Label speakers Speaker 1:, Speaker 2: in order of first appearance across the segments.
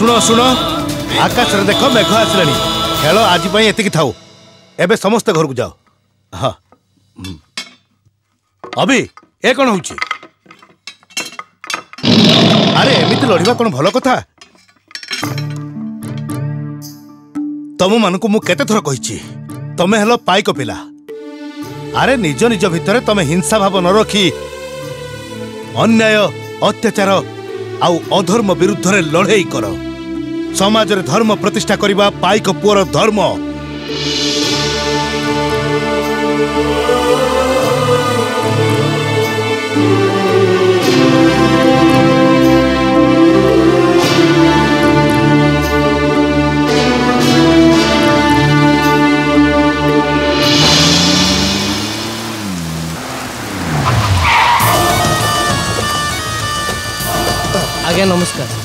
Speaker 1: ଶୁଣ ଶୁଣ ଆକାଶରେ ଦେଖ ମେଘ ଆସିଲାଣି ଖେଳ ଆଜି ପାଇଁ ଏତିକି ଥାଉ ଏବେ ସମସ୍ତେ ଘରକୁ ଯାଅ ହଁ ଅବି ଏ କ'ଣ ହେଉଛି ଆରେ ଏମିତି ଲଢ଼ିବା କ'ଣ ଭଲ କଥା ତମମାନଙ୍କୁ ମୁଁ କେତେଥର କହିଛି ତମେ ହେଲ ପାଇକ ପିଲା ଆରେ ନିଜ ନିଜ ଭିତରେ ତମେ ହିଂସା ଭାବ ନ ରଖି ଅନ୍ୟାୟ ଅତ୍ୟାଚାର ଆଉ ଅଧର୍ମ ବିରୁଦ୍ଧରେ ଲଢ଼େଇ କର समाजरे धर्म प्रतिष्ठा गरिबा पाइक पुअर धर्म
Speaker 2: आगे नमस्कार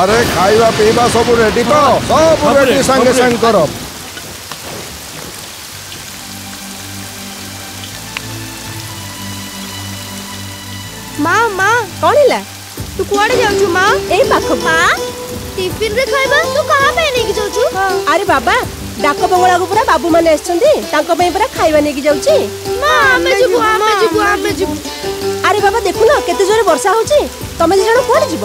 Speaker 3: আরে খাইবা পিଇବା ସବୁ ରେଡି ତ ସବୁ ରେଡି ସାଙ୍ଗେ ସାଙ୍ଗେ କର
Speaker 4: মা মা
Speaker 5: କଣ ହେଲା
Speaker 4: ତୁ କୁଆଡେ ଯାଉଛୁ ମା
Speaker 5: ଏଇ ପାଖ
Speaker 4: ମା ଟିଫିନରେ ଖାଇବା ତୁ କାହା ପାଇଁ ନେଇକି ଯାଉଛୁ
Speaker 5: ଆରେ ବାବା ଡାକ ବଙ୍ଗଳାକୁ ପୁରା ବାବୁମାନେ ଆସିଛନ୍ତି ତାଙ୍କ ପାଇଁ ପୁରା ଖାଇବା ନେଇକି ଯାଉଛି
Speaker 4: ମା ଆମେ ଯିବୁ ଆମେ ଯିବୁ ଆମେ ଯିବୁ
Speaker 5: ଆରେ ବାବା ଦେଖୁନ କେତେ ଜୋରେ ବର୍ଷା ହଉଛି ତମେ ଦି ଜଣ କୁଆଡେ ଯିବ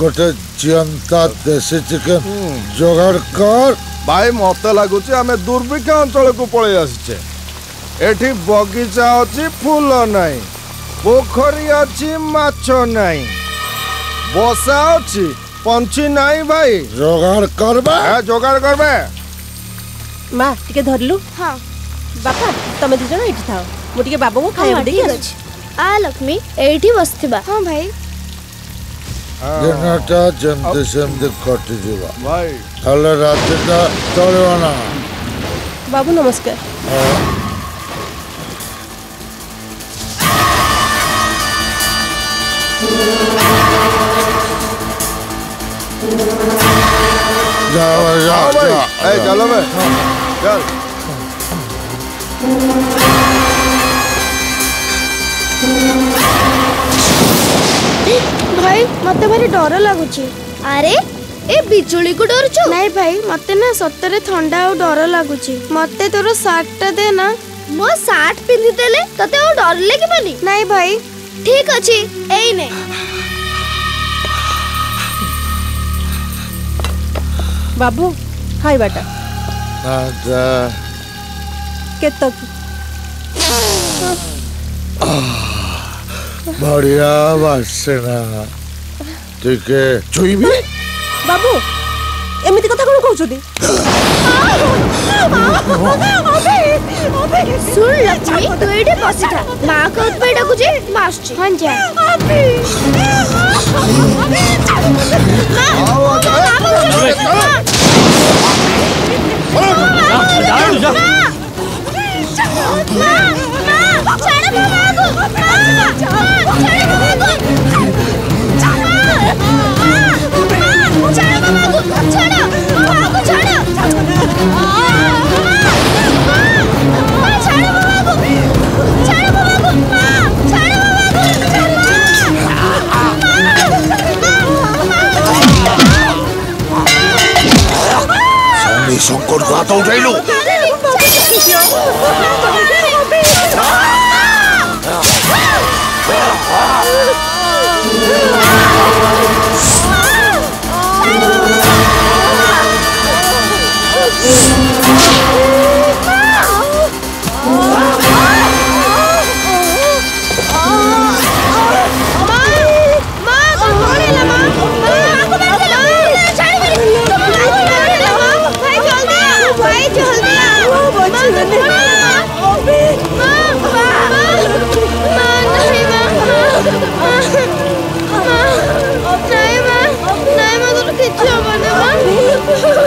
Speaker 3: ଗୋଟେ ଜିଅନ୍ତା ଦେଶୀ ଚିକେନ ଯୋଗାଡ଼ କର ଭାଇ ମତେ ଲାଗୁଛି ଆମେ ଦୁର୍ଭିକ୍ଷ ଅଞ୍ଚଳକୁ ପଳେଇ ଆସିଛେ ଏଠି ବଗିଚା ଅଛି ଫୁଲ ନାହିଁ ପୋଖରୀ ଅଛି ମାଛ ନାହିଁ ବସା ଅଛି ପଞ୍ଚି ନାହିଁ ଭାଇ ଯୋଗାଡ଼ କରବା ଯୋଗାଡ଼ କରବା
Speaker 5: ମା ଟିକେ ଧରିଲୁ
Speaker 4: ହଁ
Speaker 5: ବାପା ତମେ ଦି ଜଣ ଏଠି ଥାଅ ମୁଁ ଟିକେ ବାବାଙ୍କୁ ଖାଇବାକୁ ଦେଇକି ଆସୁଛି
Speaker 4: ଆ ଲକ୍ଷ୍ମୀ ଏଇଠି ବସିଥିବା ହଁ ଭାଇ
Speaker 3: ದಿನಟ ಚಂದ ಚಂದ ಕಟ್ಟಿದೀವ ಅಲ್ಲ ರಾತ್ರಿದ ತೊಳೆಯೋಣ
Speaker 5: ಬಾಬು ನಮಸ್ಕಾರ
Speaker 3: जाओ जाओ जाओ ए चलो बे चल
Speaker 4: Thank you. ভাই মতে ভারি ডর লাগুচি আরে এ বিজুড়িকু ডরছু নাই ভাই মতে না সত্যরে ঠান্ডা আর ডর লাগুচি মতে তোর শার্টটা দে না মো শার্ট পিঁধি দেলে তোতে ও ডর লাগিবনি নাই ভাই ঠিক আছে
Speaker 5: এই নে
Speaker 3: বাবু
Speaker 5: খাই
Speaker 3: বাটা খাইবাটা କେତକୁ বড়িয়া
Speaker 5: বাসনা তুই কে চুইবি বাবু
Speaker 4: এমিতি কথা কোন কৌছদি শুন লক্ষ্মী তুই এটি বসি থাক মা মা
Speaker 3: 손골 가도
Speaker 6: 되노? 아!
Speaker 7: Oh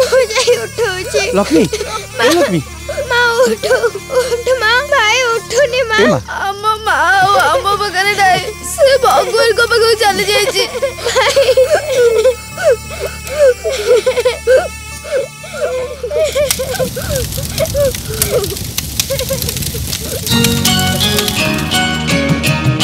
Speaker 7: ମୁଁ ଯାଇ ଉଠଉଛି
Speaker 8: ଲକ୍ଷ୍ମୀ ଲକ୍ଷ୍ମୀ
Speaker 7: ମା ଉଠୁ ଉଠୁ ମା ଭାଇ ଉଠୁନି ମା ଆମ ମା ଆଉ ଆମ ପାଖରେ ନାହିଁ ସେ ଭଗବାନଙ୍କ ପାଖକୁ ଚାଲି ଯାଇଛି
Speaker 9: ଭାଇ Thank you.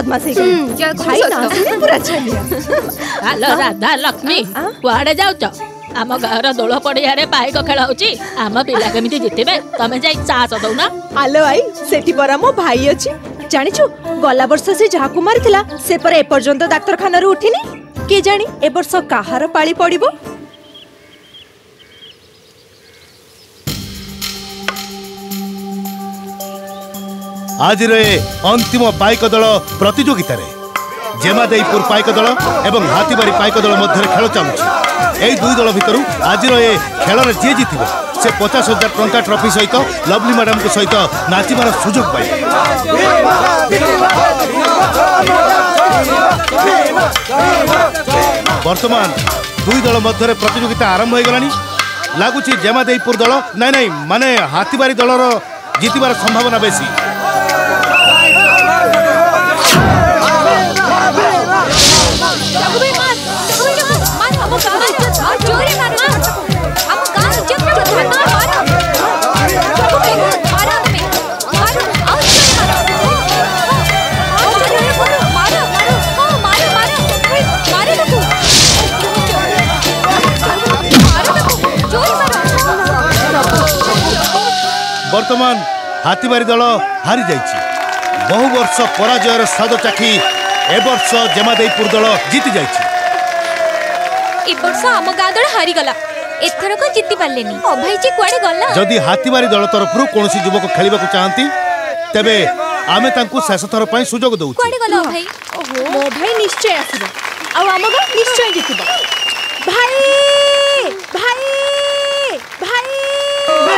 Speaker 9: बदमाशी ଖାଇ ନଥିଲେ ପୁରା ଛେଲିଆ
Speaker 10: ହ୍ୟାଲୋ ରାଧା ଲକ୍ଷ୍ମୀ କୁଆଡ଼େ ଯାଉଛ ଆମ ଗାଁର ଦୋଳ ପଡ଼ିଆରେ ପାଇକ ଖେଳ ହଉଛି ଆମ ପିଲା କେମିତି ଜିତିବେ ତମେ ଯାଇ ସାହସ ଦଉନ
Speaker 9: ଆଲୋ ଆଇ ସେଠି ପରା ମୋ ଭାଇ ଅଛି ଜାଣିଛୁ ଗଲା ବର୍ଷ ସେ ଯାହାକୁ ମାରିଥିଲା ସେ ପରା ଏପର୍ଯ୍ୟନ୍ତ ଡାକ୍ତରଖାନାରୁ ଉଠିନି କେ ଜାଣି ଏ ବର୍ଷ କାହାର ପାଳି ପଡ଼ିବ
Speaker 1: ଆଜିର ଏ ଅନ୍ତିମ ପାଇକ ଦଳ ପ୍ରତିଯୋଗିତାରେ ଜେମାଦେଇପୁର ପାଇକ ଦଳ ଏବଂ ହାତୀବାରୀ ପାଇକ ଦଳ ମଧ୍ୟରେ ଖେଳ ଚାଲୁଛି ଏହି ଦୁଇ ଦଳ ଭିତରୁ ଆଜିର ଏ ଖେଳରେ ଯିଏ ଜିତିବ ସେ ପଚାଶ ହଜାର ଟଙ୍କା ଟ୍ରଫି ସହିତ ଲଭଲି ମ୍ୟାଡାମଙ୍କ ସହିତ ନାଚିବାର ସୁଯୋଗ ପାଇବ ବର୍ତ୍ତମାନ ଦୁଇ ଦଳ ମଧ୍ୟରେ ପ୍ରତିଯୋଗିତା ଆରମ୍ଭ ହୋଇଗଲାଣି ଲାଗୁଛି ଜେମାଦେଇପୁର ଦଳ ନାଇଁ ନାଇଁ ମାନେ ହାତୀବାରୀ ଦଳର ଜିତିବାର ସମ୍ଭାବନା ବେଶୀ ବର୍ତ୍ତମାନ ହାତିବାରୀ ଦଳ ହାରିଯାଇଛି ବହୁ ବର୍ଷ ପରାଜୟର ସ୍ୱାଦ ଚାଖି ଏ ବର୍ଷ ଜେମାଦେଇପୁର ଦଳ ଜିତି ଯାଇଛି
Speaker 11: ଏ ବର୍ଷ ଆମ ଗାଁ ଦଳ ହାରିଗଲା ଏଥରକ ଜିତି ପାରିଲେନି ଅଭାଇଛି କୁଆଡେ ଗଲା
Speaker 1: ଯଦି ହାତିବାରୀ ଦଳ ତରଫରୁ କୌଣସି ଯୁବକ ଖେଳିବାକୁ ଚାହାନ୍ତି ତେବେ ଆମେ ତାଙ୍କୁ ଶେଷ ଥର ପାଇଁ ସୁଯୋଗ ଦଉ
Speaker 11: କୁଆଡେ ଗଲା ଅଭାଇ
Speaker 9: ମୋ ଭାଇ ନିଶ୍ଚୟ ଆସିବ ଆଉ ଆମ ଗାଁ ନିଶ୍ଚୟ ଜିତିବ ଭାଇ ଭାଇ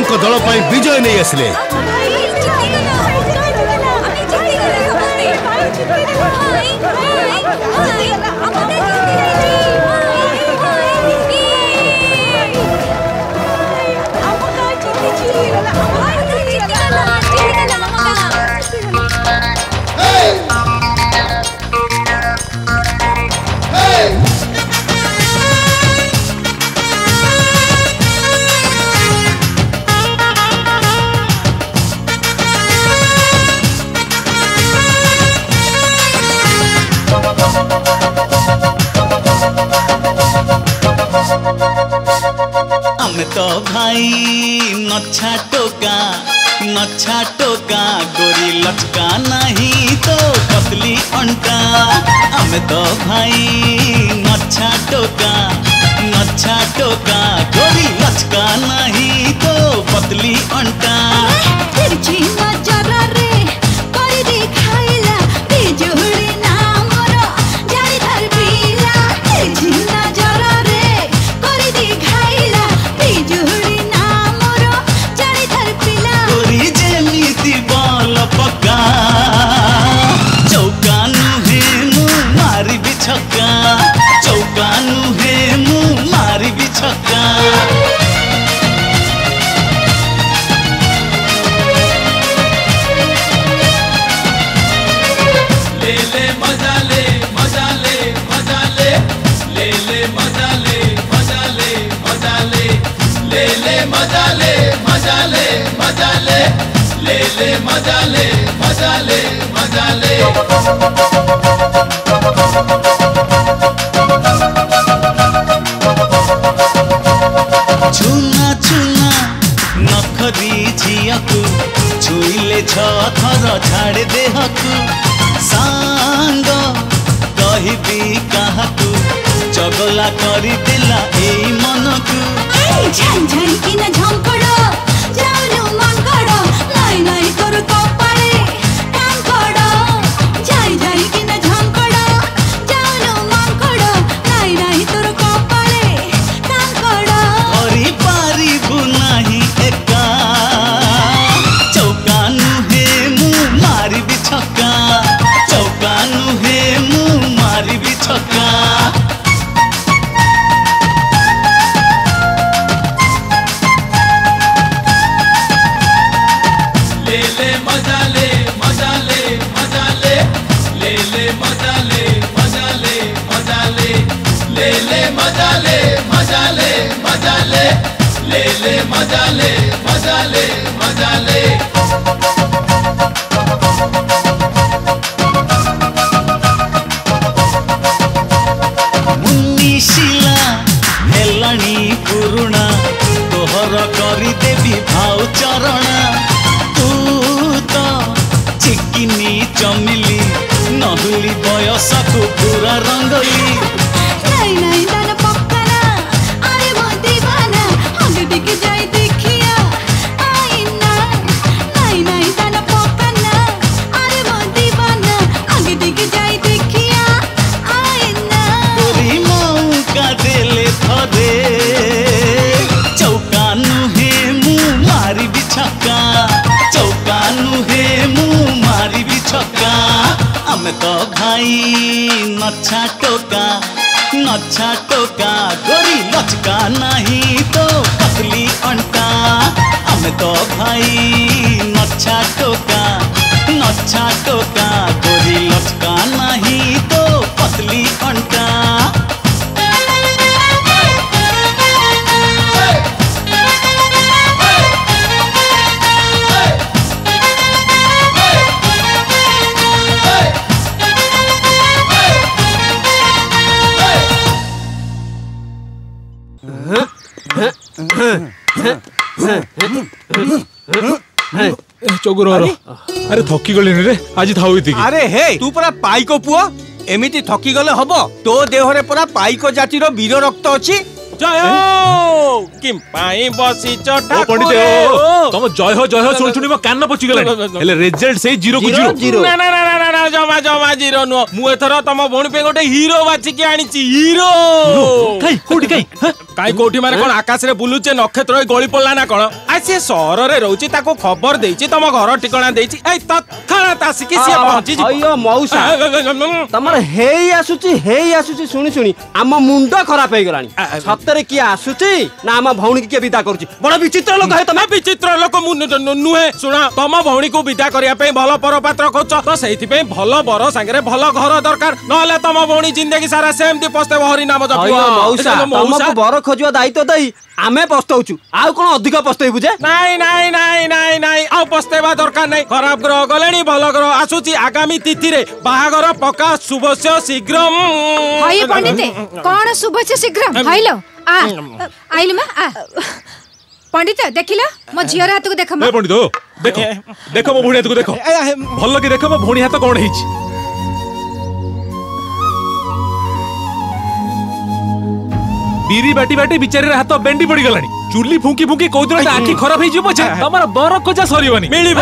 Speaker 1: ତାଙ୍କ ଦଳ ପାଇଁ ବିଜୟ ନେଇ ଆସିଲେ
Speaker 12: तो भाई नच्छा टोका नच्छा टोका गोरी लचका नहीं तो कसली अंटा हम तो भाई नच्छा टोका नच्छा टोका गोरी लचका नहीं तो पतली अंटा तेरी मजा ले मजा ले मजा ले
Speaker 13: ଠାକୁର ଆରେ ଥକି ଗଲିଣି ରେ ଆଜି ଥାଉ ଏତିକି
Speaker 14: ଆରେ ହେ ତୁ ପୁରା ପାଇକ ପୁଅ ଏମିତି ଥକି ଗଲେ ହବ ତୋ ଦେହରେ ପୁରା ପାଇକ ଜାତିର ବୀର ରକ୍ତ ଅଛି
Speaker 13: ତମ ଜୟ ହୋ ଜୟ ହୋ ଶୁଣି ଶୁଣି ମୋ କାନ ପଚିଗଲା ହେଲେ ରେଜଲ୍ଟ ସେଇ ଜିରୋ କୁ ଜିରୋ
Speaker 14: ନା ନା ନା ନା ଜମା ଜମା ଜିରୋ ନୁହଁ ମୁଁ ଏଥର ତମ ଭଉଣୀ ପାଇଁ ଗୋଟେ ହିରୋ ବାଛିକି ଆଣିଛି ହିରୋ
Speaker 13: କାଇ କୋଉଠି କାଇ
Speaker 14: କାହିଁ କୋଉଠି ମାନେ କଣ ଆକାଶରେ ବୁଲୁଛେ ନକ୍ଷତ୍ର ହୋଇ ଗଳି ପଡ଼ିଲା ନା କଣ ଆ ସିଏ ସହରରେ ରହୁଛି ତାକୁ ଖବର ଦେଇଛି ତମ ଘର ଠିକଣା ଦେଇଛି ଏଇ ତତ୍କ୍ଷଣାତ୍ ଆସିକି ସିଏ ପହଞ୍ଚିଛି
Speaker 15: ଅୟୋ ମଉସା ତମର ହେଇ ଆସୁଛି ହେଇ ଆସୁଛି ଶୁଣି ଶୁଣି ଆମ ମୁଣ୍ଡ ଖରାପ ହେଇଗଲାଣି ସତରେ କିଏ ଆସୁଛି ନା ଆମ ଭଉଣୀକି କିଏ ବିଦା କରୁଛି ବଡ ବିଚିତ୍ର ଲୋକ ହେ ତମେ
Speaker 14: ବିଚିତ୍ର ଲୋକ ମୁଁ ନୁହେଁ ଶୁଣ ତମ ଭଉଣୀକୁ ବିଦା କରିବା ପାଇଁ ଭଲ ପରପାତ୍ର କରୁଛ ତ ସେଇଥିପାଇଁ ଭଲ ବର ସାଙ୍ଗରେ ଭଲ ଘର ଦରକାର ନହେଲେ ତମ ଭଉଣୀ ଜିନ୍ଦଗି ସାରା ସେମିତି ପସ୍ତେବ ହରି ନାମ ଜପିବ
Speaker 15: ବର खोजवा दायित्व दै आमे पस्तौ छु आ कोन
Speaker 14: अधिक पस्तैबु जे नाही नाही नाही नाही नाही आ पस्तैबा दरकार नै खराब ग्रह गलेनी भलो ग्रह आसु आगामी तिथि रे
Speaker 16: बाहा घर पक्का शुभस्य शीघ्रम भाई पंडित कोन शुभस्य शीघ्रम भाई आ आइल आ पंडित देखिलो म
Speaker 13: झियो रात को देखम ए पंडित देखो देखो म भुणी हाथ को देखो भलो म भुणी हाथ कोन हिच বিড়ি বাটি বাটি বিচারের হাত বেন্ডি পড়িগলানি চুলি ফুঙ্কি ফুঙ্কি কোদিন আখি খারাপ হয়ে পছে তোমার দর খোঁজা
Speaker 14: সরিবনি
Speaker 13: মিলিব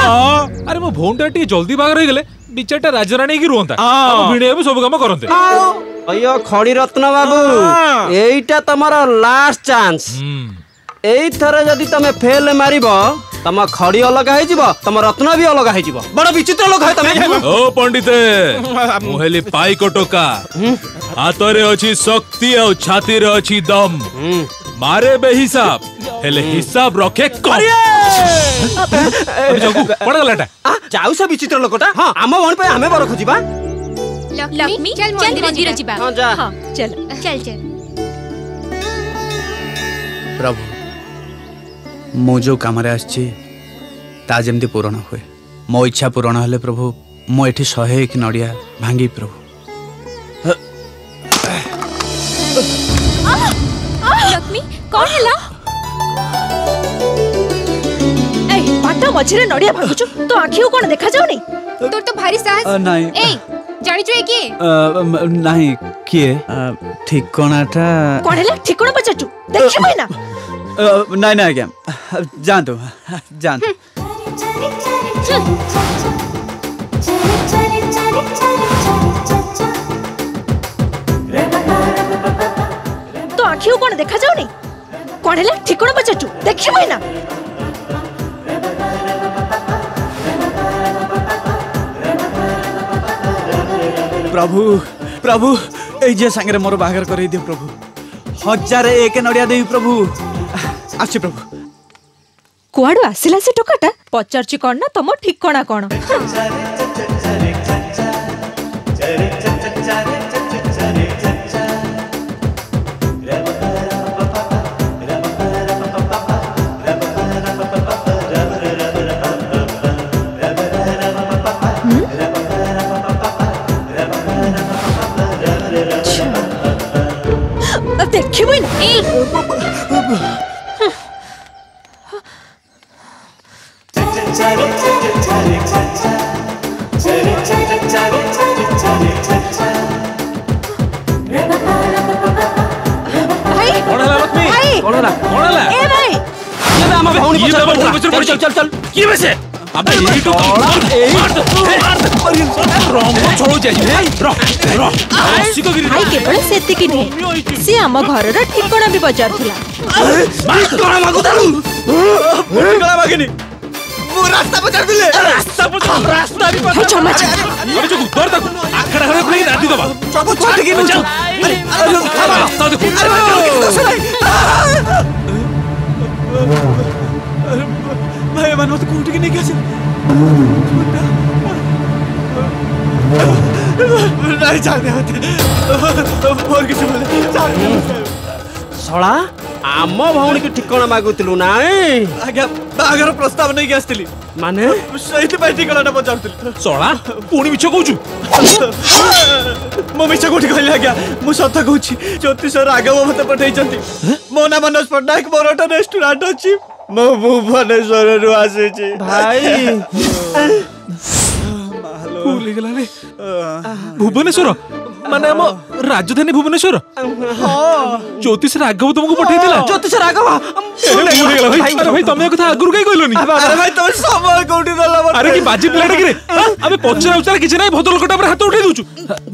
Speaker 13: আরে মো ভোনটা টিকে জলদি বাগ রই গলে বিচারটা রাজরানী কি রুহন্তা ভিড়ে সব কাম করতে
Speaker 15: অয়ো খড়ি রত্ন বাবু এইটা তোমার লাস্ট চান্স এইথরে যদি তুমি ফেল মারিব ତମ ଖଡି ଅଲଗା ହେଇଯିବ ତମ ରତ୍ନ ବି ଅଲଗା ହେଇଯିବ ବଡ ବିଚିତ୍ର ଲୋକ ତମେ
Speaker 13: ଓ ପଣ୍ଡିତେ ମୁଁ ହେଲି ପାଇକ ଟୋକା ହାତରେ ଅଛି ଶକ୍ତି ଆଉ ଛାତିରେ ଅଛି ଦମ ମାରେ ବେ ହିସାବ ହେଲେ ହିସାବ ରଖେ ପଡଗଲାଟା
Speaker 15: ଯାଉ ସେ ବିଚିତ୍ର ଲୋକଟା ହଁ ଆମ ଭଉଣୀ ପାଇଁ ଆମେ ବର ଖୋଜିବା
Speaker 11: ଲକ୍ଷ୍ମୀ ଚାଲ ମନ୍ଦିର ଯିବା
Speaker 15: ହଁ ଯା
Speaker 9: ଚାଲ
Speaker 11: ଚାଲ ଚାଲ
Speaker 17: ପ୍ରଭୁ ମୁଁ ଯେଉଁ କାମରେ ଆସିଛି ତା ଯେମିତି ପୂରଣ ହୁଏ ମୋ ଇଚ୍ଛା ପୂରଣ ହେଲେ ପ୍ରଭୁ ମୁଁ ଏଠି ଶହେ ଏକ ନଡ଼ିଆ ଭାଙ୍ଗି ପ୍ରଭୁ
Speaker 18: କ'ଣ ହେଲା
Speaker 9: ବାଟ ମଝିରେ ନଡ଼ିଆ ଭାଙ୍ଗୁଛୁ ତୋ ଆଖିକୁ କ'ଣ ଦେଖାଯାଉନି
Speaker 19: তোর তো ভারী সাহস
Speaker 17: নাই
Speaker 19: এই জানিছো এ
Speaker 17: কি নাই
Speaker 9: কি ঠিকনাটা কোন হেলা ঠিকনা পচাচু
Speaker 17: দেখিবাই ନାଇଁ ନାଇଁ ଆଜ୍ଞା ଯାଆନ୍ତୁ ଯାଆନ୍ତୁ
Speaker 9: ତୋ ଆଖିକୁ କ'ଣ ଦେଖାଯାଉନି କ'ଣ ହେଲା ଠିକଣା ପଚାରୁଛୁ ଦେଖିବୁ ନା
Speaker 17: ପ୍ରଭୁ ପ୍ରଭୁ ଏଇ ଝିଅ ସାଙ୍ଗରେ ମୋର ବାହାଘର କରେଇ ଦିଅ ପ୍ରଭୁ ହଜାରେ ଏକ ନଡ଼ିଆ ଦେବି ପ୍ରଭୁ আসছি প্রভু
Speaker 9: কুয়াড়ু আসিলা সে ଟୋକାଟା ପଚାରୁଛି କ'ଣ ନା ତମ ଠିକଣା କ'ଣ ଦେଖିବୁ ये
Speaker 19: बाबा
Speaker 14: भूल बच्चों पर
Speaker 19: चल
Speaker 14: चल चल ये वैसे
Speaker 9: अबे ये
Speaker 15: तो मार
Speaker 14: दो
Speaker 15: मार
Speaker 14: दो रॉम
Speaker 15: छोड़ो
Speaker 14: जाइए रॉ
Speaker 15: रॉ सिको गिरी
Speaker 14: आई केवल सेति की ढे से हम घर रा ठिकाना भी बजार थिला ठिकाना मागो तालु
Speaker 9: ठिकाना मागेनी वो रास्ता बजार दिले रास्ता बजार रास्ता भी
Speaker 17: बजार क्षमा क्षमा अरे जो
Speaker 14: दर तक आखर हरे
Speaker 9: प्ले दादी दबा
Speaker 14: चबो छोड़ के नुचो अरे अरे थामा रास्ता देखो
Speaker 17: अरे
Speaker 14: 만나서
Speaker 17: 굴뚝이 내게 하신 नहीं जाने होते मोर
Speaker 15: किसी बोले सड़ा आम भौणी को
Speaker 17: ठिकना मागुलु ना आज्ञा बाघर
Speaker 15: प्रस्ताव नहीं आसली माने
Speaker 17: ସେଇଥିପାଇଁ ଠିକଣାଟା ପଚାରୁଥିଲି
Speaker 14: ସଳା ପୁଣି ମିଛ କହୁଛୁ
Speaker 17: ମୁଁ ମିଛ କୋଉଠି କହିଲି ଆଜ୍ଞା ମୁଁ ସତ କହୁଛି ଜ୍ୟୋତିଷ ରାଘବ ମତେ ପଠେଇଛନ୍ତି ମୋ ନାମ ମନୋଜ ପଟ୍ଟନାୟକ ମୋର ଗୋଟେ ରେଷ୍ଟୁରାଣ୍ଟ ଅଛି ମୁଁ ଆସିଛି
Speaker 15: ଭାଇ
Speaker 14: ଭୁବନେଶ୍ୱର মানে ଆମ ରାଜଧାନୀ ଭୁବନେଶ୍ୱର ଜ୍ୟୋତିଷ ରାଘବ ତମକୁ ପଠେଇଥିଲା
Speaker 15: ଜ୍ୟୋତିଷ ରାଘବ
Speaker 14: ଭାଇ ତମେ କଥା ଆଗରୁ କାହିଁ କହିଲନି
Speaker 17: ଆରେ
Speaker 14: କି ବାଜି ପିଲାଟା କିରେ ଆମେ ପଚରା ଉଚରା କିଛି ନାହିଁ ଭଦ୍ର ଲୋକଟା ଉପରେ ହାତ ଉଠେଇ ଦଉଛୁ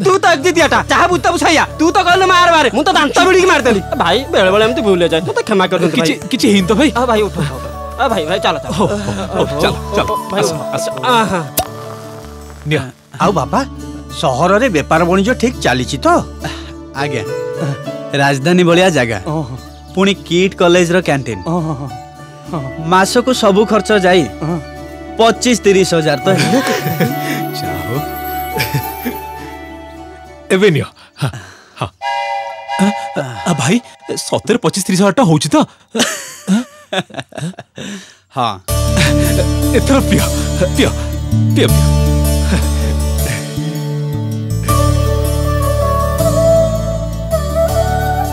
Speaker 15: ତୁ ତ ଏକଜିତିଆଟା ଚାହା ବୁତାବୁ ଛାଇଆ ତୁ ତ କହିଲୁ ମାର ମାରେ ମୁଁ ତ ଦାନ୍ତ ଭିଡ଼ିକି ମାରିଦେଲି ଭାଇ ବେଳେ ବେଳେ ଏମିତି ଭୁଲ ହେଇଯାଏ ତତେ କ୍ଷମା କର
Speaker 14: କିଛି କିଛି ହେଇନି ତ ଭାଇ
Speaker 15: ଭାଇ ଉଠ ଭାଇ ଭାଇ ଚାଲ ଚାଲ
Speaker 14: ଚାଲ ଆସ ଆସ ନିଅ
Speaker 8: ଆଉ ବାବା ସହରରେ ବେପାର ବଣିଜ ଠିକ୍ ଚାଲିଛି ତ
Speaker 17: ଆଜ୍ଞା ରାଜଧାନୀ ଭଳିଆ ଜାଗା ପୁଣି କିଟ୍ କଲେଜର କ୍ୟାଣ୍ଟିନ୍ ମାସକୁ ସବୁ ଖର୍ଚ୍ଚ ଯାଇ ପଚିଶ ତିରିଶ ହଜାର ତ
Speaker 14: ଏବେ ନିଅ ଭାଇ ସତରେ ପଚିଶ ତିରିଶ ହଜାର ଟଙ୍କା ହଉଛି ତ
Speaker 17: ହଁ
Speaker 14: ଏଥର ପିଅ ପିଅ ପିଅ ପିଅ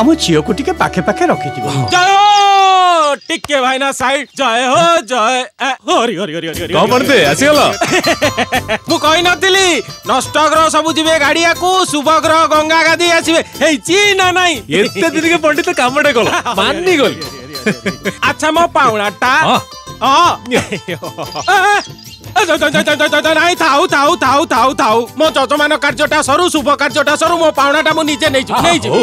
Speaker 19: ଆମ
Speaker 8: ଝିଅକୁ ଟିକେ ପାଖେ ପାଖେ ରଖିଥିବ
Speaker 14: ଟିକେ ଭାଇନା ସାଇଡ୍ ଜୟ ହୋ ଜୟ ହରି ହରି ହରି ହରି
Speaker 20: କଣ ପଢିବେ ଆସିଗଲ
Speaker 14: ମୁଁ କହିନଥିଲି ନଷ୍ଟ ଗ୍ରହ ସବୁ ଯିବେ ଗାଡିଆକୁ ଶୁଭ ଗ୍ରହ ଗଙ୍ଗା ଗାଧି ଆସିବେ ହେଇଛି ନା ନାଇଁ
Speaker 20: ଏତେ ଦିନକେ ପଣ୍ଡିତ କାମଟେ କଲ ମାନି ଗଲି
Speaker 14: ଆଚ୍ଛା ମୋ ପାଉଣାଟା ନାଇଁ ଥାଉ ଥାଉ ଥାଉ ଥାଉ ଥାଉ ମୋ ଯଜମାନ କାର୍ଯ୍ୟଟା ସରୁ ଶୁଭ କାର୍ଯ୍ୟଟା ସରୁ ମୋ ପାଉଣାଟା ମୁଁ ନିଜେ ନେଇଯିବି ନେଇଯିବି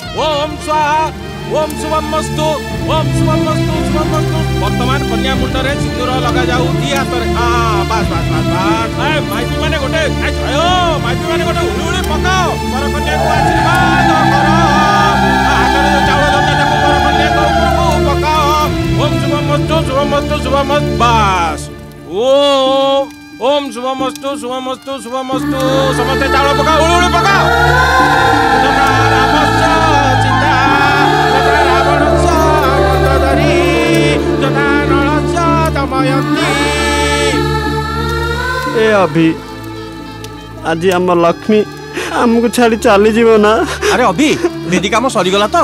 Speaker 14: ওম স্বাহা ওম শুভমস্তু ওম শুভমস্তু শুভমস্তু বর্তমান কন্যা মুন্ডরে সিঁদুর লগা যাও দি হাতরে হা বাস বাস বাস বাস এই মাইপি মানে গোটে এই জয় মাইপি মানে গোটে উড়ি উড়ি পকাও বর কন্যা কো আশীর্বাদ করো হাতরে যে চাউল ধরতে তাকো বর কন্যা কো উপরকো বাস ওম ओम शुभमस्तु ओम् शुभ मस्तु शुभ मस्तु शुभ मस्तु
Speaker 15: ए चाहिँ आज पका लक्ष्मी ଆମକୁ ଛାଡ଼ି ଚାଲିଯିବ ନା
Speaker 8: ଆରେ ଅଭି ଦିଦି କାମ ସରିଗଲା ତ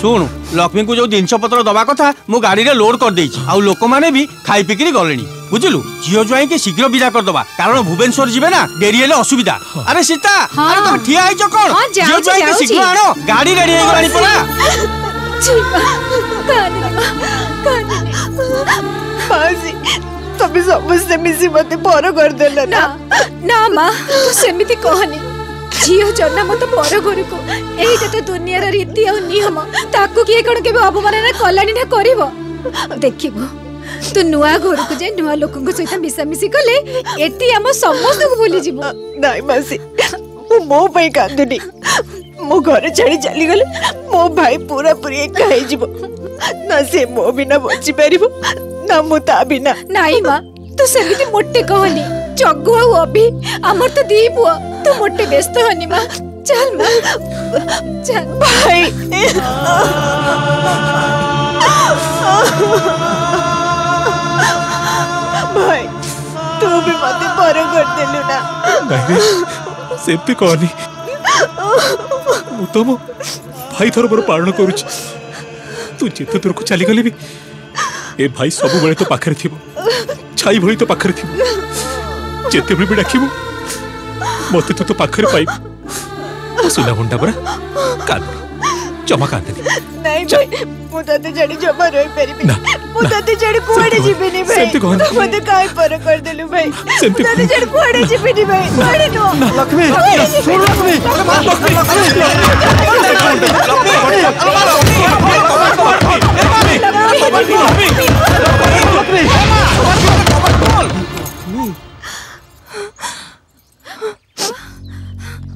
Speaker 8: ଶୁଣୁ ଲକ୍ଷ୍ମୀଙ୍କୁ ଯୋଉ ଜିନିଷ ପତ୍ର ଦବା କଥା ମୁଁ ଗାଡ଼ିରେ ଲୋଡ୍ କରିଦେଇଛି ଆଉ ଲୋକମାନେ ବି ଖାଇ ପିକିରି ଗଲେଣି ବୁଝିଲୁ ଝିଅ ଜ୍ୱାଇଁକି ଶୀଘ୍ର ବିଦା କରିଦବା କାରଣ ଭୁବନେଶ୍ୱର ଯିବେ ନା ଡେରି ହେଲେ ଅସୁବିଧା ଆରେ ସୀତା ଆରେ ତମେ ଠିଆ ହେଇଛ କଣ ଝିଅ ଜ୍ୱାଇଁକି ଶୀଘ୍ର ଆଣ ଗାଡ଼ି ରେଡି ହେଇଗଲାଣି ପରା
Speaker 9: ମାଉସୀ ତମେ ସମସ୍ତେ ମିଶି ମତେ ପର କରିଦେଲ ନା
Speaker 19: ନା ମା ତୁ ସେମିତି କହନି ଝିଅ ଜନ୍ମ ତ ପର ଗୁରୁକୁ ଏଇଟା ତ ଦୁନିଆର ରୀତି ଆଉ ନିୟମ ତାକୁ କିଏ କ'ଣ କେବେ ଅବମାନନା କଲାଣି ନା କରିବ ଦେଖିବୁ ତୁ ନୂଆ ଘରକୁ ଯାଇ ନୂଆ ଲୋକଙ୍କ ସହିତ ମିଶାମିଶି କଲେ ଏଠି ଆମ ସମସ୍ତଙ୍କୁ ଭୁଲିଯିବୁ
Speaker 9: ନାଇଁ ମାସି ମୁଁ ମୋ ପାଇଁ କାନ୍ଦୁନି ମୋ ଘର ଛାଡ଼ି ଚାଲିଗଲେ ମୋ ଭାଇ ପୁରାପୁରି ଏକା ହେଇଯିବ ନା ସେ ମୋ ବିନା ବଞ୍ଚିପାରିବ ନା ମୁଁ ତା ବିନା
Speaker 19: ନାଇଁ ମା ତୁ ସେମିତି ମୋଟେ କହନି ଜଗୁ ଆଉ ଅଭି ଆମର ତ ଦି ପୁଅ ତୁ ମୋଟେ ବ୍ୟସ୍ତ ହନି ମା ଚାଲ ମା ଚାଲ
Speaker 9: ଭାଇ ଭାଇ ତୁ ବି ମତେ ପର କରିଦେଲୁ ନା
Speaker 20: ସେମିତି କହନି ମୁଁ ତମ ଭାଇ ଥର ମୋର ପାଳନ କରୁଛି ତୁ ଯେତେ ଦୂରକୁ ଚାଲିଗଲେ ବି ଏ ଭାଇ ସବୁବେଳେ ତୋ ପାଖରେ ଥିବ ଛାଇ ଭଳି ତୋ ପାଖରେ ଥିବୁ ଯେତେବେଳେ ବି ଡାକିବୁ ମୋତେ ତୁ ତୋ ପାଖରେ ପାଇବୁ ସୁନା ଘଣ୍ଟା ପରା କାନ୍ଦନି ଜମା କାନ୍ଦନି
Speaker 9: ମୁଁ ତତେ ଛାଡ଼ି ଜମା ରହିପାରିବିନି ମୁଁ ତତେ ଛାଡ଼ି କୁଆଡ଼େ ଯିବିନି ଭାଇ ମୋତେ କାହିଁ ପର କରିଦେଲୁ ଭାଇ ମୁଁ ତତେ ଛାଡ଼ି କୁଆଡ଼େ ଯିବିନି ଭାଇ କୁଆଡ଼େ ନୁହଁ
Speaker 15: ଲକ୍ଷ୍ମୀ
Speaker 20: ଲକ୍ଷ୍ମୀ ଲକ୍ଷ୍ମୀ
Speaker 9: ଲକ୍ଷ୍ମୀ ଲକ୍ଷ୍ମୀ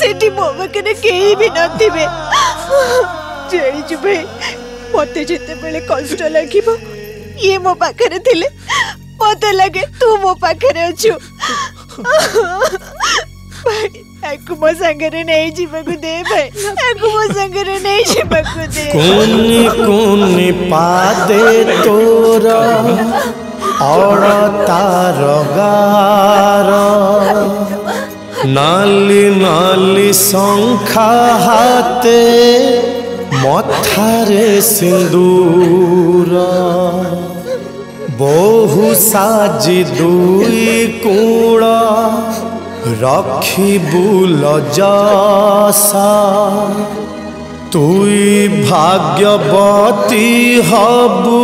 Speaker 9: ସେଠି ମୋ ପାଖରେ କେହି ବି ନଥିବେ ଜେଳିଯିବେ ମୋତେ ଯେତେବେଳେ କଷ୍ଟ ଲାଗିବ ଇଏ ମୋ ପାଖରେ ଥିଲେ ମୋତେ ଲାଗେ ତୁ ମୋ ପାଖରେ ଅଛୁ ଭାଇ ୟାକୁ ମୋ ସାଙ୍ଗରେ ନେଇ ଯିବାକୁ ଦେ ଭାଇ ୟାକୁ ମୋ ସାଙ୍ଗରେ ନେଇ ଯିବାକୁ ଦେ
Speaker 21: କୁନି କୁନି ପାଦେ ତୋର ଅଡ଼ ତାର ଗାର নালি নালি সংখ্যা হাতে মথারে সিন্দুর বহু সাজি দুই কুড় রক্ষিবু লজাসা তুই ভাগ্যবতী হবু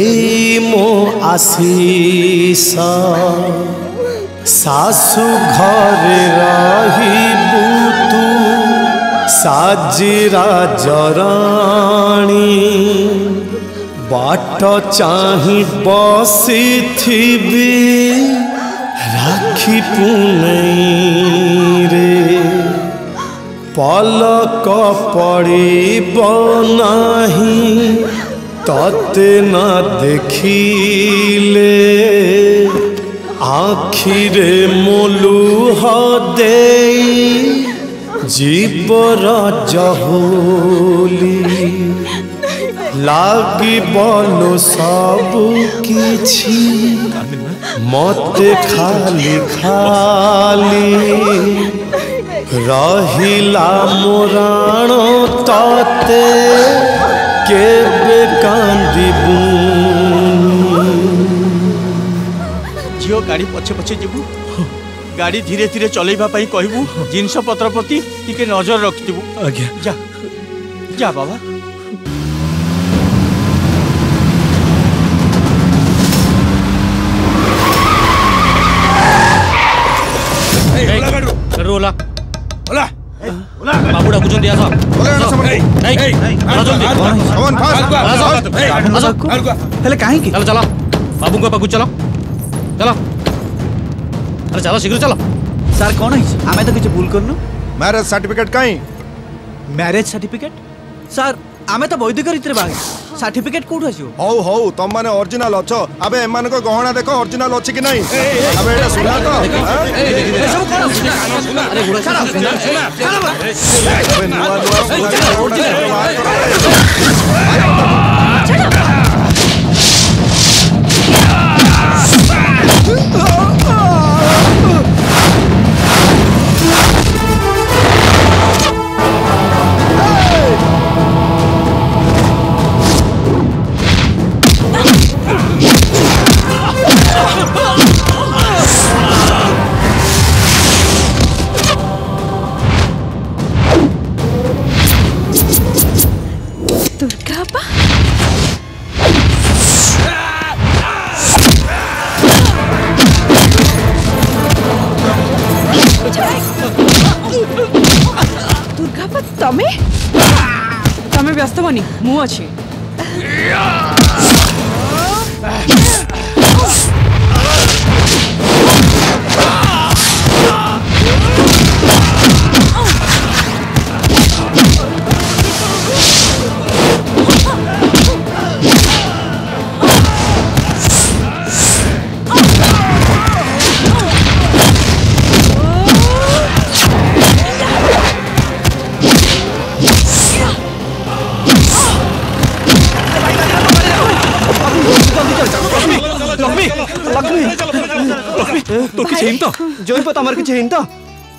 Speaker 21: এই মো আশিস सासु घर रहिबु तू साजिरा जराणी बाट चाहि बसिथिबि রাখিবু রে পলক পড়িব নাহি ততে না দেখিলে আখিরে মলু হদে জীবর জহলি লাগিবন সবু কিছি মতে খালি খালি রহিলা মোরাণ ততে কেবে কান্দিবু
Speaker 8: ଝିଅ ଗାଡ଼ି ପଛେ ପଛେ ଯିବୁ ଗାଡ଼ି ଧୀରେ ଧୀରେ ଚଲେଇବା ପାଇଁ କହିବୁ ଜିନିଷ ପତ୍ର ପ୍ରତି ଟିକେ ନଜର ରଖିଥିବୁ
Speaker 13: ଆଜ୍ଞା
Speaker 8: ଯା ଯା ବାବା
Speaker 17: ओला ओला
Speaker 13: बाबू डाकुचंदी आसा नहीं नहीं चला जल्दी पवन फास्ट आसा
Speaker 17: आसा हेले काहे की चलो चलो बाबू को
Speaker 3: पकड़ चलो চলো
Speaker 17: আরে চলো শীঘ্র চলো স্যার কোন হয়েছে আমি তো কিছু ভুল
Speaker 3: করনু ম্যারেজ সার্টিফিকেট কাই ম্যারেজ সার্টিফিকেট স্যার আমি তো বৈদিক রীতিরে বাহি সার্টিফিকেট কোউঠ আসিব হউ হউ তম মানে অরিজিনাল অছ আবে এমানক গহনা
Speaker 9: দেখো অরিজিনাল অছি কি নাই
Speaker 22: আবে এটা সুনা তো এ
Speaker 8: সব কোন আরে
Speaker 13: গুড়া ছাড়া সুনা সুনা
Speaker 15: ছাড়া আবে নুয়া নুয়া অরিজিনাল
Speaker 13: うわ
Speaker 15: जेंदा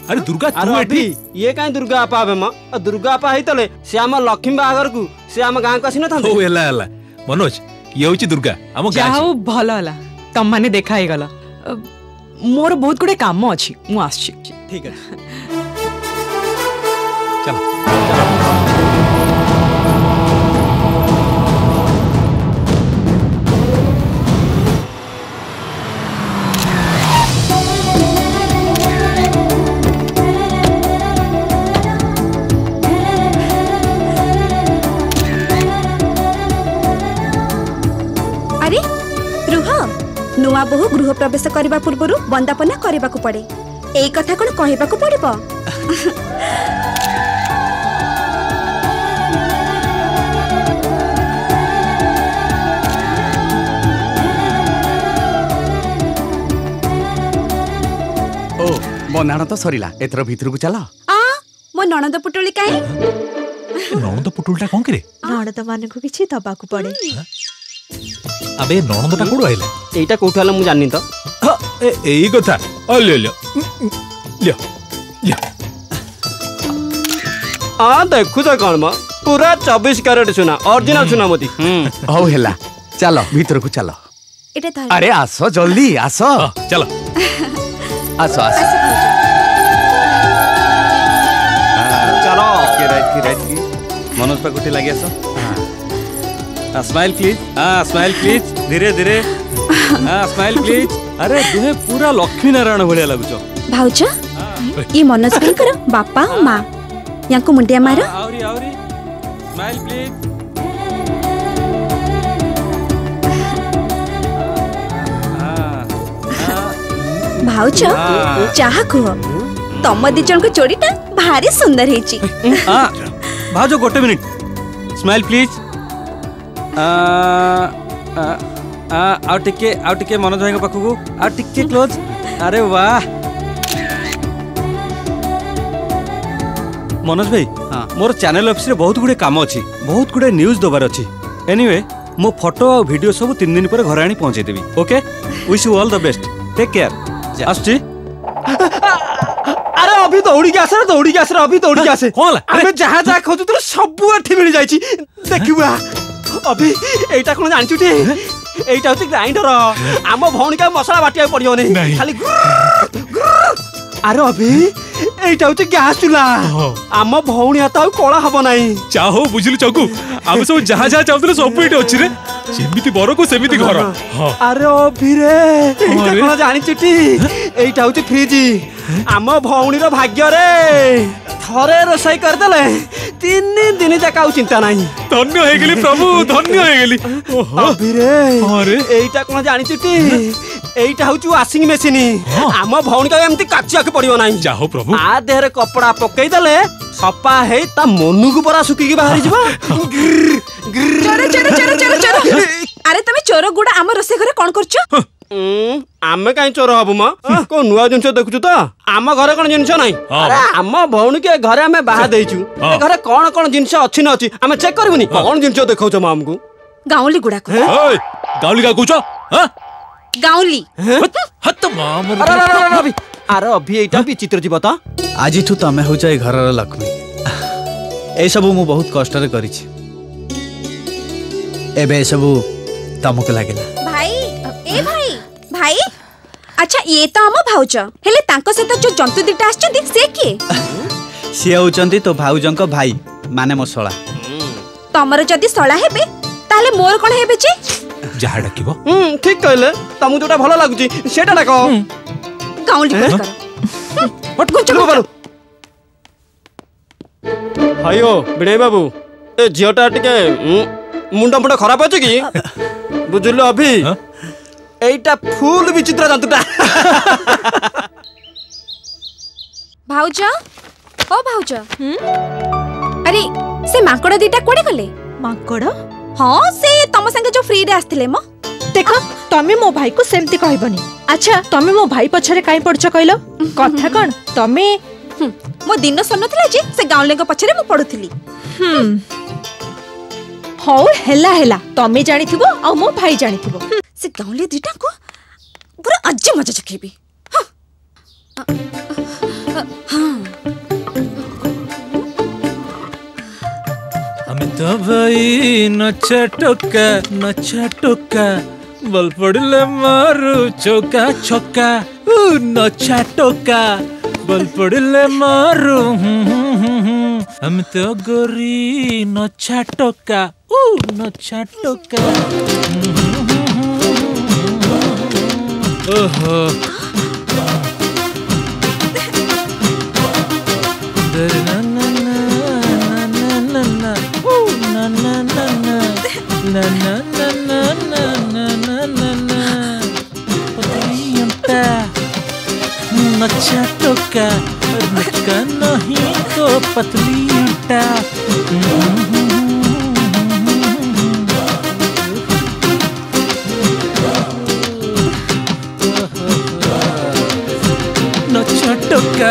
Speaker 13: अरे
Speaker 15: दुर्गा
Speaker 13: तू
Speaker 15: एठी ये काई दुर्गा आपा बे म दुर्गा आपा हैतले से हम लक्ष्मी बागर को से हम गां
Speaker 13: कसी न थांते ओ एला एला मनोज ये होची
Speaker 22: दुर्गा हम गां जाओ भलो होला तम माने देखा हे मोर बहुत गुडे काम अछि
Speaker 15: मु आछि
Speaker 13: ठीक
Speaker 11: है चलो चलो ବୋହୂ ଗୃହ ପ୍ରବେଶ କରିବା ପୂର୍ବରୁ ବନ୍ଦାପନା କରିବାକୁ ପଡେ ଏଇ କଥା କଣ କହିବାକୁ ପଡିବ
Speaker 23: ନଣନ୍ଦ ସରିଲା ଏଥର ଭିତରକୁ ଚାଲ
Speaker 11: ମୋ ନଣନ୍ଦ ପୁଟୁଳି କାହିଁ
Speaker 13: ନଣନ୍ଦ ପୁଟୁଳିଟା କଣ କିରେ
Speaker 9: ନଣନ୍ଦ ମାନଙ୍କୁ କିଛି ଦବାକୁ ପଡେ
Speaker 13: ଆବେ ନଣନ୍ଦଟା କୋଉଠୁ ଆଇଲା
Speaker 15: ଏଇଟା କୋଉଠୁ ହେଲା ମୁଁ ଜାଣିନି ତ
Speaker 13: ଏଇ କଥା
Speaker 15: ଦେଖୁଛ କ'ଣ ମ ପୁରା ଚବିଶ କ୍ୟାରେଟ୍ ସୁନା ଅରିଜିନାଲ ସୁନା ମୋଦି
Speaker 23: ହଉ ହେଲା ଚାଲ ଭିତରକୁ ଚାଲ ଆରେ ଆସ ଜଲ୍ଦି ଆସ
Speaker 13: ଚାଲ
Speaker 23: ଆସ ଆସ
Speaker 15: ଚାଲ
Speaker 23: ମନୋଜ ପାଖକୁ ଟିକେ ଲାଗି ଆସ स्माइल प्लीज हाँ स्माइल हाँ, प्लीज धीरे धीरे हाँ स्माइल
Speaker 8: प्लीज अरे तुम्हें पूरा लक्ष्मी नारायण भाया
Speaker 11: लगुच भाउज ये मनोज भाई कर बापा और माँ यहाँ
Speaker 8: को मुंडिया मार हाँ,
Speaker 11: आवरी आवरी स्माइल प्लीज भाउज चाह कह तुम दी जन
Speaker 8: जोड़ीटा भारी सुंदर हो हाँ, भाउज गोटे मिनट स्माइल प्लीज ଆଉ ଟିକେ ଆଉ ଟିକେ ମନୋଜ ଭାଇଙ୍କ ପାଖକୁ ଆଉ ଟିକେ କ୍ଲୋଜ୍ ଆରେ ବା ମନୋଜ ଭାଇ ମୋର ଚ୍ୟାନେଲ ଅଫିସରେ ବହୁତ ଗୁଡ଼ିଏ କାମ ଅଛି ବହୁତ ଗୁଡ଼ିଏ ନ୍ୟୁଜ୍ ଦେବାର ଅଛି ଏନିୱେ ମୋ ଫଟୋ ଆଉ ଭିଡ଼ିଓ ସବୁ ତିନି ଦିନ ପରେ ଘରେ ଆଣି ପହଞ୍ଚେଇ ଦେବି okay wish you all the best take care ଆସୁଛି
Speaker 15: আরে অভি দৌড়িকি আসে দৌড়িকি ଅଭି ଦୌଡ଼ିକି ଆସେ
Speaker 8: আসে
Speaker 15: আমি ଯାହା ଯାହା খোঁজুছিল সবু এটি মিলি যাইছি দেখিবা ଅଭି ଏଇଟା କ'ଣ ଜାଣିଛୁ ଟି ଏଇଟା ହଉଛି ଗ୍ରାଇଣ୍ଡର ଆମ ଭଉଣୀକୁ ଆଉ ମସଲା ବାଟିବାକୁ ପଡ଼ିବନି ଖାଲି ଆରେ ଅଭି ଏଇଟା ହଉଛି ଗ୍ୟାସ ଚୁଲା ଆମ ଭଉଣୀ ହାତ ଆଉ କଳା ହବ ନାହିଁ
Speaker 13: ଯା ହଉ ବୁଝିଲୁ ଚକୁ ଆମେ ସବୁ ଯାହା ଯାହା ଚାହୁଁଥିଲୁ ସବୁ ଏଇଠି ଅଛି ରେ ଯେମିତି ବରକୁ ସେମିତି ଘର
Speaker 15: ଆରେ ଅଭିରେ ଏଇଟା କ'ଣ ଜାଣିଛୁ ଟି ଏଇଟା ହଉଛି ଫ୍ରିଜ ଆମ ଭଉଣୀର ଭାଗ୍ୟରେ ଥରେ ରୋଷେଇ କରିଦେଲେ ତିନି ଦିନ ଯାକ ଆଉ ଚିନ୍ତା ନାହିଁ
Speaker 13: ଧନ୍ୟ ହେଇଗଲି ପ୍ରଭୁ ଧନ୍ୟ ହେଇଗଲି
Speaker 15: ଏଇଟା କଣ ଜାଣିଛୁ ଟି ଏଇଟା ହଉଛି ୱାସିଂ ମେସିନ୍ ଆମ ଭଉଣୀକୁ ଏମିତି କାଚିବାକୁ ପଡିବ ନାହିଁ
Speaker 13: ଯାହ ପ୍ରଭୁ
Speaker 15: ଆ ଦେହରେ କପଡା ପକେଇଦେଲେ ସଫା ହେଇ ତା ମନକୁ ପରା ଶୁଖିକି ବାହାରିଯିବ
Speaker 11: ଆରେ ତମେ ଚୋର ଗୁଡା ଆମ ରୋଷେଇ ଘରେ କଣ କରୁଛ
Speaker 15: ଆମେ କାହିଁ ଚୋର ହବୁ ମ କୋଉ ନୂଆ ଜିନିଷ ଦେଖୁଛୁ ତ ଆମ ଘରେ କଣ ଜିନିଷ ନାହିଁ ଆମ ଭଉଣୀ କି ଘରେ ଆମେ ବାହା ଦେଇଛୁ ଘରେ କଣ କଣ ଜିନିଷ ଅଛି ନ ଅଛି ଆମେ ଚେକ୍ କରିବୁନି କଣ ଜିନିଷ ଦେଖାଉଛ ମ ଆମକୁ
Speaker 11: ଗାଉଁଲି ଗୁଡାକ
Speaker 13: ଗାଉଁଲି କା କହୁଛ
Speaker 11: ଗାଉଁଲି
Speaker 15: ଆର ଅଭି ଏଇଟା ବିଚିତ୍ର ଯିବ ତ
Speaker 17: ଆଜିଠୁ ତମେ ହଉଛ ଏ ଘରର ଲକ୍ଷ୍ମୀ ଏସବୁ ମୁଁ ବହୁତ କଷ୍ଟରେ କରିଛି ଏବେ ଏସବୁ ତମକୁ ଲାଗିଲା
Speaker 11: ଭାଇ ଏ ଭାଇ ভাই আচ্ছা ইয়ে তো আমার ভাউজ হলে তাঙ্ক সহিত যে জন্তু দুইটা আসছন্তি সে কি
Speaker 17: সে হউচন্তি তো ভাউজঙ্ক ভাই মানে মো সলা
Speaker 11: তোমার যদি সলা হেবে তাহলে মোর কোন হেবে যে
Speaker 13: যাহা ডাকিব
Speaker 15: হুম ঠিক কইলে তামু যেটা ভালো লাগুচি সেটা ডাক
Speaker 11: গাউলি
Speaker 15: কর হট কো চলো বাবু হাইও বিড়াই বাবু এ ঝিওটা টিকে মুন্ডা মুন্ডা খারাপ আছে কি বুঝলো অভি ଏଇଟା ଫୁଲ ବିଚିତ୍ର ଜନ୍ତୁଟା
Speaker 11: ଭାଉଜ ଓ ଭାଉଜ ଆରେ ସେ ମାଙ୍କଡ ଦିଟା କୁଆଡେ ଗଲେ
Speaker 9: ମାଙ୍କଡ
Speaker 11: ହଁ ସେ ତମ ସାଙ୍ଗେ ଯୋଉ ଫ୍ରିରେ ଆସିଥିଲେ ମ
Speaker 9: ଦେଖ ତମେ ମୋ ଭାଇକୁ ସେମିତି କହିବନି ଆଚ୍ଛା ତମେ ମୋ ଭାଇ ପଛରେ କାଇଁ ପଡୁଛ କହିଲ କଥା କଣ ତମେ
Speaker 11: ମୋ ଦିନ ସରୁନଥିଲା ଯେ ସେ ଗାଉଁଲେଙ୍କ ପଛରେ ମୁଁ ପଢୁଥିଲି
Speaker 9: हौ हेला हेला तमे जानी थिबो आ मो भाई जानी
Speaker 11: थिबो से गाउले दिटा को पूरा अज्जे
Speaker 13: मजा चखेबी हां हमें तो भाई न चटका न चटका बल पड़ले मारू चौका छक्का न चटका बल पड़ले मारू हम तो गोरी न छटका no chatuka. ఓహో నచ్చా టొక్క నక్క నహి కో పతలి ఉంటా ଟଙ୍କା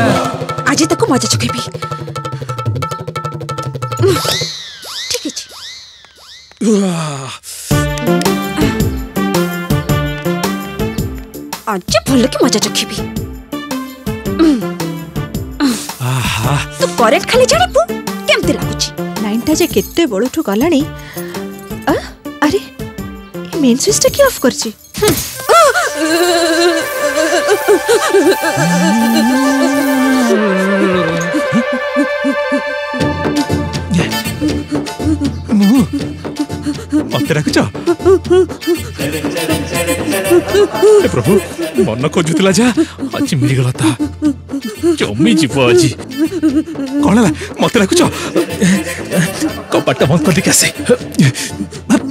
Speaker 11: ଆଜି ତାକୁ ମଜା ଚୁକେଇବି ଠିକ ଅଛି ଆଜି ଭଲକି ମଜା
Speaker 13: ଚଖିବି
Speaker 11: ତୁ କରେକ୍ଟ ଖାଲି ଜାଣିବୁ କେମିତି ଲାଗୁଛି
Speaker 9: ଲାଇନ୍ଟା ଯେ କେତେ ବେଳଠୁ ଗଲାଣି ଆରେ ମେନ୍ ସୁଇଚ୍ଟା କିଏ ଅଫ୍ କରିଛି
Speaker 13: मत रखुच प्रभु मन खोजुला जा अच्छी मिलगला जमी जीव आज कौन है मत रखुच कपाटा बंद कर आसे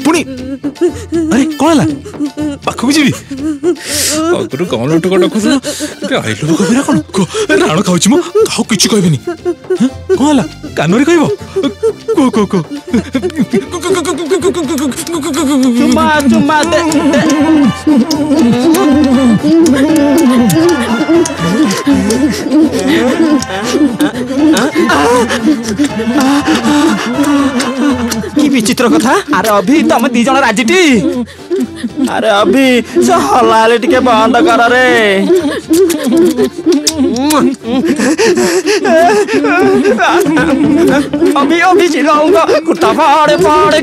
Speaker 13: पुणी अरे कौन है ପାଖକୁ ଯିବି ଆଉ ତୋର କ'ଣ ଟଙ୍କା ଡକୁଛୁ ଆଇଲୁ କବିରା କ'ଣ ରାଣ ଖାଉଛି ମୁଁ ଆଉ କିଛି କହିବିନି କ'ଣ ହେଲା କାନରେ
Speaker 15: কইব কো কো কো চুমা চুমা দে কি বিচিত্র কথা আরে অভি তুমি দুই জন রাজিটি আরে অভি সে হলাহলি টিকে বন্ধ কর রে অভি অভি শিলঙ্গ কুর্তা ফাড়ে ফাড়ে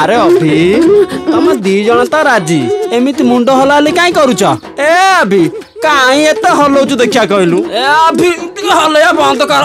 Speaker 15: আরে অভি ତମ ଦି ଜଣ ତ ରାଜି ଏମିତି ମୁଣ୍ଡ ହଲାହଲି କାଇଁ କରୁଛ ଏ ଅଭି କାଇଁ ଏତେ ହଲଉଛୁ ଦେଖିଆ କହିଲୁ ଏ ଅଭି ହଲେଇବା ବନ୍ଦ କର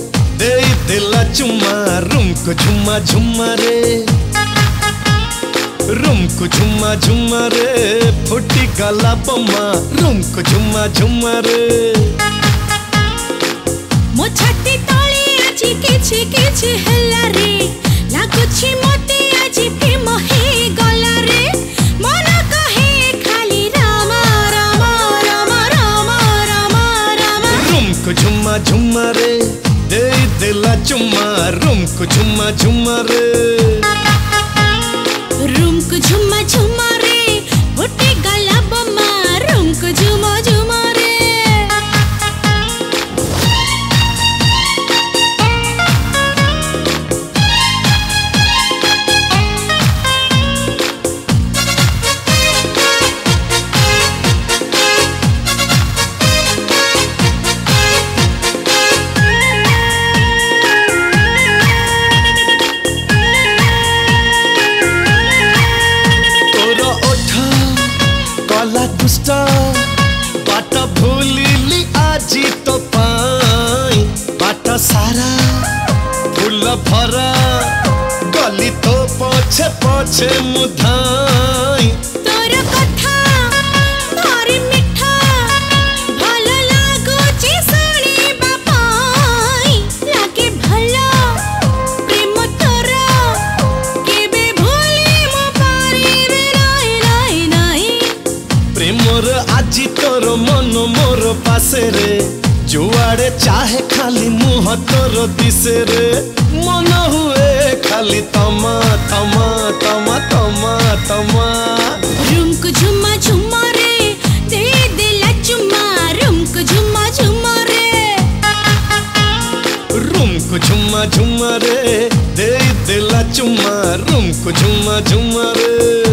Speaker 21: चुम्मा रूम
Speaker 7: को झुम्मा झुम्मा रे रूम को झुम्मा झुम्मा रे फुटी गला बम्मा रूम को झुम्मा झुम्मा रे मो
Speaker 21: ମୋ ଛାତି ତଳେ ଆଜି କିଛି हल्ला रे ରେ ଲାଗୁଛି ମୋତେ आजी ପ୍ରେମ ହେ ला चुम्मा रूम को झुम्मा झुम्मा रे रूम को झुम्मा झुम्मा ভরা গলি
Speaker 7: তো পছে পছে মু ধাই তোর কথা তোর মিঠা ভালো লাগুছি শুনিবা পাই লাগে ভালো প্রেম তোর
Speaker 21: কেবে ভুলি মু পারিবি নাই নাই নাই প্রেমর আজি তোর মন মোর পাশে রে जुआड़े चाहे खाली मुह तोर दिशे मन हुए खाली तमा
Speaker 7: तमा तमा तमा तमा रुमक झुमा झुमा रे दे
Speaker 21: दिला चुमा रुमक झुमा झुमा रे रुमक झुमा झुमा रे दे
Speaker 15: दिला चुमा रुमक
Speaker 8: झुमा झुमा रे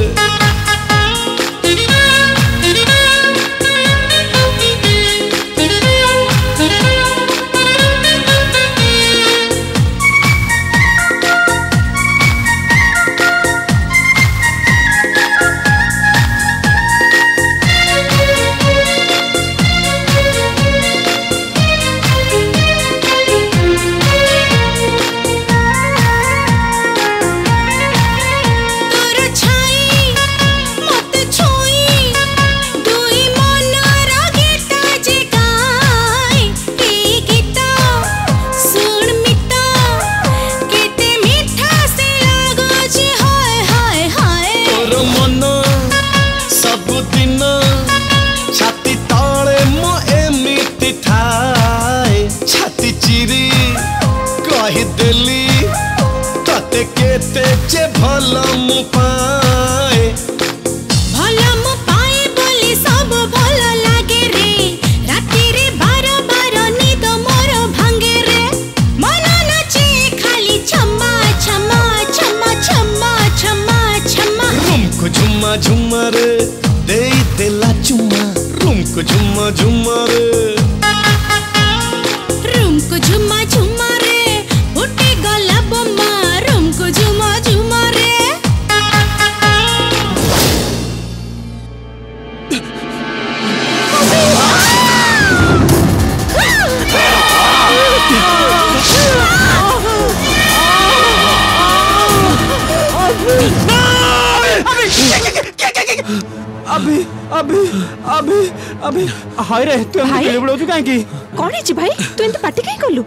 Speaker 9: ତୁ
Speaker 8: ଏମିତି ବିଳବିଳାଉଛୁ କାହିଁକି
Speaker 9: କ'ଣ ହେଇଛି ଭାଇ ତୁ ଏମିତି ପାଟି କାହିଁ କଲୁ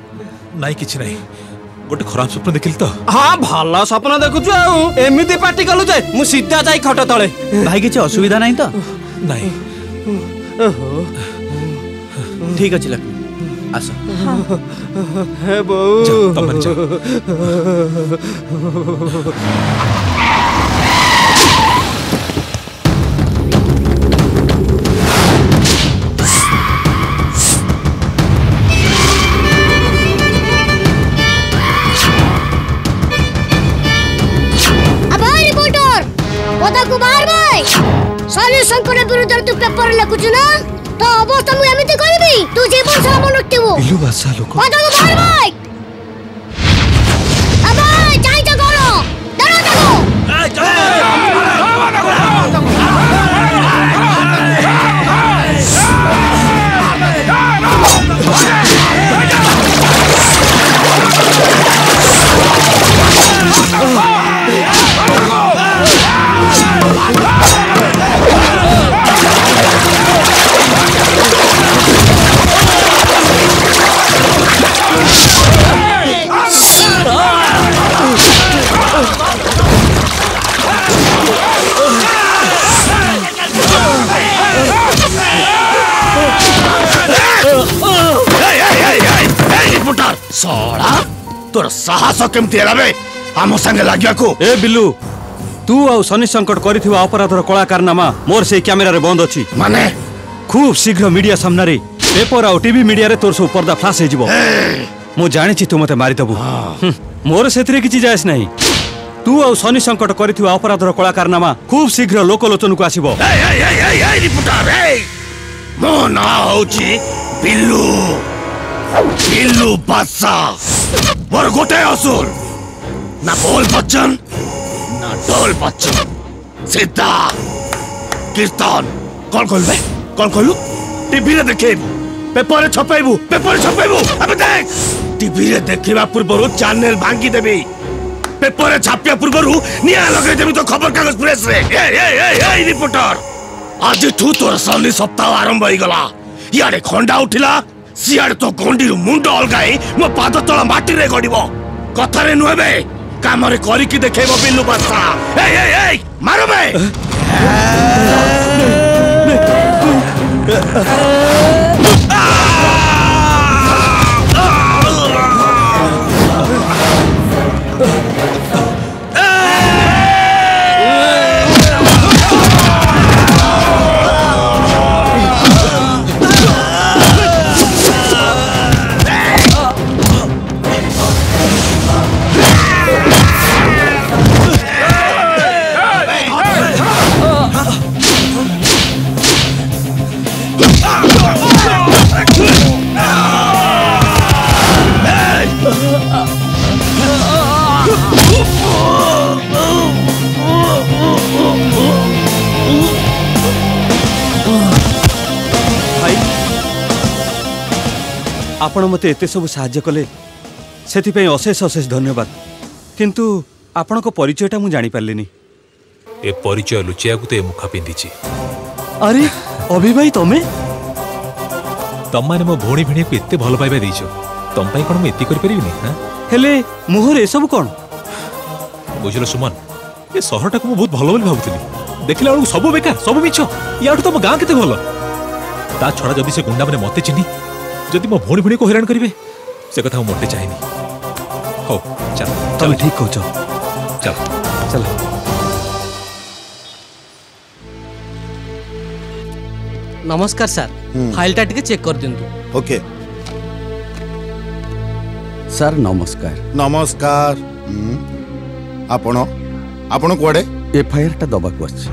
Speaker 13: ନାଇଁ କିଛି ନାହିଁ ଗୋଟେ ଖରାପ ସ୍ୱପ୍ନ ଦେଖିଲି ତ
Speaker 8: ହଁ ଭଲ ସ୍ୱପ୍ନ ଦେଖୁଛୁ ଆଉ ଏମିତି ପାଟି କଲୁ ଯେ ମୁଁ ସିଧା ଯାଇ ଖଟ ତଳେ
Speaker 24: ଭାଇ କିଛି ଅସୁବିଧା ନାହିଁ ତ
Speaker 13: ନାଇଁ
Speaker 24: ଠିକ ଅଛି ଲକ୍ଷ୍ମୀ ଆସ
Speaker 8: ବୋଉ
Speaker 25: Ilu basah lo kau. Pada
Speaker 26: lu balik. ଦୋଷ କେମିତି ହେଲା ବେ ଆମ ସାଙ୍ଗେ ଲାଗିବାକୁ
Speaker 8: ଏ ବିଲୁ ତୁ ଆଉ ସନି ସଙ୍କଟ କରିଥିବା ଅପରାଧର କଳାକାରନାମା ମୋର ସେଇ କ୍ୟାମେରାରେ ବନ୍ଦ ଅଛି
Speaker 26: ମାନେ
Speaker 8: ଖୁବ୍ ଶୀଘ୍ର ମିଡିଆ ସାମ୍ନାରେ ପେପର ଆଉ ଟିଭି ମିଡିଆରେ ତୋର ସବୁ ପର୍ଦ୍ଦା ଫ୍ଲାସ୍ ହେଇଯିବ ମୁଁ ଜାଣିଛି ତୁ ମୋତେ ମାରିଦେବୁ ମୋର ସେଥିରେ କିଛି ଯାଏସ୍ ନାହିଁ ତୁ ଆଉ ସନି ସଙ୍କଟ କରିଥିବା ଅପରାଧର କଳାକାରନାମା ଖୁବ୍ ଶୀଘ୍ର ଲୋକଲୋଚନକୁ ଆସିବ
Speaker 26: ମୋ ନାଁ ହଉଛି ବିଲୁ ବିଲୁ ବାଦଶାହ বড় গোটায় আসল না বল পাচ্ছেন না ডল পাচ্ছেন সিদ্ধা কীর্তন কল করবে কল করলু টিভিরে দেখেবু পেপরে ছপাইবু পেপরে ছপাইবু আমি দেখ টিভিরে দেখিবা পূর্বরু চ্যানেল ভাঙ্গি দেবি পেপারে ছাপিয়া পূর্বরু নিয়া লগাই দেবি তো খবর কাগজ প্রেসরে এ এ এ এই রিপোর্টার আজিঠু তোর সনি সপ্তাহ আরম্ভ হইগলা ইয়ারে খন্ডা উঠিলা ସିଆଡ଼େ ତୋ ଗଣ୍ଡିରୁ ମୁଣ୍ଡ ଅଲଗାଇ ମୋ ପାଦ ତଳ ମାଟିରେ ଗଡ଼ିବ କଥାରେ ନୁହେଁ ବେ କାମରେ କରିକି ଦେଖେଇବ ବିଲୁ ବାସ୍ତା ଏଇ ଏଇ ଏଇ ମାର ବେ
Speaker 8: ଆପଣ ମୋତେ ଏତେ ସବୁ ସାହାଯ୍ୟ କଲେ ସେଥିପାଇଁ ଅଶେଷ ଅଶେଷ ଧନ୍ୟବାଦ କିନ୍ତୁ ଆପଣଙ୍କ ପରିଚୟଟା ମୁଁ ଜାଣିପାରିଲିନି
Speaker 13: ଏ ପରିଚୟ ଲୁଚିବାକୁ ତ ଏ ମୁଖା ପିନ୍ଧିଛି
Speaker 8: ଆରେ ଅଭିଭାଇ ତମେ
Speaker 13: ତମମାନେ ମୋ ଭଉଣୀ ଭିଣୀକୁ ଏତେ ଭଲ ପାଇବା ଦେଇଛ ତମ ପାଇଁ କ'ଣ ମୁଁ ଏତିକି କରିପାରିବିନି
Speaker 8: ହେଲେ ମୁହଁରେ ଏସବୁ କ'ଣ
Speaker 13: ବୁଝିଲ ସୁମନ ଏ ସହରଟାକୁ ମୁଁ ବହୁତ ଭଲ ବୋଲି ଭାବୁଥିଲି ଦେଖିଲା ବେଳକୁ ସବୁ ବେକାର ସବୁ ମିଛ ୟାଠୁ ତମ ଗାଁ କେତେ ଭଲ ତା ଛଡ଼ା ଯଦି ସେ ଗୁଣ୍ଡାମାନେ ମୋତେ ଚିହ୍ନି যদি মো ଭଉଣୀ ଭଉଣୀକୁ হইরাণ করবে সে কথা মোটে চাইনি হো ହଉ তুমি
Speaker 8: ঠিক ଠିକ୍ କହୁଛ
Speaker 13: ଚାଲ
Speaker 2: নমস্কার স্যার ফাইলটা টিকে চেক করে
Speaker 3: দিন
Speaker 24: ওকে স্যার
Speaker 3: নমস্কার নমস্কার আপন আপন কুয়াড়ে
Speaker 24: এফআইআরটা দবাকু আছে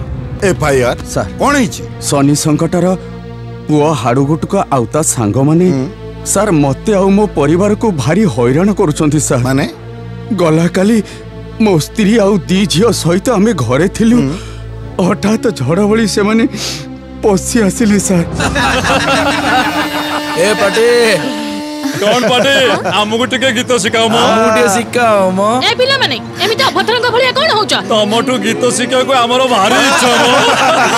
Speaker 3: এফআইআর
Speaker 24: স্যার
Speaker 3: কোন হইছে
Speaker 24: সনি সংকটর ପୁଅ ହାଡ଼ୁଗୁଟୁକା ଆଉ ତା ସାଙ୍ଗମାନେ ସାର୍ ମତେ ଆଉ ମୋ ପରିବାରକୁ ଭାରି ହଇରାଣ କରୁଛନ୍ତି ସାର୍
Speaker 3: ମାନେ
Speaker 24: ଗଲାକାଲି ମୋ ସ୍ତ୍ରୀ ଆଉ ଦି ଝିଅ ସହିତ ଆମେ ଘରେ ଥିଲୁ ହଠାତ୍ ଝଡ଼ ଭଳି ସେମାନେ ପଶି ଆସିଲେ ସାର୍
Speaker 27: ଏ ପାଟି କଣ ପାଟେ ଆମକୁ ଟିକେ ଗୀତ ଶିଖାଅ ମ
Speaker 24: ଆମକୁ ଟିକେ ଶିଖାଅ ମ
Speaker 28: ଏ ପିଲାମାନେ ଏମିତି ଅଭଦ୍ରଙ୍କ ଭଳିଆ କଣ ହଉଛ
Speaker 27: ତମଠୁ ଗୀତ ଶିଖିବାକୁ ଆମର ଭାରି ଇଚ୍ଛା ମ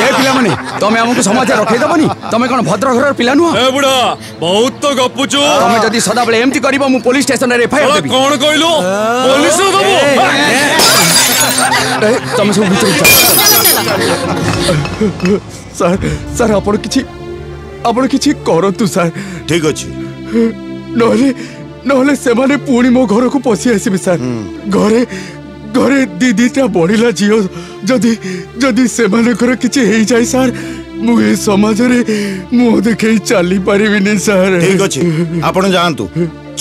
Speaker 24: ଏ ପିଲାମାନେ ତମେ ଆମକୁ ସମାଜରେ ରଖେଇ ଦବନି ତମେ କଣ ଭଦ୍ର ଘରର ପିଲା ନୁହଁ
Speaker 27: ଏ ବୁଢା ବହୁତ ତ ଗପୁଛୁ
Speaker 24: ତମେ ଯଦି ସଦାବେଳେ ଏମିତି କରିବ ମୁଁ ପୋଲିସ ଷ୍ଟେସନରେ ଏଫଆଇଆର ଦେବି
Speaker 27: କଣ କହିଲୁ ପୋଲିସ ଦବ
Speaker 24: ତମେ ସବୁ ଭିତରକୁ ଯାଅ ସାର୍ ସାର୍ ଆପଣ କିଛି ଆପଣ କିଛି କରନ୍ତୁ ସାର୍
Speaker 3: ଠିକ ଅଛି
Speaker 24: ନହେଲେ ନହେଲେ ସେମାନେ ପୁଣି ମୋ ଘରକୁ ପଶି ଆସିବେ ସାର୍ ଘରେ ଘରେ ଦି ଦିଟା ବଢ଼ିଲା ଝିଅ ଯଦି ଯଦି ସେମାନଙ୍କର କିଛି ହେଇଯାଏ ସାର୍ ମୁଁ ଏ ସମାଜରେ ମୁହଁ ଦେଖେଇ ଚାଲିପାରିବିନି ସାର୍
Speaker 3: ଠିକ୍ ଅଛି ଆପଣ ଯାଆନ୍ତୁ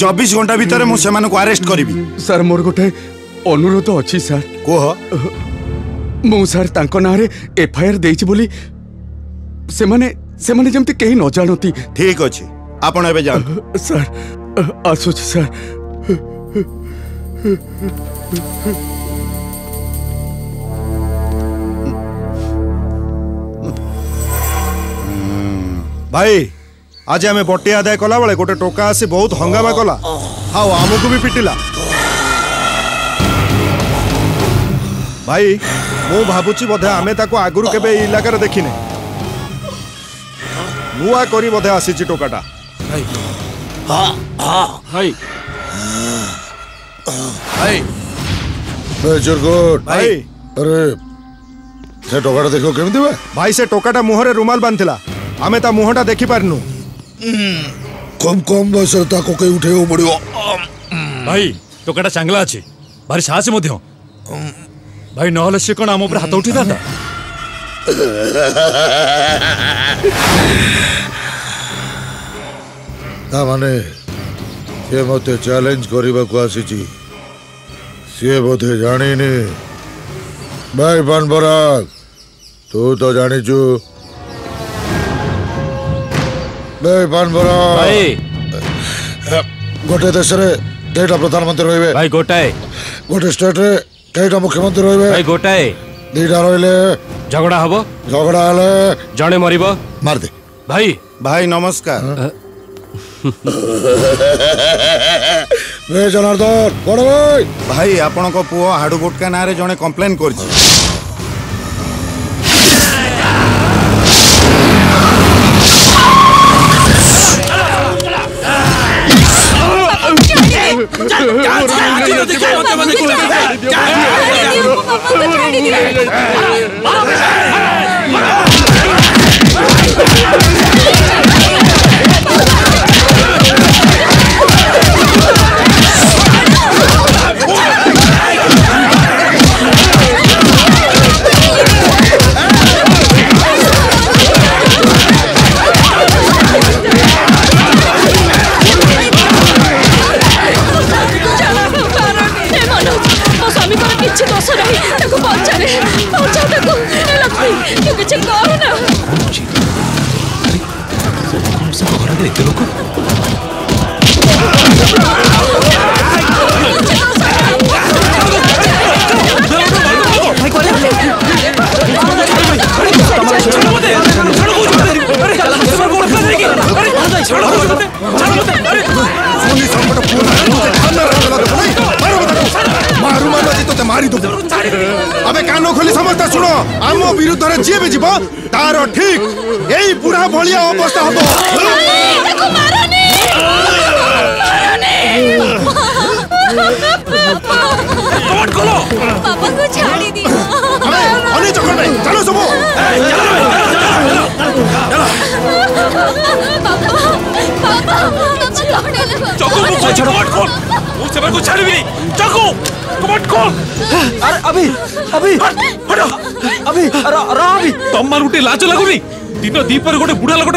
Speaker 3: ଚବିଶ ଘଣ୍ଟା ଭିତରେ ମୁଁ ସେମାନଙ୍କୁ ଆରେଷ୍ଟ କରିବି
Speaker 24: ସାର୍ ମୋର ଗୋଟେ ଅନୁରୋଧ ଅଛି ସାର୍
Speaker 3: କୁହ
Speaker 24: ମୁଁ ସାର୍ ତାଙ୍କ ନାଁରେ ଏଫଆଇଆର୍ ଦେଇଛି ବୋଲି ସେମାନେ ସେମାନେ ଯେମିତି କେହି ନ ଜାଣନ୍ତି
Speaker 3: ଠିକ୍ ଅଛି ଆପଣ ଏବେ ଯାଆନ୍ତୁ
Speaker 24: ସାର୍ ଆସୁଛି ସାର୍
Speaker 3: ଭାଇ ଆଜି ଆମେ ବଟି ଆଦାୟ କଲାବେଳେ ଗୋଟେ ଟୋକା ଆସି ବହୁତ ହଙ୍ଗାମା କଲା ଆଉ ଆମକୁ ବି ପିଟିଲା ଭାଇ ମୁଁ ଭାବୁଛି ବୋଧେ ଆମେ ତାକୁ ଆଗରୁ କେବେ ଏଇ ଇଲାକାରେ ଦେଖିନେ ନୂଆ କରି ବୋଧେ ଆସିଛି ଟୋକାଟା
Speaker 24: は
Speaker 3: い
Speaker 29: あ
Speaker 3: あ
Speaker 29: はいはい মেজর গুড
Speaker 3: ভাই আরে সে টোকাটা দেখিব কেমিতি বে ভাই সে টোকাটা
Speaker 29: মুহরে রুমাল বাঁধিলা আমি তা মুহটা দেখি
Speaker 27: পারনু কম কম বয়সে তাকে কে উঠেও পড়িব ভাই টোকাটা চাঙ্গলা আছে ভারি সাহসী মধ্য ভাই নহলে সে কোন আম উপরে হাত উঠিদাতা
Speaker 29: ତା ମାନେ ସିଏ ମୋତେ ଚ୍ୟାଲେଞ୍ଜ କରିବାକୁ ଆସିଛି ସିଏ ବୋଧେ ଜାଣିନି ଭାଇ ପାନବରାଗ ତୁ ତ ଜାଣିଛୁ ଭାଇ ପାନବରାଗ ଗୋଟେ ଦେଶରେ ଦୁଇଟା ପ୍ରଧାନମନ୍ତ୍ରୀ ରହିବେ
Speaker 8: ଭାଇ ଗୋଟାଏ
Speaker 29: ଗୋଟେ ଷ୍ଟେଟରେ କେଇଟା ମୁଖ୍ୟମନ୍ତ୍ରୀ ରହିବେ
Speaker 8: ଭାଇ ଗୋଟାଏ
Speaker 29: ଦୁଇଟା ରହିଲେ
Speaker 8: ଝଗଡ଼ା ହବ
Speaker 29: ଝଗଡ଼ା ହେଲେ
Speaker 8: ଜଣେ ମରିବ
Speaker 29: ମାରିଦେ
Speaker 8: ଭାଇ
Speaker 3: ଭାଇ ନମସ୍କାର
Speaker 29: ଜନାର୍ଦ୍ଦନ ବଡ଼ ଭାଇ
Speaker 3: ଭାଇ ଆପଣଙ୍କ ପୁଅ ହାଡ଼ୁ ଗୁଟକା ନାଁରେ ଜଣେ କମ୍ପ୍ଲେନ୍ କରିଛି
Speaker 10: Yeah. Vamos
Speaker 3: a jugar de truco. ଛାଡ଼ିଦେବୁ ଆମେ କାନ ଖୋଲି ସମସ୍ତେ ଶୁଣ ଆମ ବିରୁଦ୍ଧରେ ଯିଏ ବି ଯିବ ତାର ଠିକ ଏଇ ବୁଢ଼ା ଭଳିଆ ଅବସ୍ଥା ହବ ଅନେକ ଚକର ପାଇଁ ଚାଲ ସବୁ
Speaker 27: ବାବା ବାବା चक्कु को छोड़ कमांड खोल वो को छाड़ी भी
Speaker 30: नहीं चक्कु अभी अभी अभी
Speaker 27: अरे अभी दिन दीपर गोटे बुढ़ा को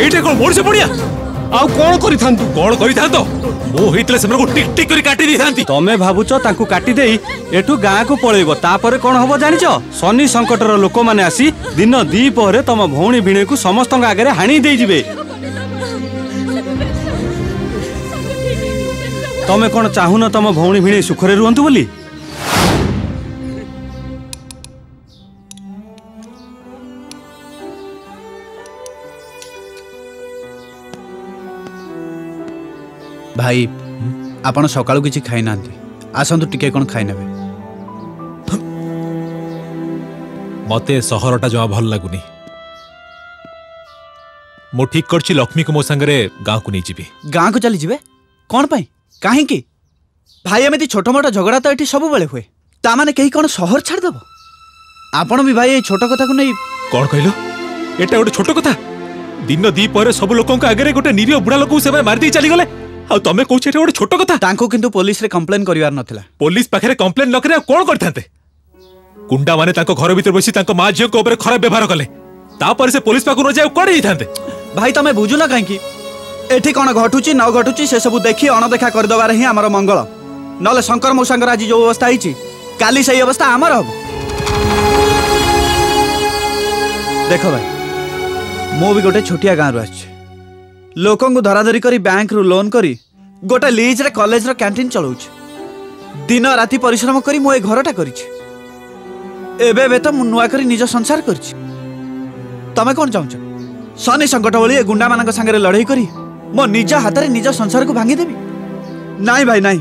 Speaker 27: एटे पड़िया आ टिक टिक करी काटी तमे काटी देई एठू
Speaker 8: गाँ को पळेइबो तापरे कोन हबो जानिचो शनि संकटर लोक माने आसी दिन दी पहरे तम भौणी भिणे को ତମେ କ'ଣ ଚାହୁଁନ ତମ ଭଉଣୀ ଭିଣେଇ ସୁଖରେ ରୁହନ୍ତୁ ବୋଲି
Speaker 17: ଭାଇ ଆପଣ ସକାଳୁ କିଛି ଖାଇନାହାନ୍ତି ଆସନ୍ତୁ ଟିକେ କ'ଣ ଖାଇନେବେ
Speaker 13: ମୋତେ ସହରଟା ଜମା ଭଲ ଲାଗୁନି ମୁଁ ଠିକ୍ କରିଛି ଲକ୍ଷ୍ମୀକୁ ମୋ ସାଙ୍ଗରେ ଗାଁକୁ ନେଇଯିବି
Speaker 17: ଗାଁକୁ ଚାଲିଯିବେ କ'ଣ ପାଇଁ କାହିଁକି ଭାଇ ଏମିତି ଛୋଟମୋଟ ଝଗଡ଼ା ତ ଏଠି ସବୁବେଳେ ହୁଏ ତାମାନେ କେହି କ'ଣ ସହର ଛାଡ଼ିଦେବ ଆପଣ ବି ଭାଇ ଏଇ ଛୋଟ କଥାକୁ ନେଇ
Speaker 13: କ'ଣ କହିଲ ଏଟା ଗୋଟେ ଛୋଟ କଥା ଦିନ ଦୁଇ ପରେ ସବୁ ଲୋକଙ୍କ ଆଗରେ ଗୋଟେ ନିରୀହ ବୁଢ଼ା ଲୋକଙ୍କୁ ସେମାନେ ମାରିଦେଇ ଚାଲିଗଲେ ଆଉ ତମେ କହୁଛ ଏଟା ଗୋଟେ ଛୋଟ କଥା
Speaker 17: ତାଙ୍କୁ କିନ୍ତୁ ପୋଲିସରେ କମ୍ପ୍ଲେନ୍ କରିବାର ନଥିଲା
Speaker 13: ପୋଲିସ ପାଖରେ କମ୍ପ୍ଲେନ୍ ନ କରି ଆଉ କ'ଣ କରିଥାନ୍ତେ ଗୁଣ୍ଡାମାନେ ତାଙ୍କ ଘର ଭିତରେ ବସି ତାଙ୍କ ମା ଝିଅଙ୍କ ଉପରେ ଖରାପ ବ୍ୟବହାର କଲେ ତାପରେ ସେ ପୋଲିସ ପାଖକୁ ନ କୁଆଡ଼େ ଯାଇଥାନ୍ତେ
Speaker 17: ଭାଇ ତମେ ବୁଝୁନ କାହିଁକି एउटु से सबै देखि अणदेखा गरिदेबार हिँड मंगल नले शंकर मैले आज जो अवस्था है कालिसै अवस्था आमर हे देखि गोटे छोटिया गाँरु आोक धराधरी बैंक रु लोन गरि गोटे रे कलेज र क्याटिन चलाउँछु दिन राति परिश्रम गरि नुवा निज संसार गरि तम कि संकट भयो ए गुन्डा मैले लडै करी ମୋ ନିଜ ହାତରେ ନିଜ ସଂସାରକୁ ଭାଙ୍ଗିଦେବି ନାଇଁ ଭାଇ ନାଇଁ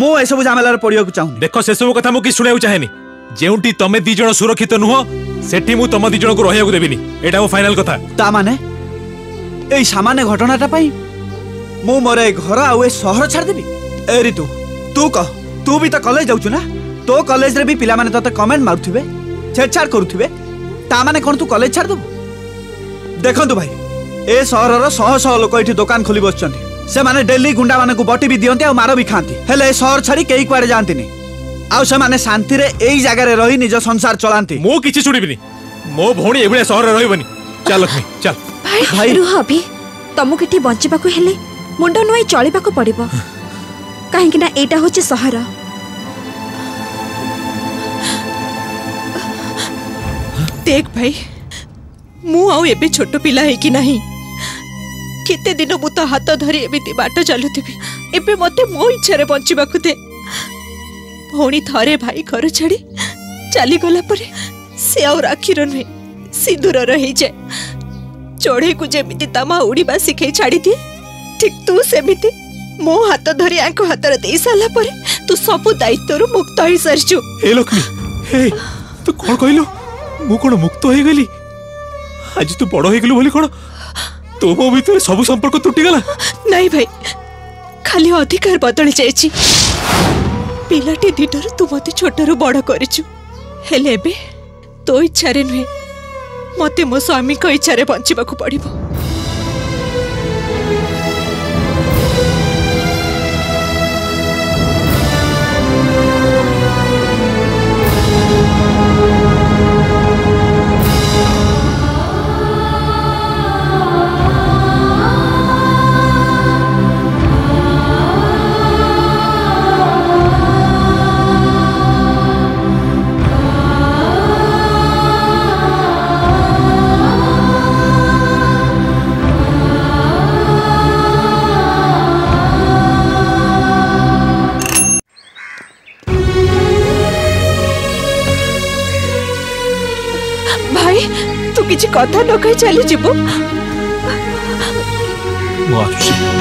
Speaker 17: ମୁଁ ଏସବୁ ଝାମେଲାରେ ପଡ଼ିବାକୁ ଚାହୁଁନି
Speaker 13: ଦେଖ ସେସବୁ କଥା ମୁଁ କିଛି ଶୁଣିବାକୁ ଚାହେଁନି ଯେଉଁଠି ତମେ ଦି ଜଣ ସୁରକ୍ଷିତ ନୁହଁ ସେଠି ମୁଁ ତମ ଦି ଜଣଙ୍କୁ ରହିବାକୁ ଦେବିନି ଏଇଟା ମୋ ଫାଇନାଲ କଥା
Speaker 17: ତା ମାନେ ଏଇ ସାମାନ୍ୟ ଘଟଣାଟା ପାଇଁ ମୁଁ ମୋର ଏ ଘର ଆଉ ଏ ସହର ଛାଡ଼ିଦେବି ଏ ରିତୁ ତୁ କହ ତୁ ବି ତ କଲେଜ ଯାଉଛୁ ନା ତୋ କଲେଜରେ ବି ପିଲାମାନେ ତତେ କମେଣ୍ଟ ମାରୁଥିବେ ଛେଡ଼ଛାଡ଼ କରୁଥିବେ ତା ମାନେ କ'ଣ ତୁ କଲେଜ ଛାଡ଼ିଦେବୁ ଦେଖନ୍ତୁ ଭାଇ ए सहरर शह शह लोक एठी दोकान खोली बसुछन्ति ସେମାନେ ଡେଲି ଗୁଣ୍ଡାମାନଙ୍କୁ ବଟି ବି ଦିଅନ୍ତି ଆଉ ମାର ବି ଖାଆନ୍ତି ହେଲେ ଏ ସହର ଛାଡ଼ି କେହି କୁଆଡ଼େ ଯାଆନ୍ତିନି ଆଉ ସେମାନେ ଶାନ୍ତିରେ ଏଇ ଜାଗାରେ ରହି ନିଜ ସଂସାର ଚଳାନ୍ତି
Speaker 13: ମୁଁ କିଛି ଶୁଣିବିନି ମୋ ଭଉଣୀ ଏଭଳିଆ ସହରରେ ରହିବନି ଚାଲ ଲକ୍ଷ୍ମୀ ଚାଲ
Speaker 11: ଭାଇ ରୁହ ଅଭି ତମକୁ ଏଠି ବଞ୍ଚିବାକୁ ହେଲେ ମୁଣ୍ଡ ନୁଆଇ ଚଳିବାକୁ ପଡ଼ିବ କାହିଁକି ନା ଏଇଟା ହେଉଛି ସହର
Speaker 9: ଦେଖ ଭାଇ ମୁଁ ଆଉ ଏବେ ଛୋଟ ପିଲା ହେଇକି ନାହିଁ କେତେ ଦିନ ମୁଁ ତ ହାତ ଧରି ଏମିତି ବାଟ ଚାଲୁଥିବି ଏବେ ମୋତେ ମୋ ଇଚ୍ଛାରେ ବଞ୍ଚିବାକୁ ଦେ ଭଉଣୀ ଥରେ ଭାଇ ଘର ଛାଡ଼ି ଚାଲିଗଲା ପରେ ସେ ଆଉ ରାକ୍ଷୀର ନୁହେଁ ସିନ୍ଦୁରର ହେଇଯାଏ ଚଢ଼େଇକୁ ଯେମିତି ତାମା ଉଡ଼ିବା ଶିଖେଇ ଛାଡ଼ିଦିଏ ଠିକ୍ ତୁ ସେମିତି ମୋ ହାତ ଧରି ଆଙ୍କ ହାତରେ ଦେଇ ସାରିଲା ପରେ ତୁ ସବୁ ଦାୟିତ୍ୱରୁ ମୁକ୍ତ ହେଇସାରିଛୁ
Speaker 13: ହେ ଲକ୍ଷ୍ମୀ ହେ ତୁ କ'ଣ କହିଲୁ ମୁଁ କ'ଣ ମୁକ୍ତ ହେଇଗଲି ଆଜି ତୁ ବଡ଼ ହେଇଗଲୁ ବୋଲି କ'ଣ ତୋ ଭିତରେ ସବୁ ସମ୍ପର୍କ ତୁଟିଗଲା
Speaker 9: ନାଇଁ ଭାଇ ଖାଲି ଅଧିକାର ବଦଳି ଯାଇଛି ପିଲାଟି ଦିନରୁ ତୁ ମୋତେ ଛୋଟରୁ ବଡ଼ କରିଛୁ ହେଲେ ଏବେ ତୋ ଇଚ୍ଛାରେ ନୁହେଁ ମୋତେ ମୋ ସ୍ୱାମୀଙ୍କ ଇଚ୍ଛାରେ ବଞ୍ଚିବାକୁ ପଡ଼ିବ କିଛି କଥା ନ କହି ଚାଲିଯିବୁ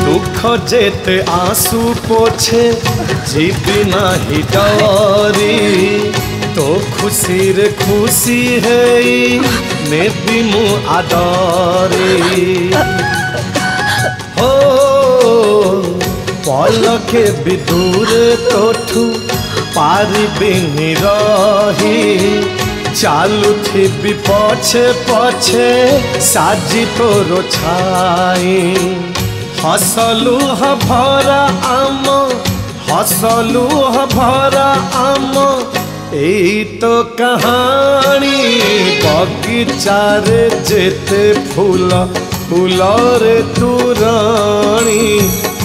Speaker 21: দুঃখ যেতে আসু পছে জিবি নাহি ডরি তো খুশির খুশি হেই নেবি মু আদরি ও পলকে বি দূরে তোঠু পারিবিনি রহি চালু থিবি পছে পছে সাজি তোর ছাই হসলু ভরা আম হসলু ভরা আম এই তো কাহানি বগিচারে যেতে ফুল ফুলরে তুরাণী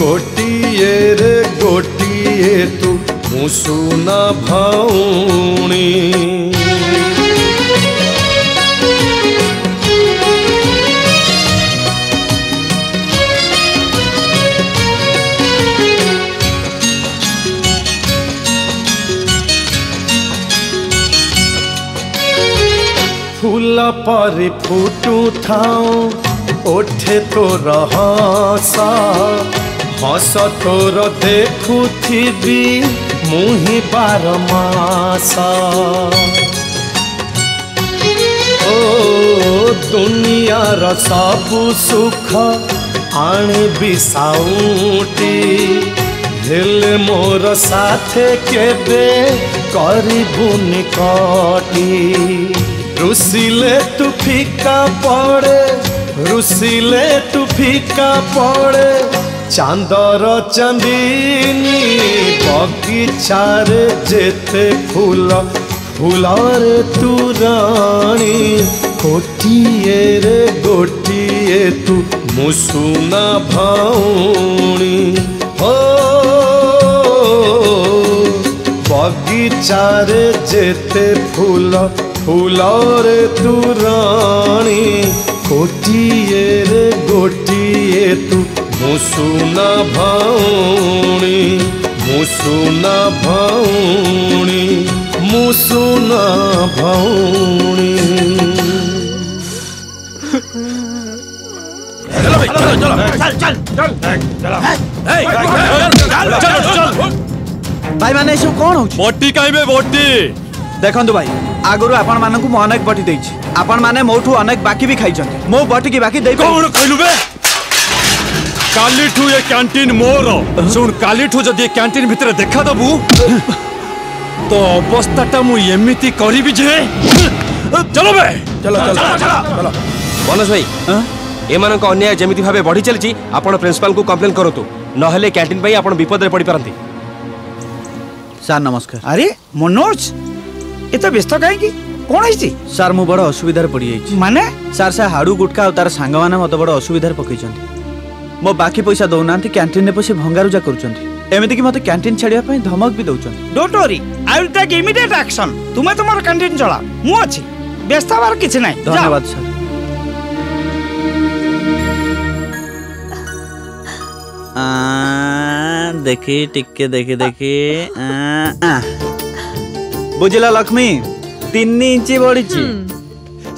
Speaker 21: গোটিয়ে রে গোটিয়ে তু মুসুনা ভাউণী नीला पर फूटू थाओ ओठे तोर हसा हस तोर देखु मुहि बार मासा ओ दुनियार सुख আনবি সাউটি হেলে মোর সাথে কেবে করিবুনি রুসিলে তু ফিকা পড়ে রুসিলে তু ফিকা পড়ে চাঁদর চাঁদিনী বগিচারে যেতে ফুল ফুলরে তু রানি কোটিয়ে রে গোটিয়ে তু মুসুনা ভাউণী ও বগিচারে যেতে ফুল ফুলর তু রানী কোটিয়ে রে গোটিয়ে তু মুসুনা ভাউণী মুসুনা ভাউণী মুসুনা ভাউণী
Speaker 17: ভাই মানে এসব কଣ ହଉଛି
Speaker 27: বটি কাইবে বটি
Speaker 17: ଦେଖନ୍ତୁ ଭାଇ ଆଗରୁ ଆପଣମାନଙ୍କୁ ମୁଁ ଅନେକ ବଟି ଦେଇଛି ଆପଣମାନେ ମୋଠୁ ଅନେକ ବାକି ବି ଖାଇଛନ୍ତି ମୋ ବଟିକି ବାକି ଦେଇ
Speaker 27: କ'ଣ କହିଲୁ ବେ କାଲିଠୁ ଏ କ୍ୟାଣ୍ଟିନ୍ ମୋର ଶୁଣ କାଲିଠୁ ଯଦି ଏ କ୍ୟାଣ୍ଟିନ୍ ଭିତରେ ଦେଖାଦେବୁ ତ ଅବସ୍ଥାଟା ମୁଁ ଏମିତି କରିବି ଯେ চলো বে
Speaker 31: চলো চলো চলো
Speaker 32: মনোজ ভাই এমানক অন্যায় যেমিতি ভাবে বড়ি চলিছি আপন প্রিন্সিপাল কু কমপ্লেন করতু নহলে ক্যান্টিন পাই আপন বিপদে
Speaker 17: পড়ি পারন্তি
Speaker 33: স্যার নমস্কার আরে মনোজ এত ব্যস্ত কাহি কোণ হয়েছি
Speaker 17: ସାର୍ ମୁଁ ବଡ଼ ଅସୁବିଧାରେ ପଡ଼ିଯାଇଛି
Speaker 33: মানে
Speaker 17: ସାର୍ ସେ ହାଡ଼ୁ ଗୁଟକା ଆଉ ତାର ସାଙ୍ଗମାନେ ମୋତେ ବଡ଼ ଅସୁବିଧାରେ ପକାଇଛନ୍ତି ମୋ ବାକି ପଇସା ଦେଉନାହାନ୍ତି କ୍ୟାଣ୍ଟିନ୍ରେ ପଶି ଭଙ୍ଗାରୁଜା କରୁଛନ୍ତି ଏମିତିକି ମୋତେ କ୍ୟାଣ୍ଟିନ୍ ଛାଡ଼ିବା ପାଇଁ ଧମକ ବି ଦେଉଛନ୍ତି
Speaker 33: don't worry I will take immediate action তুমি তোমার ক্যান্টিন চলা মু আছি ব্যস্ত হবার কিছু নাই যাও।
Speaker 17: ধন্যবাদ ସାର୍ আ, দেখি টিকে দেখি দেখি আ, আ। ବୁଝିଲ ଲକ୍ଷ୍ମୀ ତିନି ଇଞ୍ଚ ବଢିଛି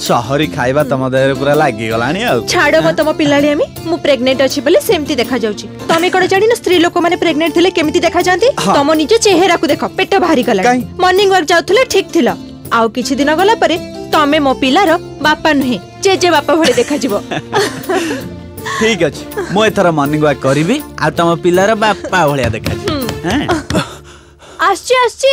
Speaker 17: ସହରୀ ଖାଇବା ତମ ଦେହରେ ପୁରା ଲାଗିଗଲାଣି ଆଉ
Speaker 9: ଛାଡ଼ ମୋ ତମ ପିଲାଳି ଆମେ ମୁଁ ପ୍ରେଗନେଣ୍ଟ ଅଛି ବୋଲି ସେମିତି ଦେଖାଯାଉଛି ତମେ କଣ ଜାଣିନ ସ୍ତ୍ରୀ ଲୋକମାନେ ପ୍ରେଗନେଣ୍ଟ ଥିଲେ କେମିତି ଦେଖାଯାନ୍ତି ତମ ନିଜ ଚେହେରାକୁ ଦେଖ ପେଟ ବାହାରି ଗଲା ମର୍ଣ୍ଣିଂ ୱାକ୍ ଯାଉଥିଲେ ଠିକ ଥିଲ ଆଉ କିଛି ଦିନ ଗଲା ପରେ ତମେ ମୋ ପିଲାର ବାପା ନୁହେଁ ଜେଜେ ବାପା ଭଳି ଦେଖାଯିବ
Speaker 17: ଠିକ ଅଛି ମୁଁ ଏଥର ମର୍ଣ୍ଣିଂ ୱାକ୍ କରିବି ଆଉ ତମ ପିଲାର ବାପା ଭଳିଆ ଦେଖାଯିବ
Speaker 9: ଆସୁଛି ଆସୁଛି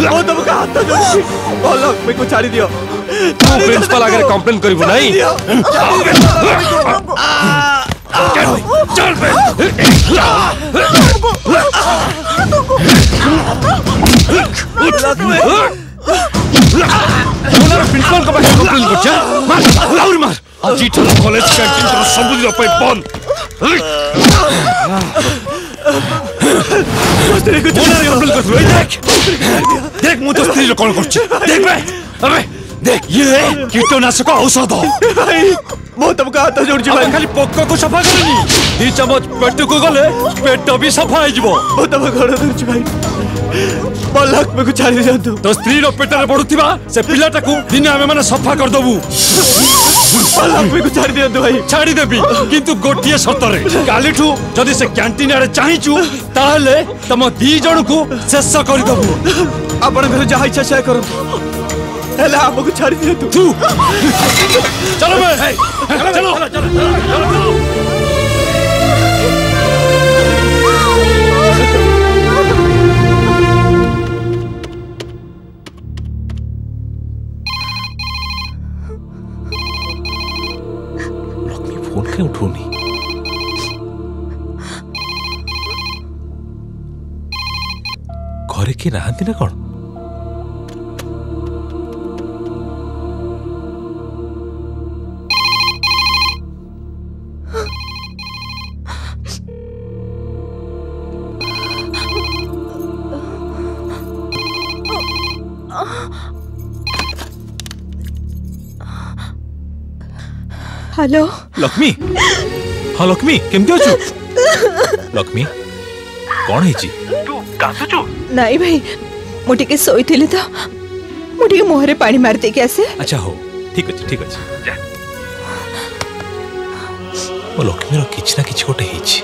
Speaker 27: ମୁଁ
Speaker 17: ତମକୁ ହାତ ଯୋଡୁଛି ଭଲ ମେକୁ ଛାଡି ଦିଅ
Speaker 27: ତୁ ପ୍ରିନ୍ସିପାଲ ଆଗରେ କମ୍ପ୍ଲେନ୍ କରିବୁ ନାଇଁ ଚାଲ ପ୍ରିନ୍ସିପାଲଙ୍କ ପାଖରେ କମ୍ପ୍ଲେନ୍ କରୁଛ ମାର ଆହୁରି ମାର ଆଜିଠାରୁ କଲେଜ କ୍ୟାଣ୍ଟିନ୍ ସବୁ ଦିନ ପାଇଁ ବନ୍ଦ দেখ ମୁଁ ତୋ ସ୍ତ୍ରୀର କ'ଣ କରୁଛି ଦେଖ ଆବେ দেখ ইয়ে কীটনাশক ঔষধ ভাই
Speaker 17: ମୁଁ ତମକୁ ହାତ ଯୋଡୁଛି
Speaker 27: ଭାଇ ଖାଲି ପୋକକୁ ସଫା କରିନି ଦି ଚାମଚ ପେଟକୁ ଗଲେ ପେଟ ବି ସଫା ହେଇଯିବ
Speaker 17: ମୁଁ ତମ ଘର ଦଉଛି ଭାଇ ମଲ୍ଲାକ୍ମକୁ ଛାଡ଼ି ଦିଅନ୍ତୁ
Speaker 27: ତୋ ସ୍ତ୍ରୀର ପେଟରେ ପଡୁଥିବା ସେ ପିଲାଟାକୁ ଦିନେ ଆମେମାନେ ସଫା କରିଦେବୁ
Speaker 17: ବାଲାପିକୁ ଛାଡ଼ି ଦିଅନ୍ତୁ ଭାଇ
Speaker 27: ଛାଡ଼ିଦେବି କିନ୍ତୁ ଗୋଟିଏ ସତରେ କାଲିଠୁ ଯଦି ସେ କ୍ୟାଣ୍ଟିନ୍ ଆଡ଼େ ଚାହିଁଛୁ ତାହେଲେ ତମ ଦି ଜଣକୁ ଶେଷ କରିଦେବୁ
Speaker 17: ଆପଣଙ୍କର ଯାହା ଇଚ୍ଛା ସେୟା କରନ୍ତୁ ହେଲେ ଆମକୁ ଛାଡ଼ି ଦିଅନ୍ତୁ
Speaker 27: ଚଲ ଚଲ क्यों ढूंढी
Speaker 13: ঘরে কি নাহান্তি না କ'ଣ हेलो लक्ष्मी हाँ
Speaker 9: लक्ष्मी
Speaker 13: केमती अछु लक्ष्मी तू कासु छु नाही भाई मोटी के
Speaker 9: सोई थेली तो मोटी के मोहरे पानी मार दे अच्छा हो ठीक अछि
Speaker 13: ठीक अछि जा लक्ष्मी रो किछ ना किछ गोटे हिची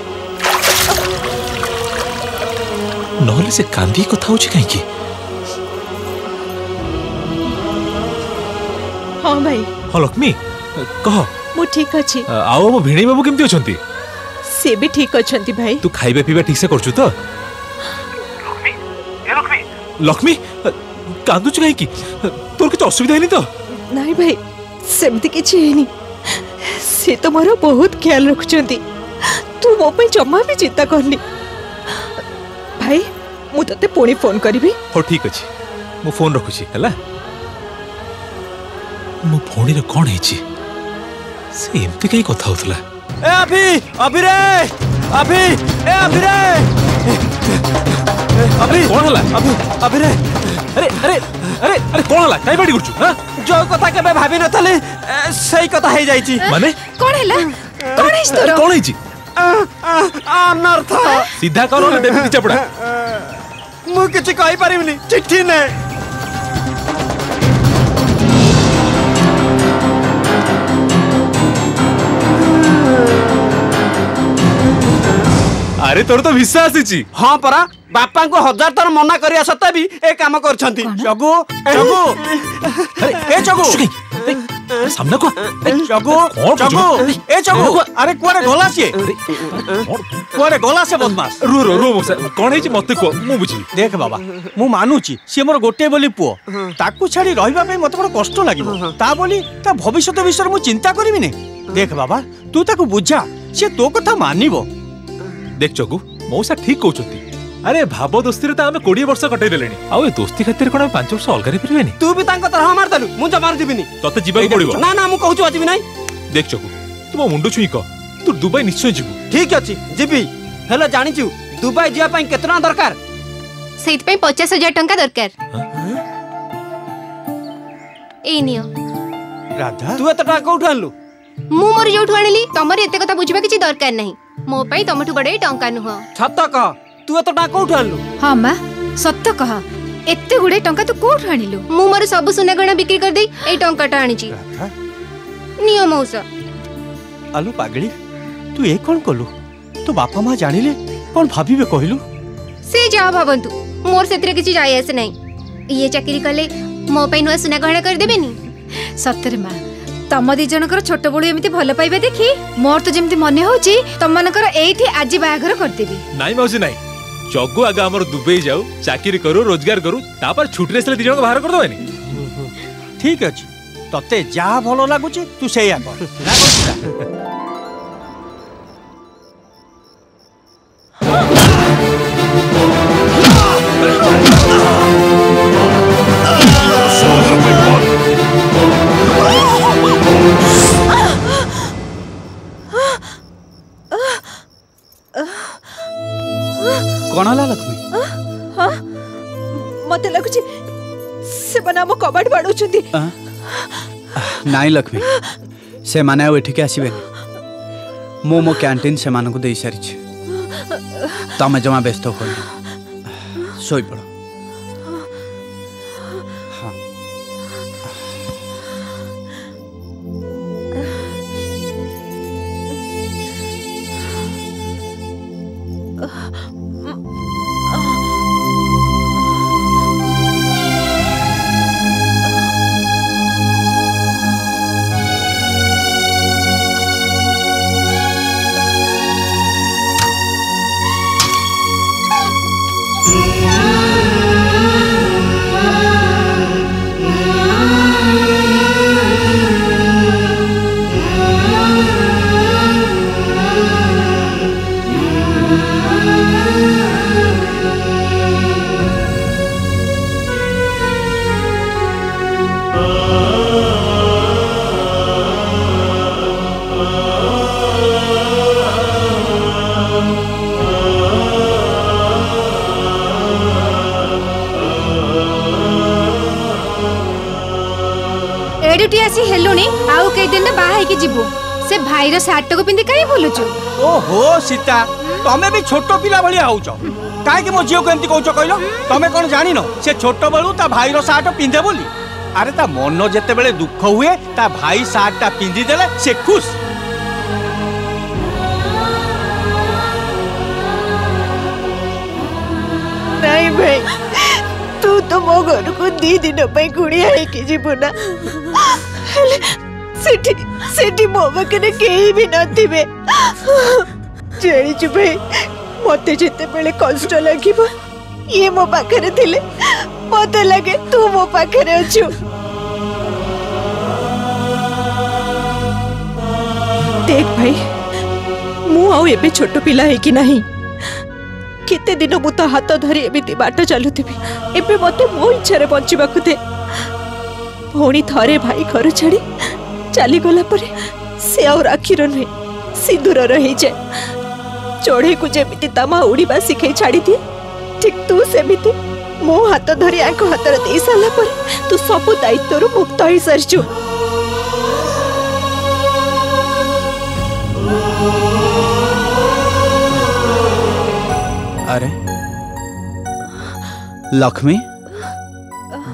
Speaker 13: नहले से कांदी कथा होची काई की हाँ भाई हाँ
Speaker 9: लक्ष्मी कहो
Speaker 13: मु ठीक अछि
Speaker 9: आउ हम भिणी
Speaker 13: बाबू किमिति अछंती से भी ठीक
Speaker 9: अछंती भाई तू खाइबे पिबे
Speaker 13: ठीक से करछु त लक्ष्मी ए लक्ष्मी लक्ष्मी कांदु छै कि तोर किछ असुविधा हेनी
Speaker 9: त नहीं भाई सेमति किछ हेनी से तो मोर बहुत ख्याल रखछंती तू मो पे जम्मा भी चिंता करनी भाई मु तते पूरी फोन
Speaker 13: करबी हो ठीक अछि मु फोन रखु छी हला मो फोन रे कोन हे छी ସେ ଏମିତି କାହିଁ କଥା ହଉଥିଲା
Speaker 8: ଏ ଅଭି ଅଭି ରେ ଅଭି ଏ ଅଭି ରେ ଅଭି
Speaker 13: କଣ ହେଲା
Speaker 8: ଅଭି ଅଭି ରେ
Speaker 13: ଆରେ ଆରେ ଆରେ ଆରେ କଣ ହେଲା କାହିଁ ପାଟି କରୁଛୁ
Speaker 8: ଯୋଉ କଥା କେବେ ଭାବି ନଥିଲି ସେଇ କଥା ହେଇଯାଇଛି
Speaker 13: ମାନେ
Speaker 34: କଣ ହେଲା କଣ ହେଇଛି ତୋର
Speaker 13: କଣ ହେଇଛି
Speaker 8: ଅନର୍ଥ
Speaker 13: ସିଧା କର ଦେବି ଚାପଡ଼ା
Speaker 8: ମୁଁ କିଛି କହିପାରିବିନି ଚିଠି ନେ
Speaker 13: আরে তোর তো ভিসা আসিছি
Speaker 15: ହଁ ପରା ବାପାଙ୍କୁ ହଜାର ଥର ମନା କରିବା ସତ୍ତ୍ୱେ ବି ଏ କାମ କରିଛନ୍ତି
Speaker 8: ଜଗୁ ଜଗୁ আরে এ
Speaker 13: চগু
Speaker 8: এই,
Speaker 13: আরে
Speaker 8: সামনে কো এই, জগু କ'ଣ
Speaker 13: କରୁଛୁ?
Speaker 8: ଜଗୁ ଏ ଜଗୁ ଆରେ କୁଆଡେ ଗଲା ସିଏ আরে, କ'ଣ? କୁଆଡେ ଗଲା ସେ ବଦମାସ
Speaker 13: ରୁହ ରୁହ ରୁହ ମଉସା କଣ ହେଇଛି ମତେ କୁହ ମୁଁ ବୁଝିବି
Speaker 8: ଦେଖ ବାବା ମୁଁ ମାନୁଛି ସିଏ ମୋର ଗୋଟିଏ ବୋଲି ପୁଅ ତାକୁ ଛାଡି ରହିବା ପାଇଁ ମତେ ବଡ଼ କଷ୍ଟ ଲାଗିବ ତା ବୋଲି ତା ଭବିଷ୍ୟତ ବିଷୟରେ ମୁଁ ଚିନ୍ତା କରିବିନି ଦେଖ ବାବା ତୁ ତାକୁ ବୁଝା ସିଏ ତୋ କଥା ମାନିବ
Speaker 13: দেখ চগু মৌসা ঠিক কৌছন্তি আরে ভাব দোস্তিরে তো আমি কোড়িয়ে বর্ষ কটাই দেলে আউ এ দোস্তি খাতিরে কোন পাঁচ বর্ষ অলগা
Speaker 15: রে পারিবেনি তু বি তাঙ্ক তরহ মার দেলু মু
Speaker 13: জমার জিবিনি ততে
Speaker 15: জিবাই পড়িব না না মু কহুচু
Speaker 13: আজিবি নাই দেখ চগু তুম মুন্ড ছুঁই ক তু দুবাই নিশ্চয়
Speaker 15: জিবু ঠিক আছে জিবি হেলে জানিছু দুবাই জিয়া পাই কেতনা দরকার
Speaker 4: সেইত পাই 50000 টাকা দরকার এই নিও
Speaker 8: রাধা
Speaker 15: তু এত টাকা কোঠু আনলু
Speaker 4: মু মোর যোঠু আনিলি তোমার এতে কথা বুঝবা কিছু দরকার নাই ମୋ ପାଇଁ ତମଠୁ ବଡେଇ ଟଙ୍କା ନୁହଁ
Speaker 15: ସତ କହ ତୁ ଏତେ ଟଙ୍କା କୋଉଠୁ ଆଣିଲୁ
Speaker 4: ହଁ ମା ସତ କହ ଏତେ ଗୁଡେ ଟଙ୍କା ତୁ କୋଉଠୁ ଆଣିଲୁ ମୁଁ ମୋର ସବୁ ସୁନା ଗହଣା ବିକ୍ରି କରିଦେଇ ଏଇ ଟଙ୍କାଟା ଆଣିଛି ନିଅ ମଉସ
Speaker 8: ଆଲୋ ପାଗଳି ତୁ ଏ କଣ କଲୁ ତୋ ବାପା ମା ଜାଣିଲେ କଣ ଭାବିବେ କହିଲୁ
Speaker 4: ସେ ଯାହା ଭାବନ୍ତୁ ମୋର ସେଥିରେ କିଛି ଯାଇ ଆସେ ନାହିଁ ଇଏ ଚାକିରି କଲେ ମୋ ପାଇଁ ନୂଆ ସୁନା ଗହଣା କରିଦେବେନି
Speaker 16: ସତରେ ମା ତମ ଦି ଜଣଙ୍କର ଛୋଟ ବେଳୁ ଏମିତି ଭଲ ପାଇବା ଦେଖି ମୋର ତ ଯେମିତି ମନେ ହଉଛି ତମମାନଙ୍କର ଏଇଠି ଆଜି ବାହାଘର କରିଦେବି
Speaker 13: ନାଇଁ ମାଉସୀ ନାଇଁ ଜଗୁ ଆଗ ଆମର ଦୁବାଇ ଯାଉ ଚାକିରି କରୁ ରୋଜଗାର କରୁ ତାପରେ ଛୁଟିରେ ଆସିଲେ ଦି ଜଣଙ୍କୁ ବାହାର କରିଦେବାନି
Speaker 8: ଠିକ ଅଛି ତତେ ଯାହା ଭଲ ଲାଗୁଛି ତୁ ସେଇଆ କର Oh! कौन है लक्ष्मी
Speaker 9: हाँ मत लगुच से आम कबाट बाड़ू
Speaker 17: ନାଇଁ ଲକ୍ଷ୍ମୀ ସେମାନେ ଆଉ ଏଠିକି ଆସିବେନି ମୁଁ ମୋ କ୍ୟାଣ୍ଟିନ୍ ସେମାନଙ୍କୁ ଦେଇସାରିଛି ତମେ ଜମା ବ୍ୟସ୍ତ ହୁଅନି ଶୋଇପଡ଼
Speaker 16: ଧରିକି ଯିବୁ
Speaker 25: ସେ ଭାଇର ସାର୍ଟକୁ ପିନ୍ଧି କାହିଁ ବୁଲୁଛୁ
Speaker 8: ଓହୋ ସୀତା ତମେ ବି ଛୋଟ ପିଲା ଭଳିଆ ହଉଛ କାହିଁକି ମୋ ଝିଅକୁ ଏମିତି କହୁଛ କହିଲ ତମେ କ'ଣ ଜାଣିନ ସେ ଛୋଟ ବେଳୁ ତା ଭାଇର ସାର୍ଟ ପିନ୍ଧେ ବୋଲି ଆରେ ତା ମନ ଯେତେବେଳେ ଦୁଃଖ ହୁଏ ତା ଭାଇ ସାର୍ଟଟା ପିନ୍ଧିଦେଲେ ସେ ଖୁସ୍
Speaker 9: ନାଇଁ ଭାଇ ତୁ ତ ମୋ ଘରକୁ ଦି ଦିନ ପାଇଁ କୁଣିଆ ହେଇକି ଯିବୁ ନା ହେଲେ ସେଠି ಸಿಟಿ ಮೊಮ್ಮಕ್ಕನ ಕೇಳಿ ನಂತಿವೆ ଜାଣିଛୁ ଭାଇ ମତେ ଯେତେବେଳେ କଷ୍ଟ ଲାଗିବ ଇଏ ମୋ ପାଖରେ ଥିଲେ ମତେ ଲାଗେ ତୁ ମୋ ପାଖରେ ଅଛୁ ଦେଖ ଭାଇ ମୁଁ ଆଉ ଏବେ ଛୋଟ ପିଲା ହେଇକି ନାହିଁ କେତେ ଦିନ ମୁଁ ତ ହାତ ଧରି ଏମିତି ବାଟ ଚାଲୁଥିବି ଏବେ ମତେ ମୋ ଇଚ୍ଛାରେ ବଞ୍ଚିବାକୁ ଦେ ପୁଣି ଥରେ ଭାଇ ଘର ଛାଡ଼ି ଚାଲିଗଲା ପରେ ସେ ଆଉ ରାକ୍ଷୀର ନୁହେଁ ସିନ୍ଦୁରର ହେଇଯାଏ ଚଢ଼େଇକୁ ଯେମିତି ତା ମା ଉଡ଼ିବା ଶିଖେଇ ଛାଡ଼ିଦିଏ ଠିକ୍ ତୁ ସେମିତି ମୋ ହାତ ଧରି ଆଙ୍କ ହାତରେ ଦେଇ ସାରିଲା ପରେ ତୁ ସବୁ ଦାୟିତ୍ୱରୁ ମୁକ୍ତ ହେଇସାରିଛୁ
Speaker 17: ଆରେ ଲକ୍ଷ୍ମୀ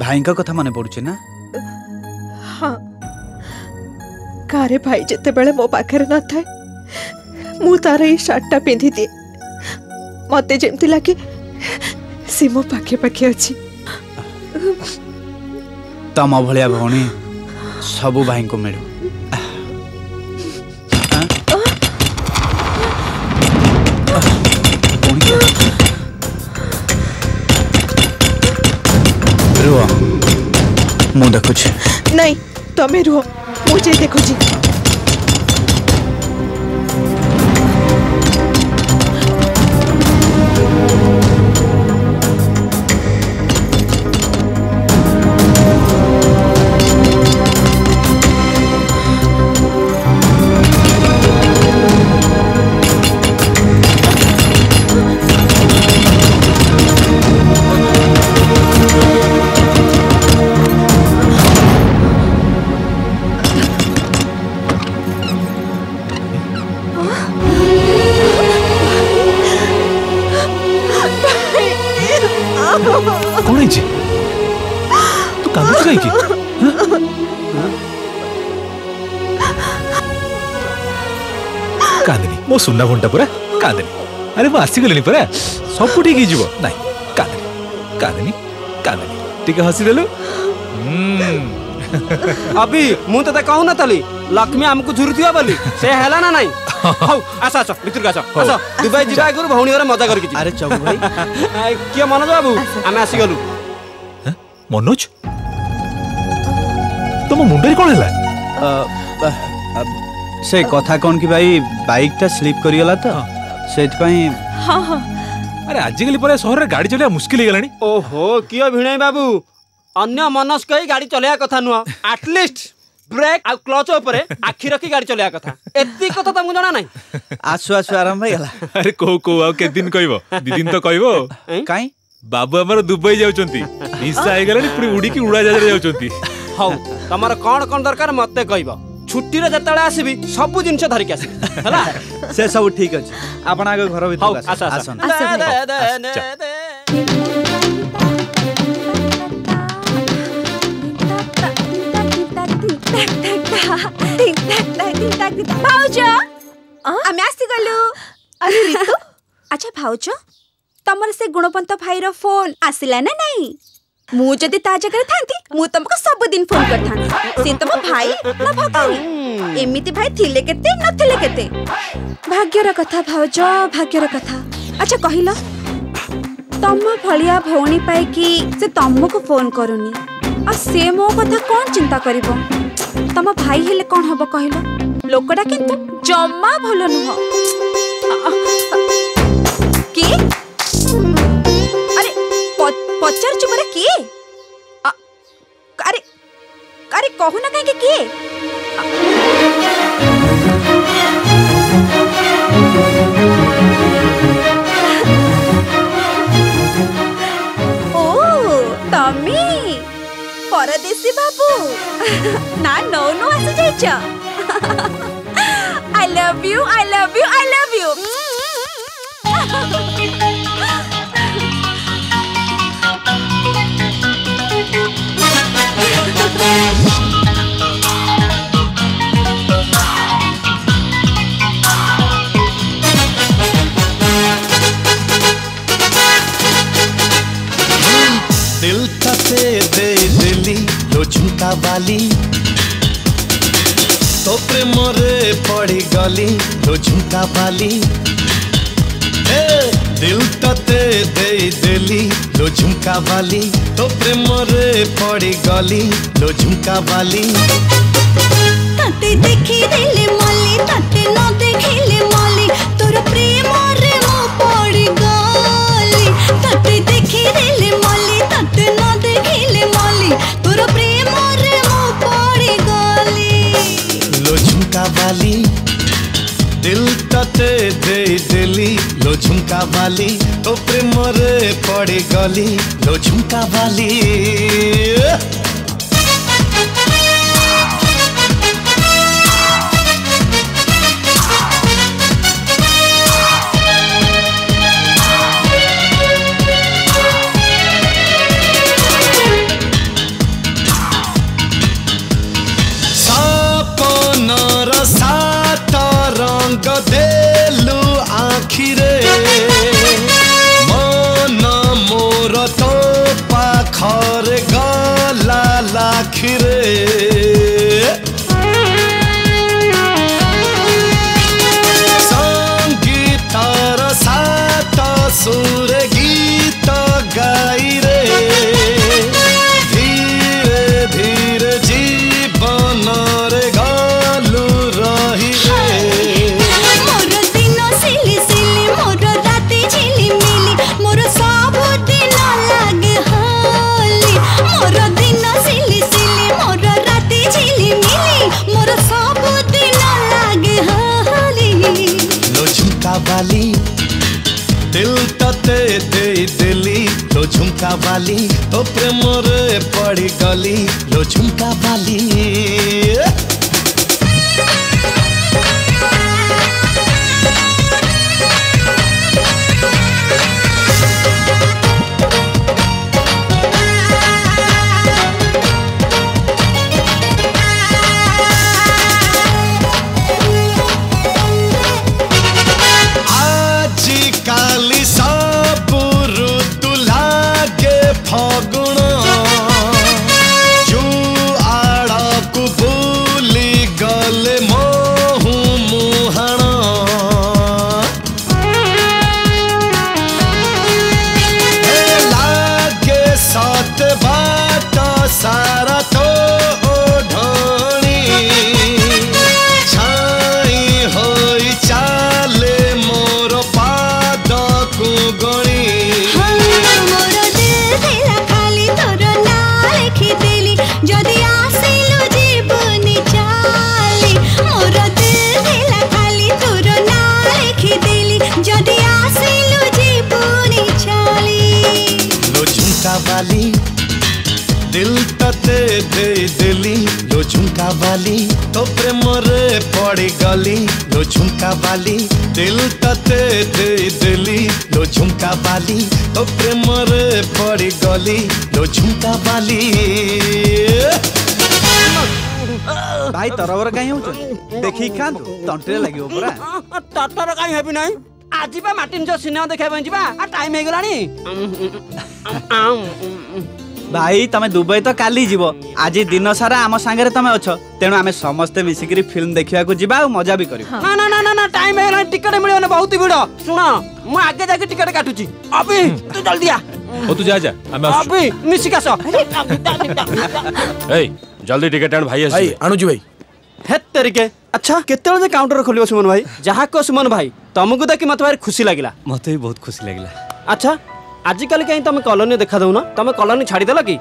Speaker 17: ଭାଇଙ୍କ କଥା ମନେ ପଡ଼ୁଛି ନା
Speaker 9: कार भाई जितेबले मो पाखे न था ମୁଁ ତାର ଏଇ ସାର୍ଟଟା ପିନ୍ଧିଦିଏ ମୋତେ ଯେମିତି ଲାଗେ ସେ ମୋ ପାଖେ ପାଖେ ଅଛି
Speaker 17: ତମ ଭଳିଆ ଭଉଣୀ ସବୁ ଭାଇଙ୍କୁ ମିଳୁ ରୁହ ମୁଁ ଦେଖୁଛି
Speaker 9: ନାଇଁ ତମେ ରୁହ
Speaker 13: मुझे देखो जी ସୁନା ଭଣ୍ଟା ପରା କାନ୍ଦେନି ଆରେ ମୁଁ ଆସିଗଲିଣି ପରା ସବୁ ଠିକ ହେଇଯିବ ନାଇଁ କାନ୍ଦେନି କାନ୍ଦେନି କାନ୍ଦେନି ଟିକେ ହସିଦେଲୁ
Speaker 15: अभी मु तते कहू ना तली लक्ष्मी हमको झुरुथियो बोली से हैला ना नाही हौ आसा आसा भीतर गासा आसा दुबई जिबा गुरु
Speaker 17: भौणी रे मजा
Speaker 15: करके अरे चबु भाई के
Speaker 13: मनोज बाबू हमें आसी गलु
Speaker 17: मनोज तुम मुंडे कोन हैला সে কথা কোন কি ভাই বাইকটা স্লিপ করি
Speaker 9: করিগলা তো
Speaker 13: হ্যাঁ। সেইপাই হ্যাঁ হ্যাঁ আরে গলি পরে শহরে
Speaker 15: গাড়ি চলে মুশকিল হয়ে গেলানি ওহো কি ভিড়াই বাবু অন্য মনস্ক কই গাড়ি চলাইয়া কথা নুহ আটলিস্ট ব্রেক আর ক্লচ উপরে আখি রাখি গাড়ি চলাইয়া কথা
Speaker 17: এতি কথা তুমি জানা
Speaker 13: নাই আসু আসু আরাম হয়ে গেল আরে কো কৌ কৌ আউ
Speaker 17: কেদিন
Speaker 13: কইব দিন তো কইব কাই বাবু আমার দুবাই যাচ্ছেন নিশা
Speaker 15: হয়ে পুরি উড়ি কি উড়া জাহাজে যাচ্ছেন হও তোমার কোন কোন দরকার মতে কইব ছুটিরে
Speaker 17: যেতবে আসবি সবু জিনিস ধরিক আসবি হল
Speaker 15: সে
Speaker 17: সব
Speaker 15: ঠিক আছে
Speaker 17: আপনার
Speaker 15: আগে ঘর ভিতরে আসুন ভাউজ
Speaker 11: আমি আসি গলু আরে ঋতু আচ্ছা ভাউজ তোমার সে গুণপন্ত ভাইর ফোন আসিলা না নাই ମୁଁ ଯଦି ତା ଜାଗାରେ ଥାନ୍ତି ମୁଁ ତମକୁ ସବୁଦିନ ଫୋନ କରିଥାନ୍ତି ସେ ତମ ଭାଇ ନା ଭଗାରୀ ଏମିତି ଭାଇ ଥିଲେ କେତେ ନଥିଲେ କେତେ ଭାଗ୍ୟର କଥା ଭାଉଜ ଭାଗ୍ୟର କଥା ଆଚ୍ଛା କହିଲ ତମ ଭଳିଆ ଭଉଣୀ ପାଇକି ସେ ତମକୁ ଫୋନ କରୁନି ଆଉ ସେ ମୋ କଥା କ'ଣ ଚିନ୍ତା କରିବ ତମ ଭାଇ ହେଲେ କ'ଣ ହବ କହିଲ ଲୋକଟା କିନ୍ତୁ ଜମା ଭଲ ନୁହଁ କି ଆରେ ପଚାରୁଛୁ ପରେ किए अरे अरे कहू ना कहीं किए बाबू ना नौ नौ I love you
Speaker 21: I love you I love Lata वाली तो प्रेम रे पड़ी गली तो झुमका वाली ए दिल तते दे देली तो झुमका वाली तो प्रेम रे पड़ी गली तो झुमका वाली
Speaker 7: तते देखी दिल मली तते न देखिले मली तोर प्रेम रे मो पड़ी गली तते देखी दिल मली
Speaker 21: वाली दिल तते दे दिली लो झुमका वाली तो प्रेम रे पड़े गली लो झुमका वाली Tirei. ତତେ ଦେଇଦେଲି ଲୋ ଝୁମ୍କା ବାଲି ତୋ
Speaker 7: ପ୍ରେମରେ ପଡ଼ିଗଲି ଲୋ ଝୁମ୍କା ବାଲି गली
Speaker 21: लो झुमका वाली दिल कते दे दिली लो झुमका वाली तो प्रेम रे पड़ी गली लो झुमका वाली भाई तरवर
Speaker 17: कहीं हो देखी खान तंटे लगे हो पूरा ततर
Speaker 15: कहीं है भी नहीं आज बा मार्टिन जो सिनेमा देखा बन जीवा आ टाइम हो
Speaker 17: गलानी ভাই তুমি দুবাই তো কালি যাব আজি দিন সারা আমার সাঙ্গে তুমি অছ তেণু আমি সমস্তে মিশিকি ফিল্ম দেখা যা মজা বি করি
Speaker 15: না না না না টাইম হয়ে টিকেট মিলিব না বহুত ভিড় শুন মু আগে যাকে টিকেট কাটুছি অবি তুই জলদি আ
Speaker 13: ও তুই যা যা আমি আসছি
Speaker 15: অবি মিশিকি আস
Speaker 27: এই জলদি টিকেট আন ভাই
Speaker 17: আসি
Speaker 27: আনু জি
Speaker 15: ভাই হে তরিকে আচ্ছা কেতবেলে যে কাউন্টার খোলিব সুমন ভাই যাহা কো সুমন ভাই তমকু দেখি মতে ভাই খুশি
Speaker 8: লাগিলা মতে বহুত খুশি লাগিলা
Speaker 15: আচ্ছা আজিকালি কাହିଁ তুমি কলোনি দেখা দেউন তুমি কলোনি ছাড়িদেল কি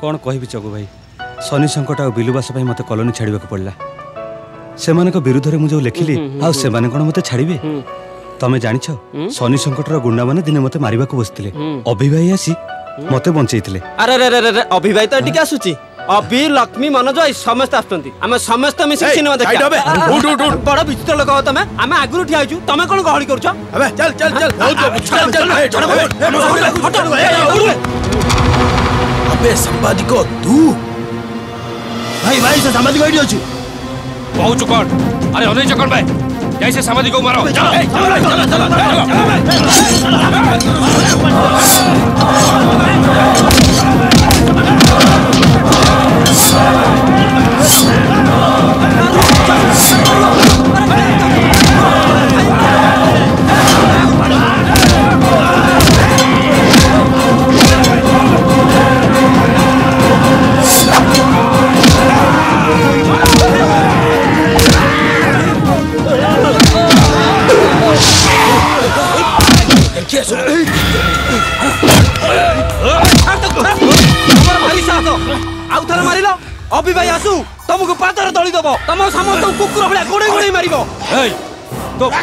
Speaker 8: କ'ଣ କହିବି ଚଗୁ ଭାଇ ଶନି ସଙ୍କଟ ଆଉ ବିଲୁବାସ ପାଇଁ ମୋତେ କଲୋନି ଛାଡ଼ିବାକୁ ପଡ଼ିଲା ସେମାନଙ୍କ ବିରୁଦ୍ଧରେ ମୁଁ ଯେଉଁ ଲେଖିଲି ଆଉ ସେମାନେ କ'ଣ ମୋତେ ଛାଡ଼ିବେ ତମେ ଜାଣିଛ ଶନି ସଙ୍କଟର ଗୁଣ୍ଡାମାନେ ଦିନେ ମୋତେ ମାରିବାକୁ ବସିଥିଲେ ଅଭିଭାଇ ଆସି ମୋତେ ବଞ୍ଚେଇଥିଲେ
Speaker 15: ଆରେ ଅଭିଭାଇ ତ ଏଠିକି ଆସୁଛି ଅବି ଲକ୍ଷ୍ମୀ ମନୋଜ ଏଇ ସମସ୍ତେ ଆସୁଛନ୍ତି ଆମେ ସମସ୍ତେ ମିଶିକି ସିନେମା
Speaker 26: ଦେଖିବା
Speaker 15: ବଡ ବିଚିତ୍ର ଲୋକ ତମେ ଆମେ ଆଗରୁ ଠିଆ ହେଇଛୁ ତମେ କଣ ଗହଳି କରୁଛ
Speaker 26: ଚାଲ ଚାଲ ଚାଲ अबे संपादिक तू भाई भाई से संपादिक बैठ
Speaker 27: जाओ पहुंच कौन अरे होने चकन भाई जैसे संपादिक को मारो
Speaker 15: चलो चलो चलो चलो चलो side.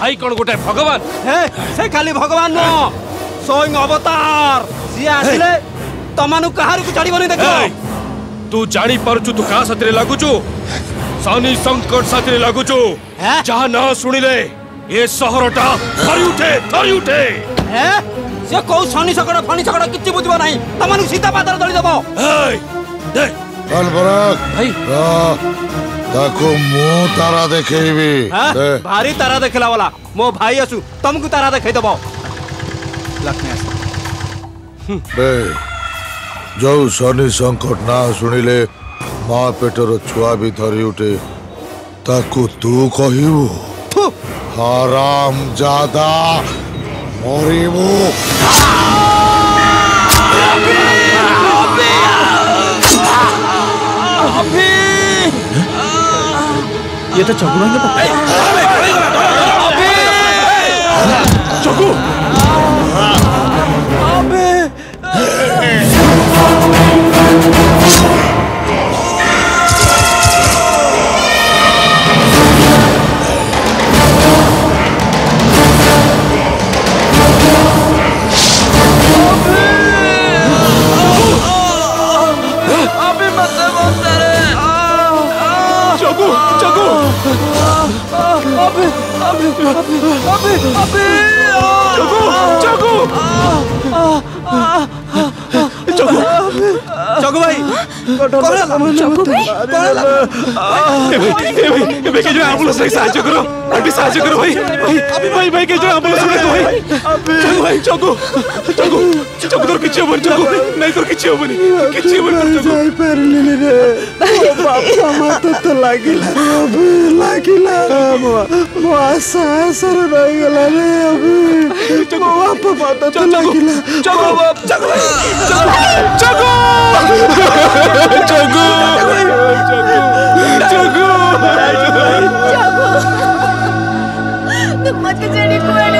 Speaker 15: ଭାଇ
Speaker 27: କ'ଣ ଗୋଟେ ଭଗବାନ
Speaker 15: ସେ ଖାଲି ଭଗବାନ ନୁହଁ ସ୍ୱୟଂ ଅବତାର ସିଏ ଆସିଲେ ତମାନଙ୍କୁ କାହାରକୁ ଛାଡ଼ିବନି ଦେଖ
Speaker 27: ତୁ ଜାଣିପାରୁଛୁ ତୁ କାହା ସାଥିରେ ଲାଗୁଛୁ ଶନି ଶଙ୍କର ସାଥିରେ ଲାଗୁଛୁ ଯାହା ନାଁ ଶୁଣିଲେ ଏ ସହରଟା ଥରି ଉଠେ ଥରି ଉଠେ
Speaker 15: ସେ କୋଉ ଶନି ଶକଡ଼ ଫଣି ଶକଡ଼ କିଛି ବୁଝିବ ନାହିଁ ତମମାନଙ୍କୁ ସୀତା ପାଦରେ
Speaker 29: ଦଳିଦେବ ଭାଇ ତାକୁ ମୁଁ
Speaker 15: ତାରା
Speaker 29: ଦେଖେଇବି
Speaker 15: ଭାରି ତାରା ଦେଖିଲା ବାଲା ମୋ ଭାଇ ଆସୁ ତମକୁ ତାରା ଦେଖେଇଦବ
Speaker 29: ଯୋଉ ଶନି ସଙ୍କଟ ନାଁ ଶୁଣିଲେ ମା ପେଟର ଛୁଆ ବି ଧରି ଉଠେ ତାକୁ ତୁ କହିବୁ ହରାମ ଜାଦା ମରିବୁ ଅଭି
Speaker 17: ये तो चकू भाई
Speaker 15: चकू अबे अबे अबे
Speaker 13: चाकू चाकू
Speaker 17: জগ ভাই
Speaker 15: ভাই
Speaker 13: কে जो एम्बुलेंस रे सहायता करो अभी सहायता करो भाई अभी भाई भाई के जो एम्बुलेंस रे भाई जग भाई जग जग जग तोर किछ होबनी जग नहीं तोर किछ होबनी किछ होबनी
Speaker 24: जग जाई परनी रे बाबा माता तो लागिला अभी लागिला मो आशा आशा रे रह गेला रे अभी
Speaker 13: मो बापा माता तो लागिला
Speaker 4: जग जग जग जग চকু চকু তোমাকে ছেড়ে কোয়ারে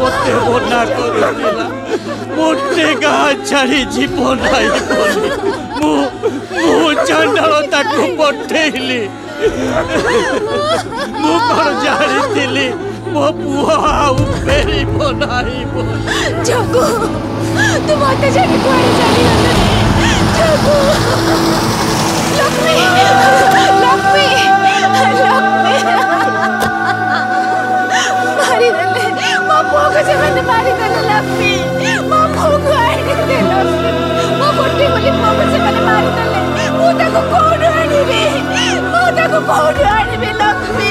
Speaker 4: করতে না করতে না ಮೊನ್ನೆಗ ಚಳಿ
Speaker 17: ಜೀವನ ಇಬ್ಬನಿ ಮು ಮು ಚಂಡಳ ತಾಕು ಪಠೇಲಿ ಮು ಕಣ ಜಾಣಿଥିଲି ମୋ ପୁଅ ଆଉ ଫେରିବ ନାହିଁ
Speaker 4: ଜଗୁ ତୁ ମୋତେ ଛାଡ଼ି କୁଆଡ଼େ ଚାଲିଗଲୁ ଜଗୁ ଲକ୍ଷ୍ମୀ ଲକ୍ଷ୍ମୀ ଲକ୍ଷ୍ମୀ ମାରିଦେଲେ ମୋ ପୁଅକୁ ସେମାନେ ମାରିଦେଲେ ଲକ୍ଷ୍ମୀ ମୋ ଗୋଟେ ବୋଲି ପୁଅକୁ ସେମାନେ ମାରିଦେଲେ ମୁଁ ତାକୁ କୋଉଠୁ ଆଣିବି ମୁଁ ତାକୁ କୋଉଠୁ ଆଣିବି ଲକ୍ଷ୍ମୀ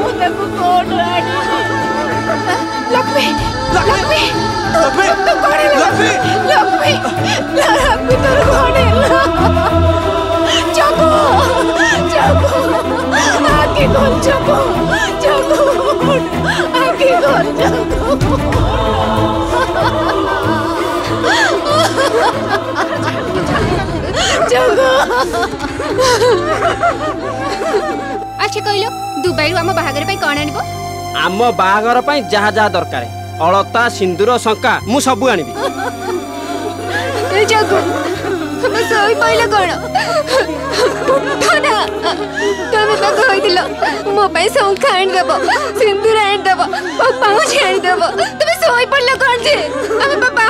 Speaker 4: ମୁଁ ତାକୁ କୋଉଠୁ ଆଣିବି ଲକ୍ଷ୍ମୀ ଲକ୍ଷ୍ମୀ ଲକ୍ଷ୍ମୀ ଲକ୍ଷ୍ମୀ ଲକ୍ଷ୍ମୀ ଲକ୍ଷ୍ମୀ ତୋର କଣ ହେଲା ଚକୁ ଚକୁ ଆଖି ଖୋଲ ଚକୁ ଚକୁ ଆଖି ଖୋଲ ଚକୁ আচ্ছা
Speaker 18: কইল দুবাইরু আম বাহাগর পাই কোন আনিব আম
Speaker 15: বাহাগর পাই যাহা যাহা দরকার অলতা সিন্দুর শঙ্কা মু সবু আনিবি জগু
Speaker 4: তুমি সই পাইল কোন না তুমি তো কইছিল মো পাই শঙ্কা আনি দেব সিন্দুর আনি দেব পাউচ আনি দেব তুমি সই পড়ল কোন যে আমি বাবা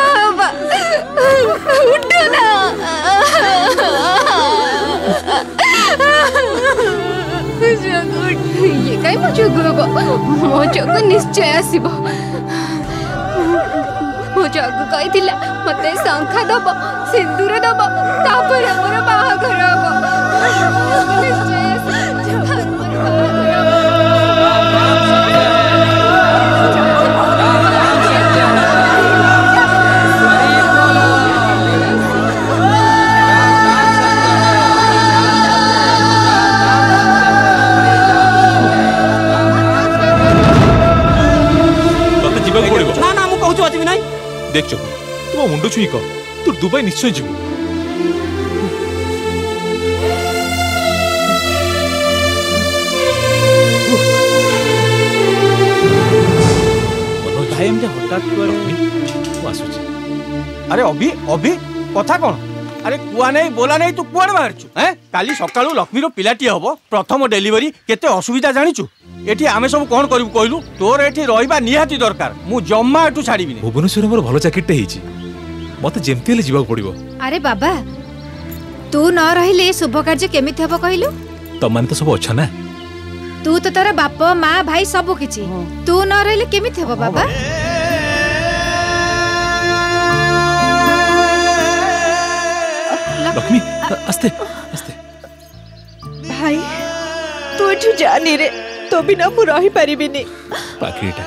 Speaker 4: उठो ना ಏಕಾಯಿ ಮಜಗುಗ ಮಜಗು ನಿಶ್ಚಯ ಆಸಿಬ ಮಜಗು ಕೈತಿಲ್ಲ ಮತ್ತೆ ಶಂಖ ದಬ ಸಿಂಧೂರ ದಬ ತಾಪರ ಅವರ ಬಾಹಗರ ಹಬ ನಿಶ್ಚಯ দেখ চকু তোমার মুন্ড ছুঁই কম তোর দুবাই নিশ্চয় যাবো
Speaker 13: আরে অভি অভি
Speaker 35: কথা কোন আরে কুয়া নাই বোলা
Speaker 13: নাই তু কুয়াড়ে বাহারিছু হ্যাঁ কালি সকাল লক্ষ্মীর পিলাটি হব
Speaker 8: প্রথম ডেলিভারি কেতে অসুবিধা
Speaker 13: জানিছু এটি
Speaker 16: আমি সব কোন করিব কইলু তোর এটি রইবা নিহাতি দরকার মু জম্মা এটু ছাড়িবি ভুবনেশ্বর মোর ভালো চাকরিটা হইছি মতে যেমতি হলে যাওয়া পড়িব আরে বাবা তু ন রহিলে শুভ কার্য কেমিতি হব কইলু তমান তো সব অছ না
Speaker 13: তু তো তোর বাপ মা ভাই সব কিছু তু ন
Speaker 9: রহিলে কেমিতি হব বাবা লক্ষ্মী আস্তে আস্তে ভাই তুই একটু জানি
Speaker 13: রে ତୋ
Speaker 36: ବିନା ମୁଁ ରହିପାରିବିନି
Speaker 13: ପାଖିଟା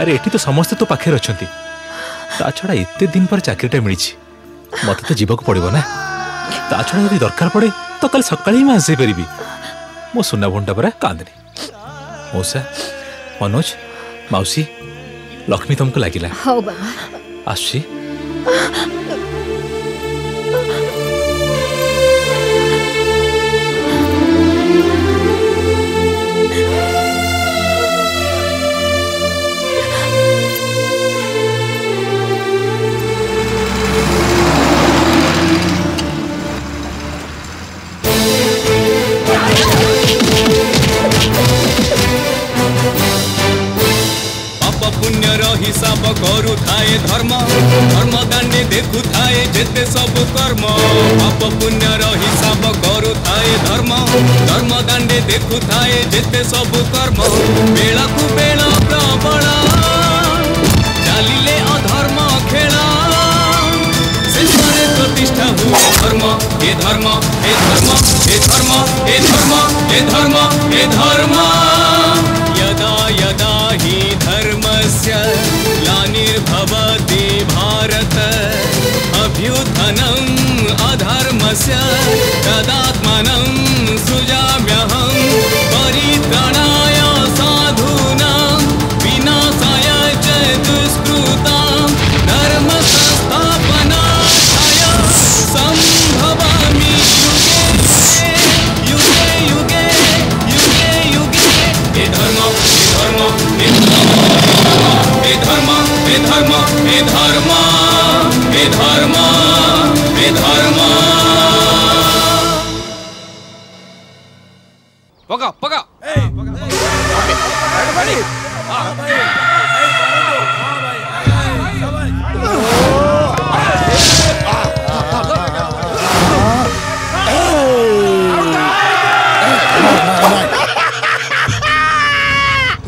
Speaker 13: ଆରେ ଏଠି ତ ସମସ୍ତେ ତୋ ପାଖରେ ଅଛନ୍ତି ତା ଛଡ଼ା ଏତେ ଦିନ ପରେ ଚାକିରିଟା ମିଳିଛି ମୋତେ ତ ଯିବାକୁ ପଡ଼ିବ ନା ତା ଛଡ଼ା ଯଦି ଦରକାର ପଡ଼େ ତ କାଲି ସକାଳେ ହିଁ ମୁଁ ଆସେଇ ପାରିବି ମୋ ସୁନା ଭଉଣୀଟା ପରା କାନ୍ଦନି ମଉସା ମନୋଜ ମାଉସୀ ଲକ୍ଷ୍ମୀ ତମକୁ ଲାଗିଲା
Speaker 9: ହଉ ବାବା
Speaker 13: ଆସୁଛି
Speaker 37: करुए धर्म धर्म दान देखु धर्म धर्म दान देखु बेल प्रबल चलिए अधर्म प्रतिष्ठा हुए धर्म ए धर्म ए धर्म ए धर्म ए धर्म। अधर्म अधर्मस्य तदात्मनं सृजाम्यहं परित्राणाय साधूना विनाशा च दुष्कृता धर्म धर्मसंस्थापनाय सम्भवामि युगे युगे युगे युगे युगे हे धर्म हे धर्म हे धर्म हे धर्म हे धर्म हे धर्म हे धर्म
Speaker 27: হবে ধর্ম
Speaker 29: পকা পকা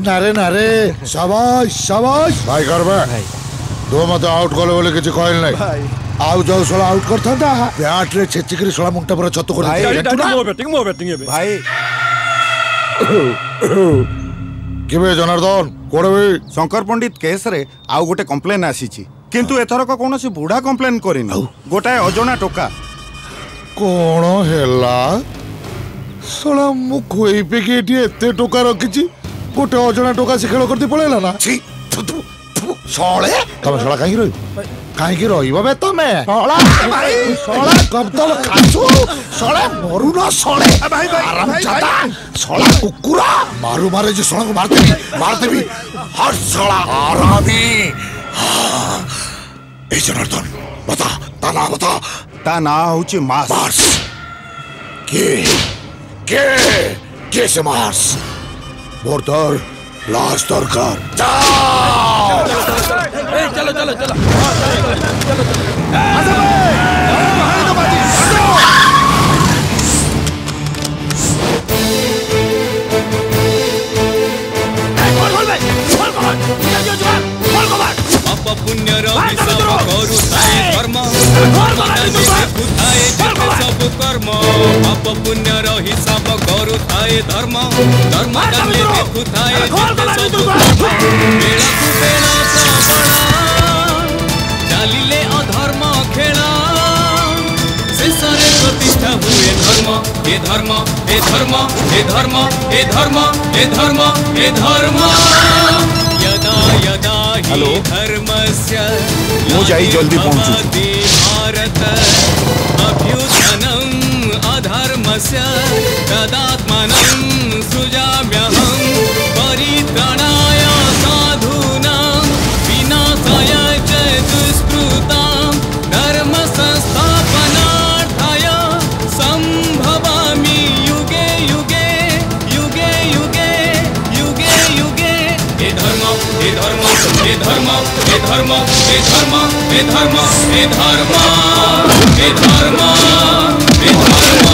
Speaker 29: নারে নারে সবাই সবাই ভাই করবে দু মতো আউট করলে বলে কিছু কয়েল নাই ଆଉ ଯୋଉ ଶଳା ଆଉଟ୍ କରିଥାନ୍ତା ବ୍ୟାଟରେ ଛେଚିକିରି ଶଳା ମୁଣ୍ଟା ପୁରା ଛତୁ କରି
Speaker 27: ଭାଇ
Speaker 29: କେବେ ଜନାର୍ଦ୍ଦନ କ'ଣ ବି
Speaker 3: ଶଙ୍କର ପଣ୍ଡିତ କେସ୍ରେ ଆଉ ଗୋଟେ କମ୍ପ୍ଲେନ୍ ଆସିଛି କିନ୍ତୁ ଏଥରକ କୌଣସି ବୁଢ଼ା କମ୍ପ୍ଲେନ୍ କରିନି ଗୋଟାଏ ଅଜଣା ଟୋକା
Speaker 29: କ'ଣ ହେଲା ଶଳା ମୁଁ ଖୋଇ ପେକି ଏଠି ଏତେ ଟୋକା ରଖିଛି ଗୋଟେ ଅଜଣା ଟୋକା ସେ ଖେଳ କରିଦେଇ ପଳେଇଲା ନା ତମେ ଶଳା କାହିଁକି ରହିବ କାହିଁକି ରହିବ ବେ ତମେ ଶଳା ଶଳା ଗବଦଲ କାଛୁ ଶଳା ମରୁନ ଶଳେ ଆରାମଚାତା ଶଳା କୁକୁର ମାରୁ ମାରେ ଯେ ଶଳାକୁ ମାରିଦେବି ମାରିଦେବି ହର ଶଳା ଆରାମି ଏ ଜନାର୍ଦ୍ଦନ ବତା ତା ନାଁ ବତା
Speaker 38: ତା ନାଁ ହଉଛି
Speaker 29: ମାର୍ସ କିଏ କିଏ କିଏ ସେ ମାର୍ସ ମୋର ତୋର লাশ দরকার
Speaker 37: चलो चलो चलो पुण्य कर्म बुधाए सब कर्म पुण्य रही करू थाए धर्म धर्म कले देखुए बेला ଚାଲିଲେ अधर्म खेल शेष प्रतिष्ठा हुए धर्म ए धर्म ए धर्म ए धर्म ए धर्म ए धर्म ए धर्म यदा यदा
Speaker 38: हेलो धर्म मुझे जल्दी
Speaker 37: पहुंचू भारत अभ्युत्थनम अधर्मस्य तदात्मनं सुजा हे धर्म हे धर्म हे धर्म हे धर्म हे धर्म हे धर्म हे धर्म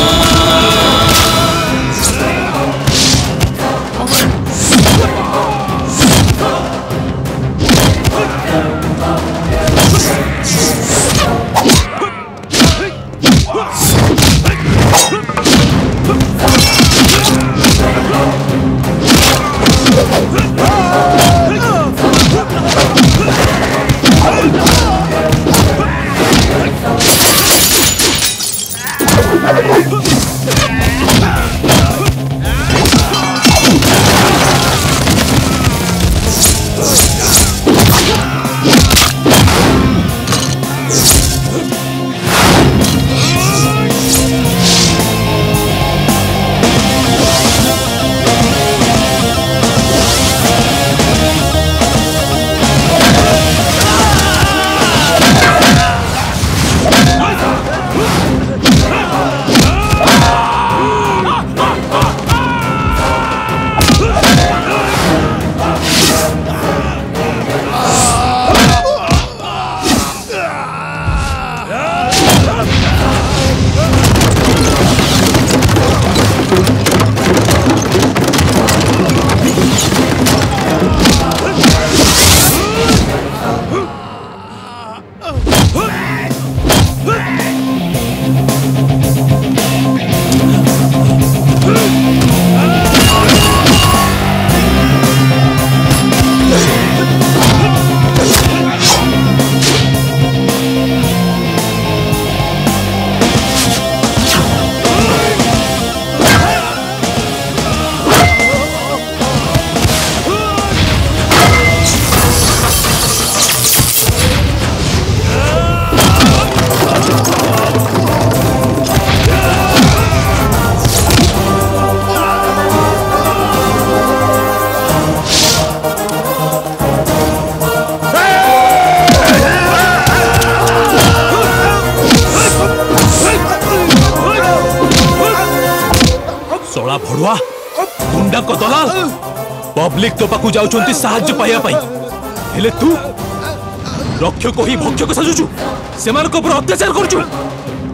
Speaker 13: ସେମାନଙ୍କ ଉପରେ ଅତ୍ୟାଚାର କରୁଛୁ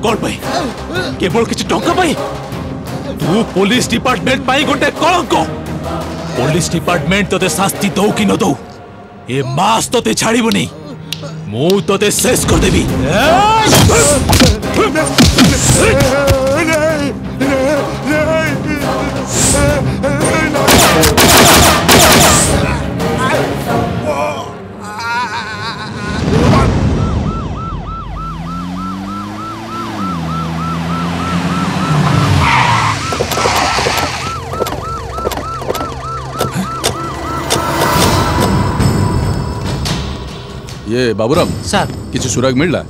Speaker 13: କ'ଣ ପାଇଁ କେବଳ କିଛି ଟଙ୍କା ପାଇଁ ତୁ ପୋଲିସ ଡିପାର୍ଟମେଣ୍ଟ ପାଇଁ ଗୋଟେ କଳଙ୍କ ପୋଲିସ ଡିପାର୍ଟମେଣ୍ଟ ତତେ ଶାସ୍ତି ଦଉ କି ନ ଦଉ ଏ ମାସ ତତେ ଛାଡ଼ିବନି ମୁଁ ତତେ ଶେଷ କରିଦେବି
Speaker 39: Hey! ଏ ବାବୁରାମ
Speaker 40: ସାର୍
Speaker 39: କିଛି ସୁରାଗ ମିଳିଲା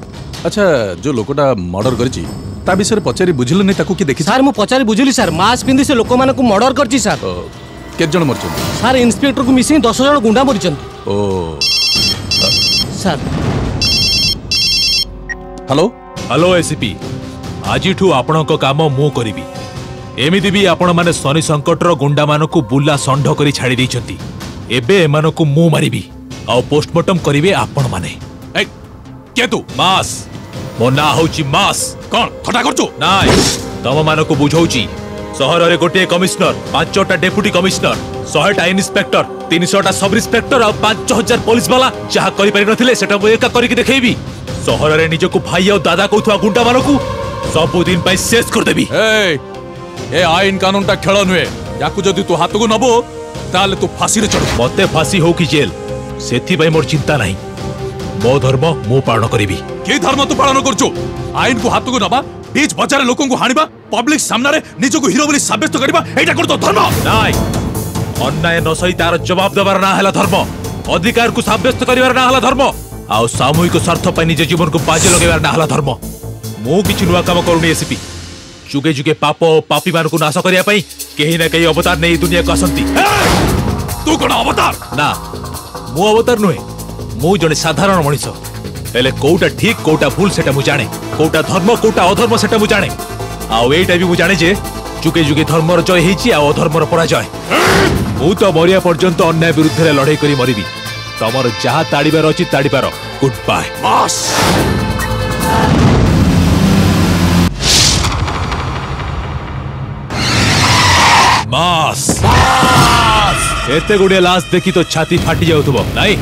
Speaker 39: ଆଚ୍ଛା ଯୋଉ ଲୋକଟା ମର୍ଡର କରିଛି ତା ବିଷୟରେ ପଚାରି ବୁଝିଲୁନି ତାକୁ କି ଦେଖି
Speaker 40: ସାର୍ ମୁଁ ପଚାରି ବୁଝିଲି ସାର୍ ମାସ୍କ ପିନ୍ଧି ସେ ଲୋକମାନଙ୍କୁ ମର୍ଡର କରିଛି ସାର୍
Speaker 39: କେତେ ଜଣ ମରିଛନ୍ତି
Speaker 40: ସାର୍ ଇନ୍ସପେକ୍ଟରକୁ ମିଶି ଦଶ ଜଣ ଗୁଣ୍ଡା ମରିଛନ୍ତି
Speaker 39: ଓ
Speaker 40: ସାର୍
Speaker 39: ହ୍ୟାଲୋ
Speaker 13: ହ୍ୟାଲୋ ଏସିପି ଆଜିଠୁ ଆପଣଙ୍କ କାମ ମୁଁ କରିବି ଏମିତି ବି ଆପଣମାନେ ଶନି ସଙ୍କଟର ଗୁଣ୍ଡାମାନଙ୍କୁ ବୁଲା ଷଣ୍ଢ କରି ଛାଡ଼ି ଦେଇଛନ୍ତି ଏବେ ଏମାନଙ୍କୁ ମୁଁ ମାରିବି ଆଉ ପୋଷ୍ଟମର୍ଟମ କରିବେ ଆପଣମାନେ କିଏ ତୁ ମାସ୍ ମୋ ନାଁ ହଉଛି ମାସ୍ କ'ଣ ଥଟା କରୁଛୁ ନାଇଁ ତମମାନଙ୍କୁ ବୁଝଉଛି ସହରରେ ଗୋଟିଏ କମିଶନର ପାଞ୍ଚଟା ଡେପୁଟି କମିଶନର ଶହେଟା ଇନ୍ସପେକ୍ଟର ତିନିଶହଟା ସବ୍ ଇନ୍ସପେକ୍ଟର ଆଉ ପାଞ୍ଚ ହଜାର ପୋଲିସ ବାଲା ଯାହା କରିପାରିନଥିଲେ ସେଟା ମୁଁ ଏକା କରିକି ଦେଖେଇବି ସହରରେ ନିଜକୁ ଭାଇ ଆଉ ଦାଦା କହୁଥିବା ଗୁଣ୍ଡାମାନଙ୍କୁ ସବୁଦିନ ପାଇଁ ଶେଷ କରିଦେବି
Speaker 39: ଏ ଆଇନ କାନୁନଟା ଖେଳ ନୁହେଁ ୟାକୁ ଯଦି ତୁ ହାତକୁ ନବୁ ତାହେଲେ ତୁ ଫାଶୀରେ ଚଢୁ
Speaker 13: ମତେ ଫାଶୀ ହଉ କି ଜେଲ୍ ସେଥିପାଇଁ ମୋର ଚିନ୍ତା ନାହିଁ ମୋ ଧର୍ମ ମୁଁ ପାଳନ କରିବି
Speaker 39: କି ଧର୍ମ ତୁ ପାଳନ କରୁଛୁ ଆଇନକୁ ହାତକୁ ନେବା ବିଚ୍ ବଜାରରେ ଲୋକଙ୍କୁ ହାଣିବା ପବ୍ଲିକ ସାମ୍ନାରେ ନିଜକୁ ହିରୋ ବୋଲି ସାବ୍ୟସ୍ତ କରିବା ଏଇଟା କ'ଣ ତୋ ଧର୍ମ
Speaker 13: ନାଇଁ ଅନ୍ୟାୟ ନ ସହି ତାର ଜବାବ ଦେବାର ନାଁ ହେଲା ଧର୍ମ ଅଧିକାରକୁ ସାବ୍ୟସ୍ତ କରିବାର ନାଁ ହେଲା ଧର୍ମ ଆଉ ସାମୂହିକ ସ୍ୱାର୍ଥ ପାଇଁ ନିଜ ଜୀବନକୁ ବାଜି ଲଗାଇବାର ନାଁ ହେଲା ଧର୍ମ ମୁଁ କିଛି ନୂଆ କାମ କରୁନି ଏସିପି ଯୁଗେ ଯୁଗେ ପାପ ଓ ପାପୀମାନଙ୍କୁ ନାଶ କରିବା ପାଇଁ କେହି ନା କେହି ଅବତାର ନେଇ ଦୁନିଆକୁ ଆସନ୍ତି
Speaker 39: ତୁ କ'ଣ ଅବତାର
Speaker 13: ନା ମୁଁ ଅବତାର ନୁହେଁ ମୁଁ ଜଣେ ସାଧାରଣ ମଣିଷ ହେଲେ କୋଉଟା ଠିକ୍ କୋଉଟା ଭୁଲ ସେଟା ମୁଁ ଜାଣେ କୋଉଟା ଧର୍ମ କୋଉଟା ଅଧର୍ମ ସେଟା ମୁଁ ଜାଣେ ଆଉ ଏଇଟା ବି ମୁଁ ଜାଣେ ଯେ ଯୁଗେ ଯୁଗେ ଧର୍ମର ଜୟ ହେଇଛି ଆଉ ଅଧର୍ମର ପରାଜୟ ମୁଁ ତ ମରିବା ପର୍ଯ୍ୟନ୍ତ ଅନ୍ୟାୟ ବିରୁଦ୍ଧରେ ଲଢ଼େଇ କରି ମରିବି ତମର ଯାହା ତାଡ଼ିବାର ଅଛି ତାଡ଼ିପାର ଗୁଡ୍ ବାଏ এতে গুড়িয়ে লাশ দেখি তো ছাতি ফাটি যাওথব নাই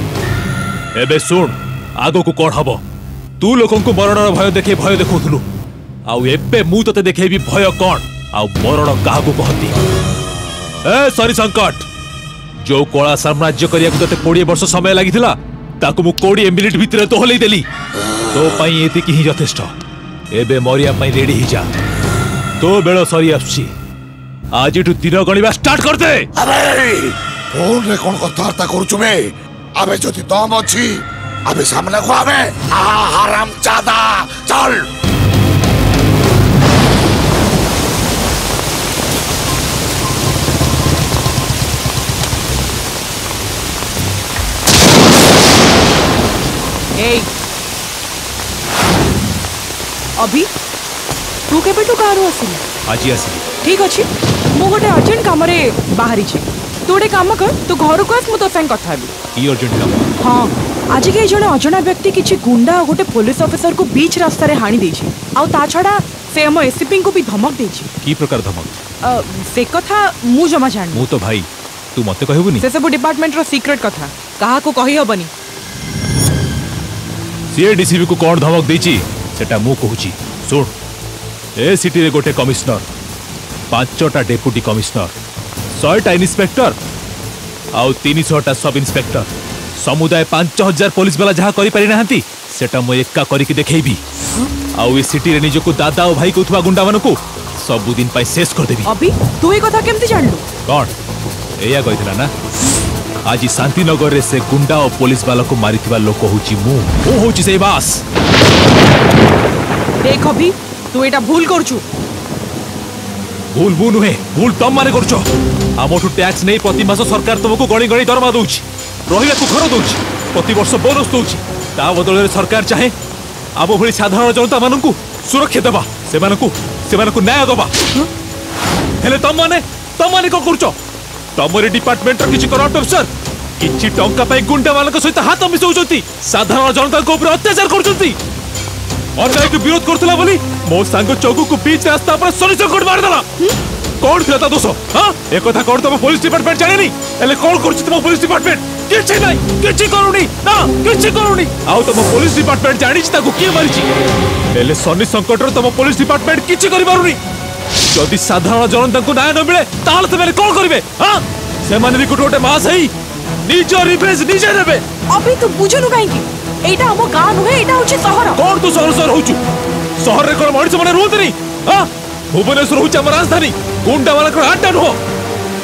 Speaker 13: এবে শুন আগুক কর হব তু লোকଙ୍କୁ মরণর ভয় দেখে ভয় দেখুলু আউ এবে মু তোতে দেখেবি ভয় কণ আউ মরণ কাহকু কহতি এ সরি সংকট যো কলা সাম্রাজ্য করিয়া তোতে কোড়িয়ে বর্ষ সময় লাগিলা তাকে মু কোড়িয়ে মিনিট ভিতরে তোহলাই দেলি তো পাই এতিকি হি যথেষ্ট এবে মরিয়া পাই রেডি হি যা তো বেল সরি আসছি আজিঠু দিন গণিবা স্টার্ট করতে
Speaker 29: ଫୋନରେ କ'ଣ କଥାବାର୍ତ୍ତା କରୁଛୁ ବେ ଆବେ ଯଦି ଦମ୍ ଅଛି ଆବେ ସାମ୍ନାକୁ ଆବେ ଆହା ହାରାମ ଚାଦା ଚାଲ
Speaker 22: ଅଭି ତୁ କେବେଠୁ କାହାରୁ ଆସିଲୁ
Speaker 13: ଆଜି ଆସିଲି
Speaker 22: ଠିକ ଅଛି ମୁଁ ଗୋଟେ ଅର୍ଜେଣ୍ଟ କାମରେ ବାହାରିଛି ତୁ ଗୋଟେ କାମ କର ତୁ ଘରକୁ ଆସ ମୁଁ ତୋ ସାଙ୍ଗେ କଥା ହେବି
Speaker 13: କି ଅର୍ଜେଣ୍ଟ କାମ
Speaker 22: ହଁ ଆଜି କେହି ଜଣେ ଅଜଣା ବ୍ୟକ୍ତି କିଛି ଗୁଣ୍ଡା ଆଉ ଗୋଟେ ପୋଲିସ ଅଫିସରକୁ ବିଚ୍ ରାସ୍ତାରେ ହାଣି ଦେଇଛି ଆଉ ତା ଛଡ଼ା ସେ ଆମ ଏସିପିଙ୍କୁ ବି ଧମକ ଦେଇଛି
Speaker 13: କି ପ୍ରକାର ଧମକ
Speaker 22: ସେ କଥା ମୁଁ ଜମା ଜାଣିନି
Speaker 13: ମୁଁ ତ ଭାଇ ତୁ ମତେ କହିବୁନି
Speaker 22: ସେ ସବୁ ଡିପାର୍ଟମେଣ୍ଟର ସିକ୍ରେଟ୍ କଥା କାହାକୁ କହିହବନି
Speaker 13: ସିଏ ଡିସିପିକୁ କ'ଣ ଧମକ ଦେଇଛି ସେଟା ମୁଁ କହୁଛି ଶୁଣ ଏ ସିଟିରେ ଗୋଟେ କମିଶନର ପାଞ୍ଚଟା ଡେପୁଟି କମିଶନର शहेटा इन्स्पेक्टर आनिशा सब इन्स्पेक्टर समुदाय पांच हजार पुलिस बाला जहाँ करना से एका कर देखी आटी निज को दादा और भाई कहुआ गुंडा मान को सबुदिन शेष करदे
Speaker 22: तु ये कौन या कही आज
Speaker 13: शांतिनगर से गुंडा और पुलिस बाला को मारी लोक हूँ से देख अभी तु ये भूल कर ভুল ভুল
Speaker 22: নুহে ভুল তম মানে করছ আমঠু
Speaker 13: ট্যাক্স নেই প্রতি মাস সরকার তোমাকে গণি গণি দরমা দৌছি রহিবাকু ঘর দৌছি প্রতি বর্ষ বোনস দৌছি তা বদଳରେ সরকার চাহে আম ভি সাধারণ জনতা মানুষ সুরক্ষা দেবা সে সে ন্যায় দেবা হলে তম মানে কো করছ তমরি ডিপার্টমেন্টর কিছু করপ্ট অফিসর কিছু টঙ্কা পাই গুন্ডা মানক সহিত হাত মিশাউছন্তি সাধারণ জনতাଙ୍କ উপরে অত্যাচার করছন্তি অন্যায়কে বিরোধ করুলা বলি মো সাঙ্গ চৌকু বিচ রাস্তা উপরে সনিচ কোট মারিদেলা কোণ থিলা তা দোষ হ্যাঁ এ কথা কোণ তুমি পুলিশ ডিপার্টমেন্ট জানিনি হলে কোণ করছি তোমার পুলিশ ডিপার্টমেন্ট কিছু নাই কিছু করুনি না কিছু করুনি আউ তোমার পুলিশ ডিপার্টমেন্ট জানিছি তাকে কি মারিছি হলে সনি সংকটর তোমার পুলিশ ডিপার্টমেন্ট কিছু করি পারুনি যদি সাধারণ জনতা ন্যায় ন মিলে তাহলে তুমি কোণ করবে হ্যাঁ সেমানে বি গোটে গোটে মাস হই নিজ রিভেঞ্জ নিজে নেবে অবি তো বুঝুনু কাইকি
Speaker 22: এইটা আমার গাঁ নুহে এটা হচ্ছে শহর কোন তো শহর শহর
Speaker 13: হচ্ছু শহরের কোন মানুষ মানে রুহতনি হ্যাঁ ভুবনেশ্বর হচ্ছে আমার রাজধানী গুন্ডা মানকর আড্ডা নুহ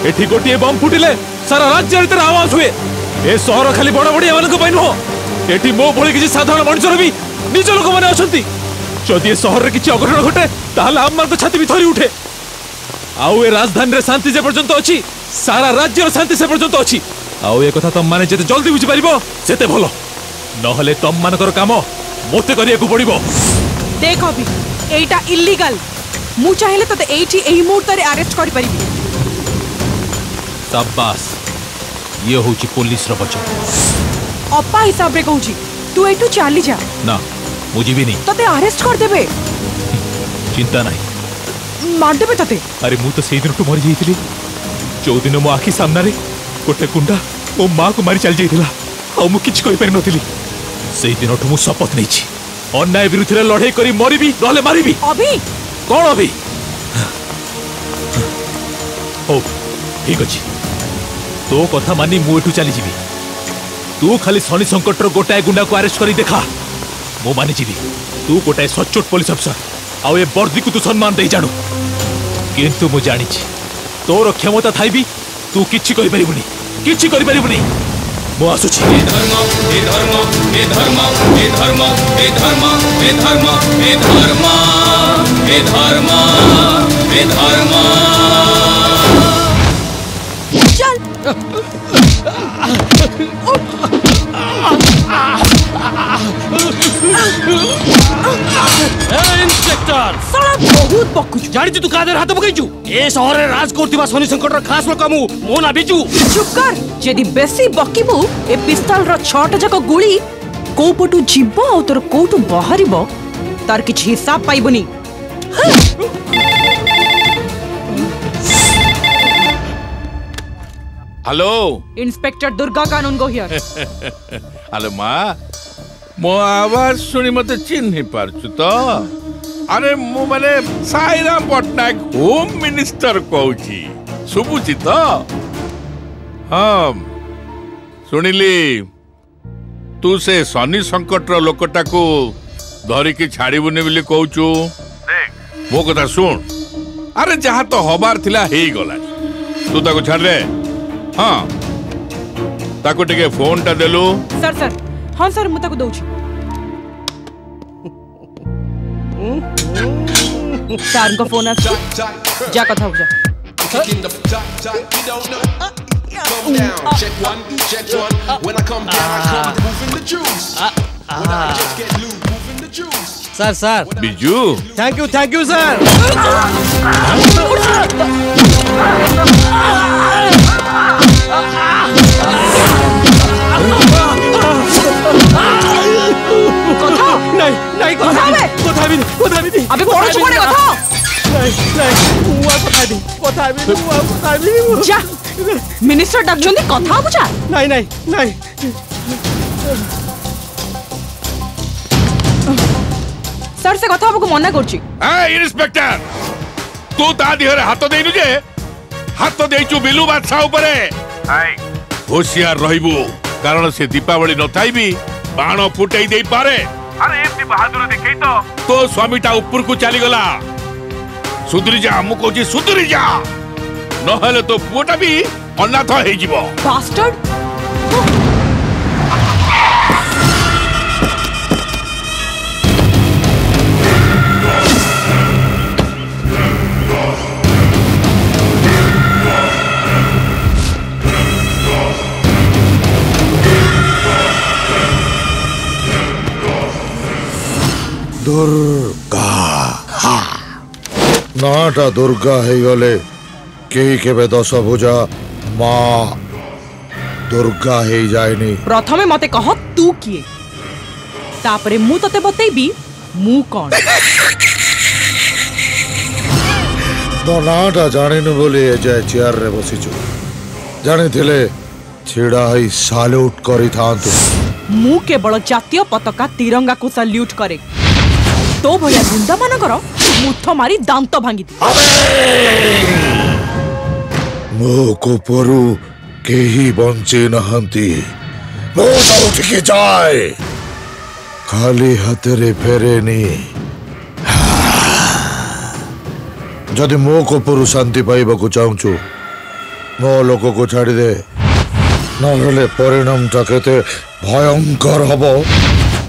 Speaker 13: এটি গোটিয়ে বম ফুটিলে সারা রাজ্যের তার আওয়াজ হুয়ে এ শহর খালি বড় বড় এমানক পাই নুহ এটি মো ভলি কিছু সাধারণ মানুষ রবি নিজ লোক মানে অছন্তি যদি এ শহরের কিছু অঘটন ঘটে তাহলে আমার তো ছাতি বি থরি উঠে আউ এ রাজধানীর শান্তি যে পর্যন্ত অছি সারা রাজ্যের শান্তি সে পর্যন্ত অছি আউ এ কথা তো মানে যেতে জলদি বুঝি বুঝিপারিব সেতে ভালো নহলে তমমানকর কাম মতে করিয়াকু পড়িব
Speaker 22: দেখ অভি এইটা ইলিগাল মু চাইলে তোতে এইটি এই মুহূর্তে আরেস্ট করি
Speaker 13: পারিবি সাব্বাস ইয়ে হচ্ছে পুলিশর
Speaker 22: বচন অপা হিসাবে কହୁছি তু এইটু
Speaker 13: চালি যা না
Speaker 22: মু যিবিনি তোতে
Speaker 13: আরেস্ট কর
Speaker 22: দেবে চিন্তা
Speaker 13: নাই মার দেবে তোতে আরে মু তো সেই দিনটু মরি যাইতিলি যৌ দিন মো আখি সামনারে গোটে গুন্ডা মো মাকে মারি চালি যাইতিলা ଆଉ ମୁଁ କିଛି କହିପାରିନଥିଲି ସେଇ ଦିନଠୁ ମୁଁ ଶପଥ ନେଇଛି ଅନ୍ୟାୟ ବିରୁଦ୍ଧରେ ଲଢ଼େଇ କରି ମରିବି ନହେଲେ ମାରିବି କ'ଣ ଅଭି ହଉ ଠିକ୍ ଅଛି ତୋ କଥା ମାନି ମୁଁ ଏଠୁ ଚାଲିଯିବି ତୁ ଖାଲି ଶନି ସଙ୍କଟର ଗୋଟାଏ ଗୁଣ୍ଡାକୁ ଆରେଷ୍ଟ କରି ଦେଖା ମୁଁ ମାନିଯିବି ତୁ ଗୋଟାଏ ସଚ୍ଚୋଟ ପୋଲିସ ଅଫିସର ଆଉ ଏ ବର୍ଦ୍ଦିକୁ ତୁ ସମ୍ମାନ ଦେଇ ଜାଣୁ କିନ୍ତୁ ମୁଁ ଜାଣିଛି ତୋର କ୍ଷମତା ଥାଇବି ତୁ କିଛି କରିପାରିବୁନି କିଛି କରିପାରିବୁନି वो
Speaker 37: आसुची हे धर्म हे धर्म हे धर्म हे धर्म हे धर्म हे धर्म हे धर्म हे धर्म हे
Speaker 2: धर्म
Speaker 22: चल उठ ইন্সপেক্টর
Speaker 2: সালা বহুত বকুছ জানিছু তু কাদের হাত পকাইছু এ শহরে রাজ করুতিবা শনি সংকটর খাস লোক মু মো
Speaker 22: না বিজু চুপ কর যদি বেশি বকিবু এ পিস্তলর ছটা যাক গুলি ଯିବ ଆଉ ତୋର କୋଉଠୁ ବାହାରିବ ତାର କିଛି ହିସାବ ପାଇବୁନି
Speaker 13: ହ୍ୟାଲୋ
Speaker 22: ଇନ୍ସପେକ୍ଟର ଦୁର୍ଗା କାନୁନ ଗୋହିୟର
Speaker 41: ହ୍ୟାଲୋ ମା ମୋ ଆବାଜ ଶୁଣି ମୋତେ ଚିହ୍ନି ପାରୁଛୁ ତ ଆରେ ମୁଁ ମାନେ ସାଇରାମ ପଟ୍ଟନାୟକ ହୋମ୍ ମିନିଷ୍ଟର କହୁଛି ଶୁଭୁଛି ତ ହଁ ଶୁଣିଲି ତୁ ସେ ଶନି ସଙ୍କଟର ଲୋକଟାକୁ ଧରିକି ଛାଡ଼ିବୁନି ବୋଲି କହୁଛୁ ମୋ କଥା ଶୁଣ ଆରେ ଯାହା ତ ହବାର ଥିଲା ହେଇଗଲା ତୁ ତାକୁ ଛାଡ଼ିଲେ ହଁ ତାକୁ ଟିକେ ଫୋନଟା ଦେଲୁ
Speaker 22: ସାର୍ ସାର୍
Speaker 41: हाँ
Speaker 42: सर मुताबिक दो ची फोन
Speaker 22: जा
Speaker 42: कथा जा
Speaker 22: sir sir
Speaker 42: Biju thank you thank
Speaker 22: you sir নাই কথা বুঝা
Speaker 42: নাই নাই নাই
Speaker 22: স্যার সে কথা হবকু মনা করছি
Speaker 41: হ্যাঁ, তু তা দিহরে হাত দেইনু যে হাত দেইছু বিলু বাদশা উপরে হাই হোশিয়ার রহিবু কারণ সে দীপাবলি নথাইবি বাণ ফুটাই দেই পারে আরে এমনি বাহাদুর দেখেই তো তো স্বামীটা উপরকু চালিগলা সুধুরি যা মু কହୁছি সুধুরি যা নহলে তো পুয়োটা বি অনাথ হয়ে যাব
Speaker 22: বাস্টার্ড
Speaker 29: दुर्गा ನಾಟ ದುರ್ಗಾ ಹೇಗಲೆ কে কেবে দশ ভুজা মা দুর্গা হেই যায়নি
Speaker 22: প্রথমে মতে কহ তু কিয়ে তাপরে মু তোতে বতেইবি মু কোন
Speaker 29: তো নাটা জানিনু বলি এ যায় চেয়ার রে বসিছু জানিলে ছিড়া হই সালুট করিথান্তু
Speaker 22: মু কেবল জাতীয় পতাকা তিরঙ্গা কু সাল্যুট করে ତୋ ଭଳିଆ ଗୁଣ୍ଡାମାନଙ୍କର ମୁଥ ମାରି ଦାନ୍ତ ଭାଙ୍ଗିଦିଏ
Speaker 29: ମୋ କୋପରୁ କେହି ବଞ୍ଚି ନାହାନ୍ତି ମୁଁ ସବୁଠିକି ଯାଏ ଖାଲି ହାତରେ ଫେରେନି ଯଦି ମୋ କୋପରୁ ଶାନ୍ତି ପାଇବାକୁ ଚାହୁଁଛୁ ମୋ ଲୋକକୁ ଛାଡ଼ିଦେ ନହେଲେ ପରିଣାମଟା କେତେ ଭୟଙ୍କର ହେବ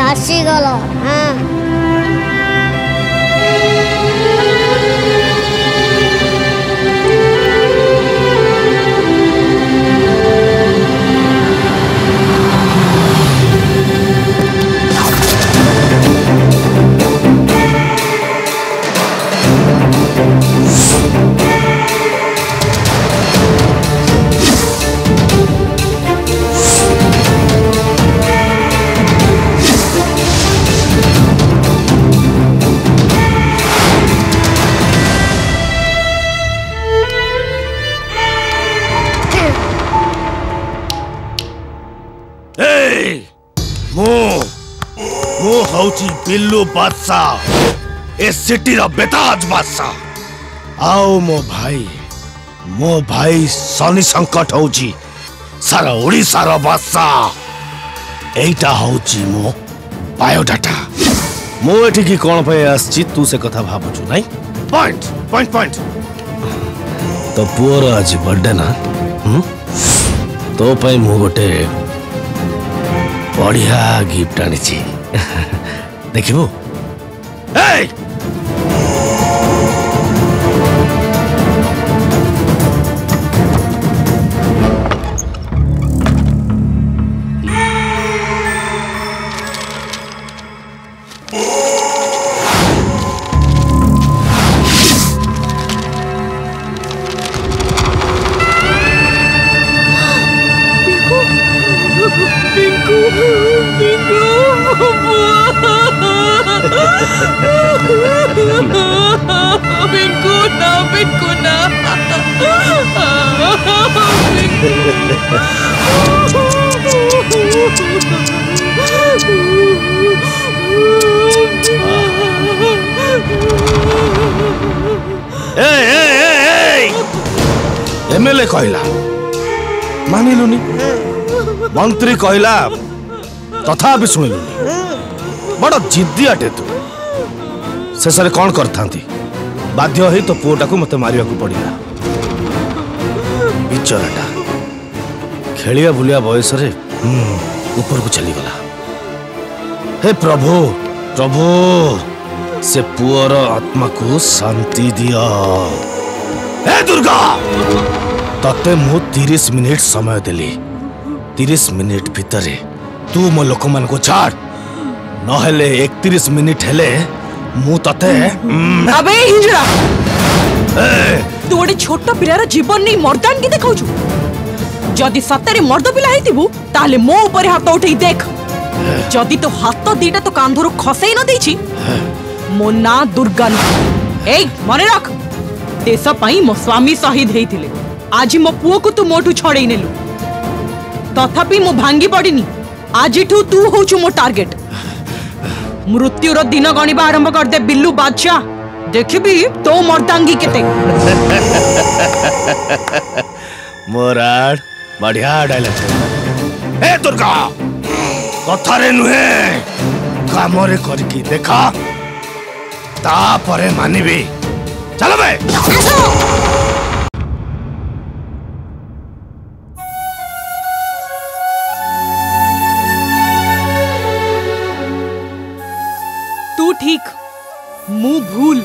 Speaker 43: 还洗个
Speaker 26: 了，嗯。
Speaker 1: फौजी बिल्लू बादशाह इस सिटी रा बेताज बादशाह आओ मो भाई मो भाई शनि संकट हूँ सारा ओडार बादशाह यहीटा हूँ मो बायोडाटा ମୁଁ ଏଠିକି କ'ଣ ପାଇଁ ଆସିଛି ତୁ ସେ କଥା ଭାବୁଛୁ ନାଇଁ ପଏଣ୍ଟ ପଏଣ୍ଟ ପଏଣ୍ଟ ତୋ ପୁଅର ଆଜି ବର୍ଥଡେ ନା ତୋ ପାଇଁ ମୁଁ ଗୋଟେ ବଢ଼ିଆ ଗିଫ୍ଟ ଆଣିଛି ଦେଖିବୁ ଏଇ ବୋଲି କହିଲା ତଥାପି ଶୁଣିଲୁନି ବଡ଼ ଜିଦିଆଟେ ତୁ ଶେଷରେ କ'ଣ କରିଥାନ୍ତି ବାଧ୍ୟ ହୋଇ ତୋ ପୁଅଟାକୁ ମୋତେ ମାରିବାକୁ ପଡ଼ିଲା ବିଚରାଟା ଖେଳିବା ବୁଲିବା ବୟସରେ ଉପରକୁ ଚାଲିଗଲା ହେ ପ୍ରଭୁ ପ୍ରଭୁ ସେ ପୁଅର ଆତ୍ମାକୁ ଶାନ୍ତି ଦିଅ ହେ ଦୁର୍ଗା ତତେ ମୁଁ ତିରିଶ ମିନିଟ୍ ସମୟ ଦେଲି তিরিশ মিনিট ভিতরে তু মো লোক ছাড় নহলে একত্রিশ মিনিট হলে মু
Speaker 22: ততে আবে হিজড়া তু গোটে ছোট পিলার জীবন নেই মর্দান কি দেখাউছু যদি সত্যি মর্দ পিলা হইতিবু তাহলে মো উপরে হাত উঠেই দেখ যদি তো হাত দিটা তো কান্ধরু খসাই নদেইছি মো না দুর্গা এই মনে রাখ দেশ পাই মো স্বামী শহীদ হইতিলে আজি মো পুଅକୁ তু মোঠু ছড়াই নেলু তথাপি ମୁଁ ଭାଙ୍ଗି ପଡ଼ିନି ଆଜିଠୁ ତୁ ହଉଛୁ ମୋ ଟାର୍ଗେଟ୍ ମୃତ୍ୟୁର ଦିନ ଗଣିବା ଆରମ୍ଭ କରିଦେ ବିଲୁ ବାଦଶାହ ଦେଖିବି ତୋ ମର୍ଦ୍ଦାଙ୍ଗୀ କେତେ
Speaker 1: ମୋରାଡ ବଢିଆ ଡାଇଲଗ ଏ ଦୁର୍ଗା କଥାରେ ନୁହେଁ କାମରେ କରିକି ଦେଖା ତାପରେ ମାନିବି ଚାଲ ବେ
Speaker 22: ଆସ ভুল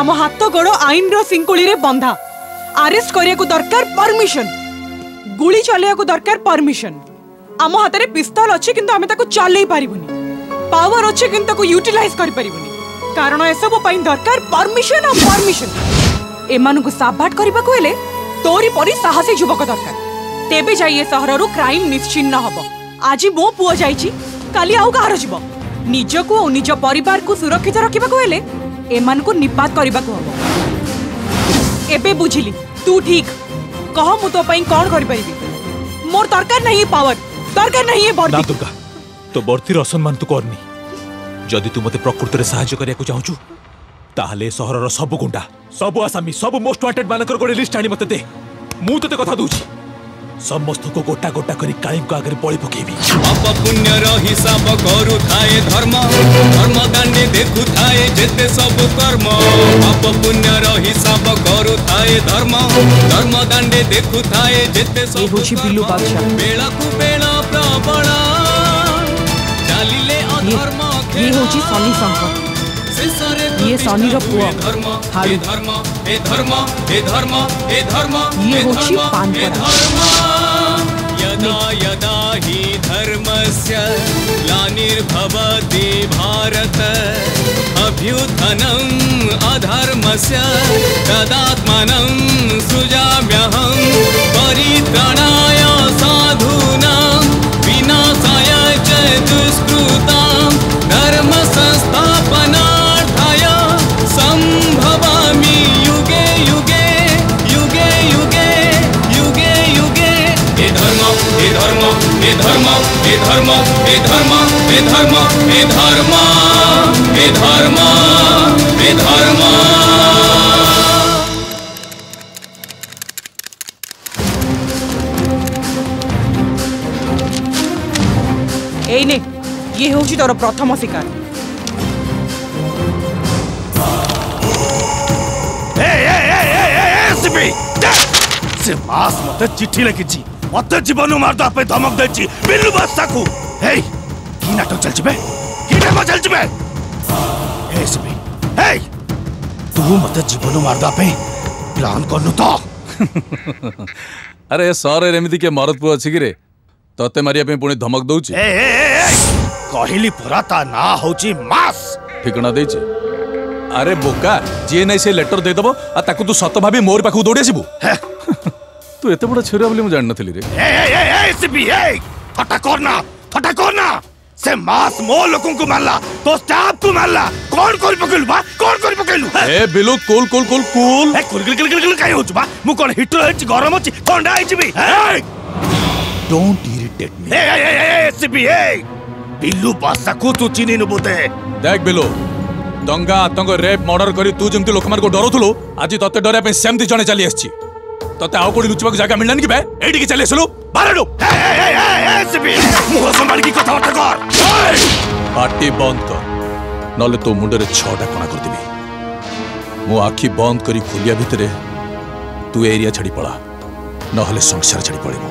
Speaker 22: আম হাত গোড় আইনর শিঙ্কুড়ে বন্ধা আরেস্ট করা দরকার পরমিশন গুড়ি চলাইয়া দরকার পরমিশন আম হাতের পিস্তল অছি আমি তাকে চলাই পারিবুনি পাওয়ার অনেক ইউটিলাইজ করে পারিবুনি কারণ এসব দরকার পরমিশন আর পরমিশন এমানকু সাবাট করা হলে তোরি পরি সাহসী যুবক দরকার তেবে যাই এ সহর ক্রাইম নিশ্চিন্ন হব আজ মো পুয়া যাই কাল আউ কাহার যাব ନିଜକୁ ଓ ନିଜ ପରିବାରକୁ ସୁରକ୍ଷିତ ରଖିବାକୁ ହେଲେ ଏମାନଙ୍କୁ ନିପାତ କରିବାକୁ ହେବ ଏବେ ବୁଝିଲି ତୁ ଠିକ୍ କହ ମୁଁ ତୋ ପାଇଁ କ'ଣ କରିପାରିବି ମୋର ଦରକାର ନାହିଁ ପାୱାର ଦରକାର ନାହିଁ ଏ ବର୍ତ୍ତୀ
Speaker 13: ଦୁର୍ଗା ତୋ ବର୍ତ୍ତୀର ଅସମ୍ମାନ ତୁ କରନି ଯଦି ତୁ ମୋତେ ପ୍ରକୃତରେ ସାହାଯ୍ୟ କରିବାକୁ ଚାହୁଁଛୁ ତାହେଲେ ଏ ସହରର ସବୁ ଗୁଣ୍ଡା ସବୁ ଆସାମୀ ସବୁ ମୋଷ୍ଟ ୱାଣ୍ଟେଡ୍ ମାନଙ୍କର ଗୋଟେ ଲିଷ୍ଟ ଆଣି ମୋତେ ଦେ ମୁଁ ତୋତେ କଥା ଦେଉଛି समस्त को गोटा गोटा करी काली को आगे
Speaker 37: बड़ी पकेबी पाप पुण्य रो हिसाब करू थाए धर्म धर्म दाने देखू थाए जते सब कर्म पाप पुण्य रो हिसाब करू
Speaker 22: थाए धर्म
Speaker 37: धर्म दाने देखू थाए
Speaker 22: जते सब कर्म होची बिल्लू बादशाह बेला
Speaker 37: कु बेला प्रबल चलिले अधर्म खे
Speaker 22: होची सनी संकट ये सोनी का पुआ हारू ये होची धर्म
Speaker 37: यदा यदा हि धर्मस्य ग्लानिर्भवति भारत अभ्युत्थनम् अधर्मस्य तदात्मनं सृजाम्यहं परित्राणाय साधूनां विनाशाय च दुष्कृतां धर्मसंस्थापना हे धर्म हे धर्म हे धर्म हे धर्म हे धर्म हे धर्म हे धर्म हे धर्म
Speaker 22: से मास
Speaker 26: मत चिट्ठी लेके মতে জীবন মার দেওয়া ধমক দিয়েছি বিলু বাস তাকে এই কি নাটক চলছে বে কি নাটক চলছে বে এই সিবি এই তু মতে জীবন মার দেওয়া প্ল্যান করনু তো আরে
Speaker 44: সরের এমিতি কে মরদ পুয়া আছে কি রে তোতে মারিয়া পে পুনি ধমক দউছি
Speaker 26: এ এ কহিলি পুরা তা না হউছি মাস ঠিকনা দেইছি
Speaker 44: আরে বোকা যিয়ে নাই সে লেটর দেই দেব আর তাকু তু সত ভাবি মোর পাখু দৌড়ি আসিবু তু এত বড় ছেড়া বলে মু জানি নথিলি রে
Speaker 26: এ এ এ সিবিআই ঠটা করনা ঠটা করনা সে মাস মো লোকଙ୍କୁ মারলা তো স্টাফ কু মারলা কোন করি পকেলু বা কোন করি পকেলু এ
Speaker 44: বিলু কুল কুল কুল কুল এ
Speaker 26: কুল কুল কুল কুল কুল কাই হউছ বা মু কোন হিটর হইছি গরম হইছি ঠান্ডা হইছি বি
Speaker 44: ডোন্ট ইরিটেট মি
Speaker 26: এ এ এ সিবিআই বিলু বাসাকু তু চিনি নবু তে
Speaker 44: দেখ বিলু দঙ্গা আতঙ্ক রেপ মর্ডর করে তু যেমতি লোকমানকু ডরুথুলু আজি ততে ডরিয়া পে সেমতি জনে চালি আসছি ତତେ ଆଉ କୋଉଠି ଲୁଚିବାକୁ ଜାଗା ମିଳିଲାନି କି ବେ ଏଇଠିକି ଚାଲି ଆସିଲୁ ବାହାରଡୁ
Speaker 26: ମୁହଁ ସମ୍ଭାଳିକି କଥାବାର୍ତ୍ତା କର
Speaker 44: ପାଟି ବନ୍ଦ କର ନହେଲେ ତୋ ମୁଣ୍ଡରେ ଛଅଟା କଣା କରିଦେବି ମୁଁ ଆଖି ବନ୍ଦ କରି ଖୋଲିବା ଭିତରେ ତୁ ଏରିଆ ଛାଡ଼ି ପଳା ନହେଲେ ସଂସାର ଛାଡ଼ି ପଳେଇବୁ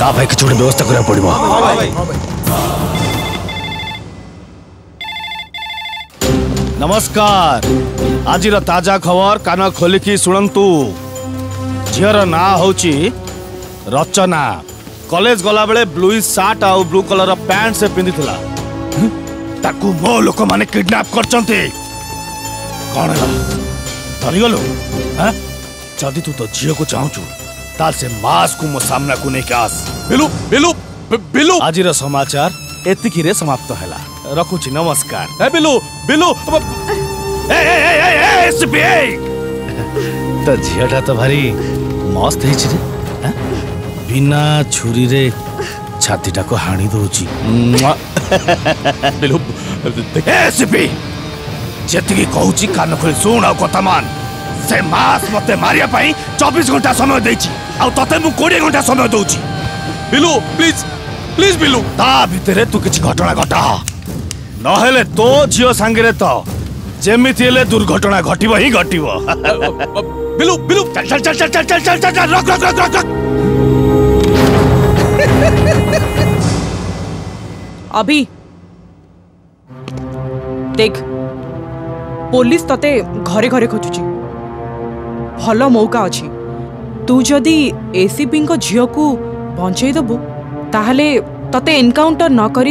Speaker 26: ତା ପାଇଁ କିଛି ଗୋଟେ ବ୍ୟବସ୍ଥା କରିବାକୁ ପଡ଼ିବ नमस्कार आज ताजा खबर कान खोलिकी शुणतु झीर ना हो रचना कलेज गला बेले ब्लू सार्ट आ ब्लू कलर पैंट से पिंधि मो लोक मैंने किडनाप करू झील को चाहु से मास को मो सामना को लेकिन आस बिलु बिलु बिलु आज
Speaker 44: समाचार एति समाप्त
Speaker 26: है રખું છું નમસ્કાર હે બિલુ બિલુ
Speaker 44: એ એ એ
Speaker 26: એ એ એસપીઆઈ તા ઝિયાટા તો ભારી મસ્ત ହେଇଛି રે ବିନା ଛୁରୀରେ ଛାତିଟାକୁ ହାଣି ଦଉଛି ଯେତିକି କହୁଛି କାନ ଖୋଲି ଶୁଣ ଆଉ କଥା ମାନ ସେ ମାସ ମତେ ମାରିବା ପାଇଁ ଚବିଶ ଘଣ୍ଟା ସମୟ ଦେଇଛି ଆଉ ତତେ ମୁଁ କୋଡ଼ିଏ ଘଣ୍ଟା ସମୟ ଦଉଛି
Speaker 44: ବିଲୁ ପ୍ଲିଜ ପ୍ଲିଜ ବିଲୁ
Speaker 26: ତା ଭିତରେ ତୁ କିଛି ଘଟଣା ଘଟା तो ତୋ सांगरे तो जेमिति हेले दुर्घटना घटिबो ही घटिबो
Speaker 44: बिलु बिलु
Speaker 26: चल चल चल चल चल चल चल चल ରଖ ରଖ ରଖ ରଖ अभी देख पुलिस तते घरे घरे
Speaker 39: खोजुची भलो मौका अछि तू जदी एसीपी झील को दबु ताहले तते एनकाउंटर नक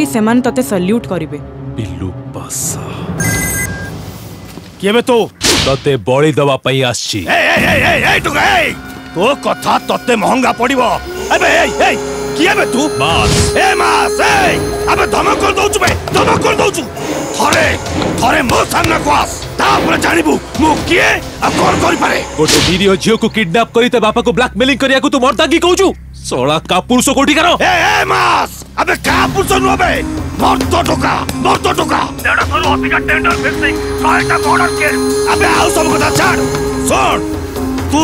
Speaker 39: सल्यूट
Speaker 26: करेंगे पिल्लू पासा কেবে তো তোতে বড়ি দেওয়া পাই আসছি এই এই এই এই এই টুকা এই তো কথা তোতে মহঙ্গা পড়িব এবে এই এই কিয়েবে তু মাস এ মাস এই আবে ধমক কর দউছু বে ধমক কর দউছু থরে থরে মো সামনে কোয়াস তারপরে জানিবু মু কিয়ে আর কোন করি পারে গোটে ভিডিও ঝিও কো
Speaker 39: কিডন্যাপ করি তে বাপা কো ব্ল্যাকমেলিং করিয়া কো তু মর্দাগি কউছু सोळा कापूर सो कोठी करो ए ए मास अबे कापूर सो नो बे मोर तो टोका मोर तो टोका डेढ़ सौ रुपये टेंडर फिक्सिंग सहायता ऑर्डर के अबे आउ सब कथा छाड़ सुन तू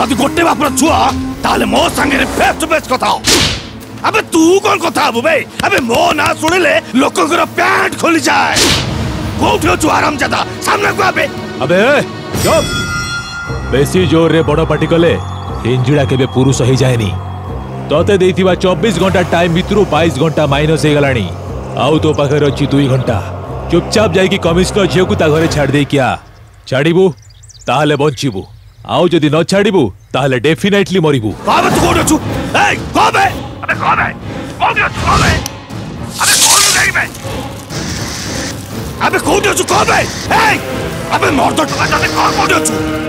Speaker 39: जदि गोटे
Speaker 26: बापर छुआ ताले मो संगे फेस टू फेस कथा अबे तू कौन कथा हबु बे अबे मो ना सुनिले लोक पैंट खोली जाए कोठी छु आराम जादा सामने को अबे अबे
Speaker 4: चुप बेसी जोर रे बड़
Speaker 26: पार्टी कले हिंजुड़ा केबे पुरुष
Speaker 4: ही जाएनी तोते
Speaker 26: देथिबा 24 घंटा टाइम भितरु 22
Speaker 4: घंटा माइनस हे गलाणी आउ
Speaker 26: तो पखर अछि 2 घंटा चुपचाप जाई कि
Speaker 4: कमिश्नर झियो ता घरे छाड़ दे किया छाड़ीबू ताले बचिबू
Speaker 26: आउ जदि
Speaker 4: न छाड़ीबू ताले
Speaker 26: डेफिनेटली मरिबू
Speaker 4: काबे
Speaker 26: तो कोन
Speaker 4: छु
Speaker 26: ए
Speaker 4: काबे
Speaker 26: अबे
Speaker 4: काबे
Speaker 26: काबे काबे
Speaker 4: अबे
Speaker 26: कोन देई अबे कोन छु काबे ए अबे मर्डर काबे काबे छु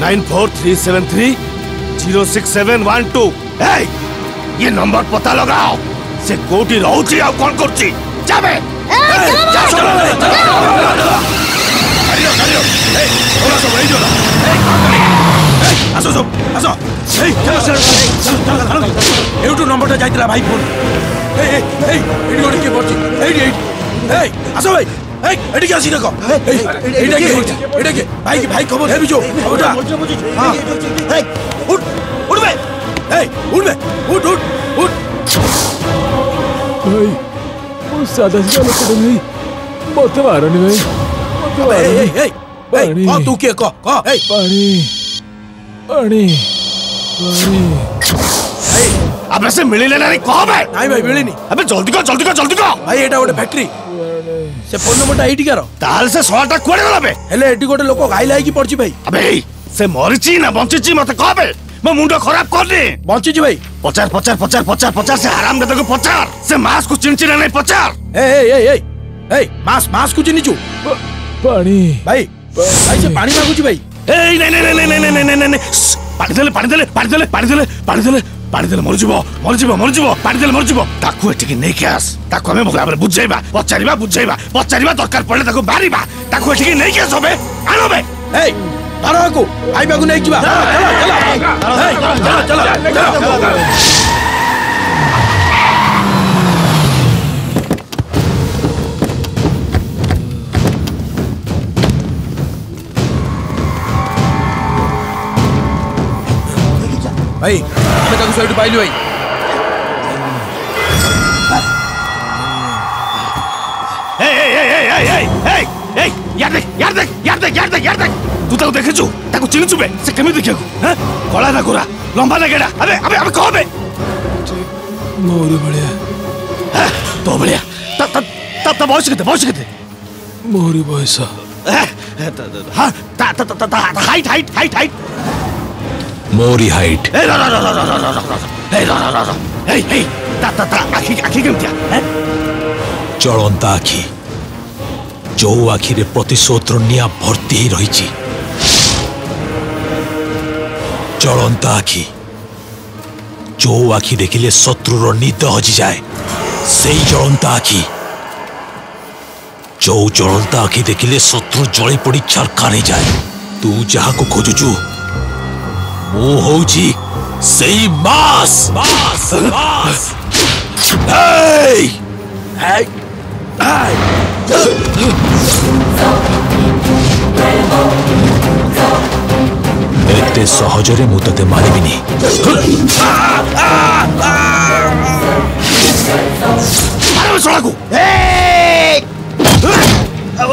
Speaker 26: nine four three seven three zero six seven one two ये नंबर पता लगाओ से कोटी रहूची आ कौन करची जाबे जा सब करियो करियो ए ओला सब रही जोला ए আসো সব আসো এই চলো চলো চলো চলো চলো এইটু নম্বরটা যাইতলা ভাই ফোন এই এই এই এডি ওডি কে বলছি এই এই এই আসো ভাই এটা কি আসিনা কম এটা কি এটা কি ভাই ভাই খবর হে
Speaker 39: বিজু ওটা হ্যাঁ উঠ উঠবে এই উঠবে উঠ উঠ উঠ
Speaker 26: ভাই
Speaker 39: ও
Speaker 26: সাদা সাদা লোক তো নেই মতে মারনি ভাই মতে
Speaker 39: মারনি এই এই এই ক তুই কে ক ক এই পানি পানি পানি
Speaker 26: अबे से मिली लेना नहीं कौन है नहीं भाई मिली नहीं अबे जल्दी को जल्दी को जल्दी को भाई एटा गोटे फैक्ट्री ସେ ଫୋନ୍ ନମ୍ବରଟା ଏଇଠିକାର ତାହେଲେ ସେ ଶଳଟା କୁଆଡ଼େ ଗଲା ବେ ହେଲେ ଏଠି ଗୋଟେ ଲୋକ ଘାଇଲା ହେଇକି ପଡିଛି ଭାଇ ଆବେ ସେ ମରିଛି ନା ବଞ୍ଚିଛି ମତେ କହ ବେ ମୋ ମୁଣ୍ଡ ଖରାପ କରିନି ବଞ୍ଚିଛି ଭାଇ ପଚାର ପଚାର ପଚାର ପଚାର ପଚାର ସେ ଆରାମ ଦେଦକୁ ପଚାର ସେ ମାସ୍କୁ ଚିଣିଛି ନା ନାଇଁ ପଚାର ଏ ଏ ଏ ଏ ଏ ମାସ୍ ମାସ୍କୁ ଚିହ୍ନିଛୁ
Speaker 39: ପାଣି
Speaker 26: ଭାଇ ଭାଇ ସେ ପାଣି ମାଗୁଛି ଭାଇ ଏଇ ନାଇଁ ନାଇଁ ନାଇଁ ନାଇଁ ନାଇଁ ନାଇଁ ନାଇଁ ପାଣି ଦେଲେ ପାଣି ଦେଲେ ପାଣି ଦେଲେ ପାଣି ଦେଲେ ପାଣି ଦେଲେ ପାଣି ଦେଲେ ମରିଯିବ ମରିଯିବ ମରିଯିବ ପାଣି ଦେଲେ ମରିଯିବ ତାକୁ ଏଠିକି ନେଇକି ଆସ ତାକୁ ଆମେ ଭଲ ଭାବରେ ବୁଝେଇବା ପଚାରିବା ବୁଝେଇବା ପଚାରିବା ଦରକାର ପଡ଼ିଲେ ତାକୁ ମାରିବା ତାକୁ ଏଠିକି ନେଇକି ଆସ ବେ ଆଣ ବେ ଏଇ
Speaker 45: ଧର ଆକୁ ଆଇବାକୁ ନେଇଯିବା
Speaker 26: भाई మెటల్ సైడ్ బయలు అయ్యి तू ताको देखेछु ताको चिन्छु बे से केमि देखियाको ह कला ना गोरा लम्बा ना गेडा अबे अबे अबे कह बे मोर बढिया तो बढिया त त त त बौस के बौस के मोर
Speaker 39: बौस ह
Speaker 26: त त त हाइट हाइट हाइट हाइट মৌরি হাইট Hey, আখি
Speaker 39: হ্যাঁ? চড়ন্তা
Speaker 26: আখি যৌ আখিরে প্রতিশোধর নিয়া ভর্তি হয়ে রয়েছে চড়ন্তা আখি যৌ আখি
Speaker 44: দেখিলে শত্রুর
Speaker 26: নিদ হজি যায় সেই জ্বলন্তা আখি যৌ জ্বলন্তা আখি দেখিলে শত্রু জলে পড়ি ছারখার হয়ে যায় তু
Speaker 44: যাহাকে খোঁজুছু もう打ちせいますますますはいはいは
Speaker 26: い
Speaker 44: Это сахаджаре мутате манебини. Араме
Speaker 26: сорагу! Эй!
Speaker 13: Эй!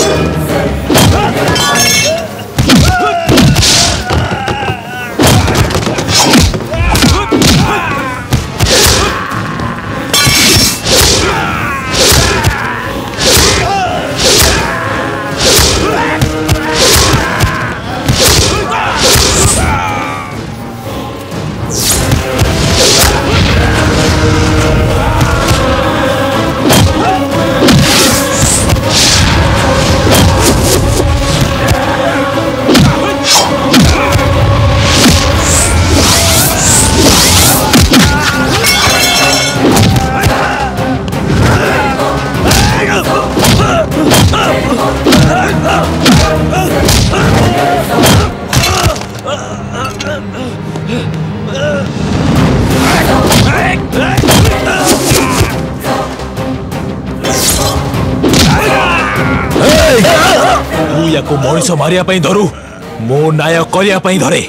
Speaker 13: Yes. କରିବା ପାଇଁ ଧରୁ ମୋ ନ୍ୟାୟ କରିବା ପାଇଁ ଧରେ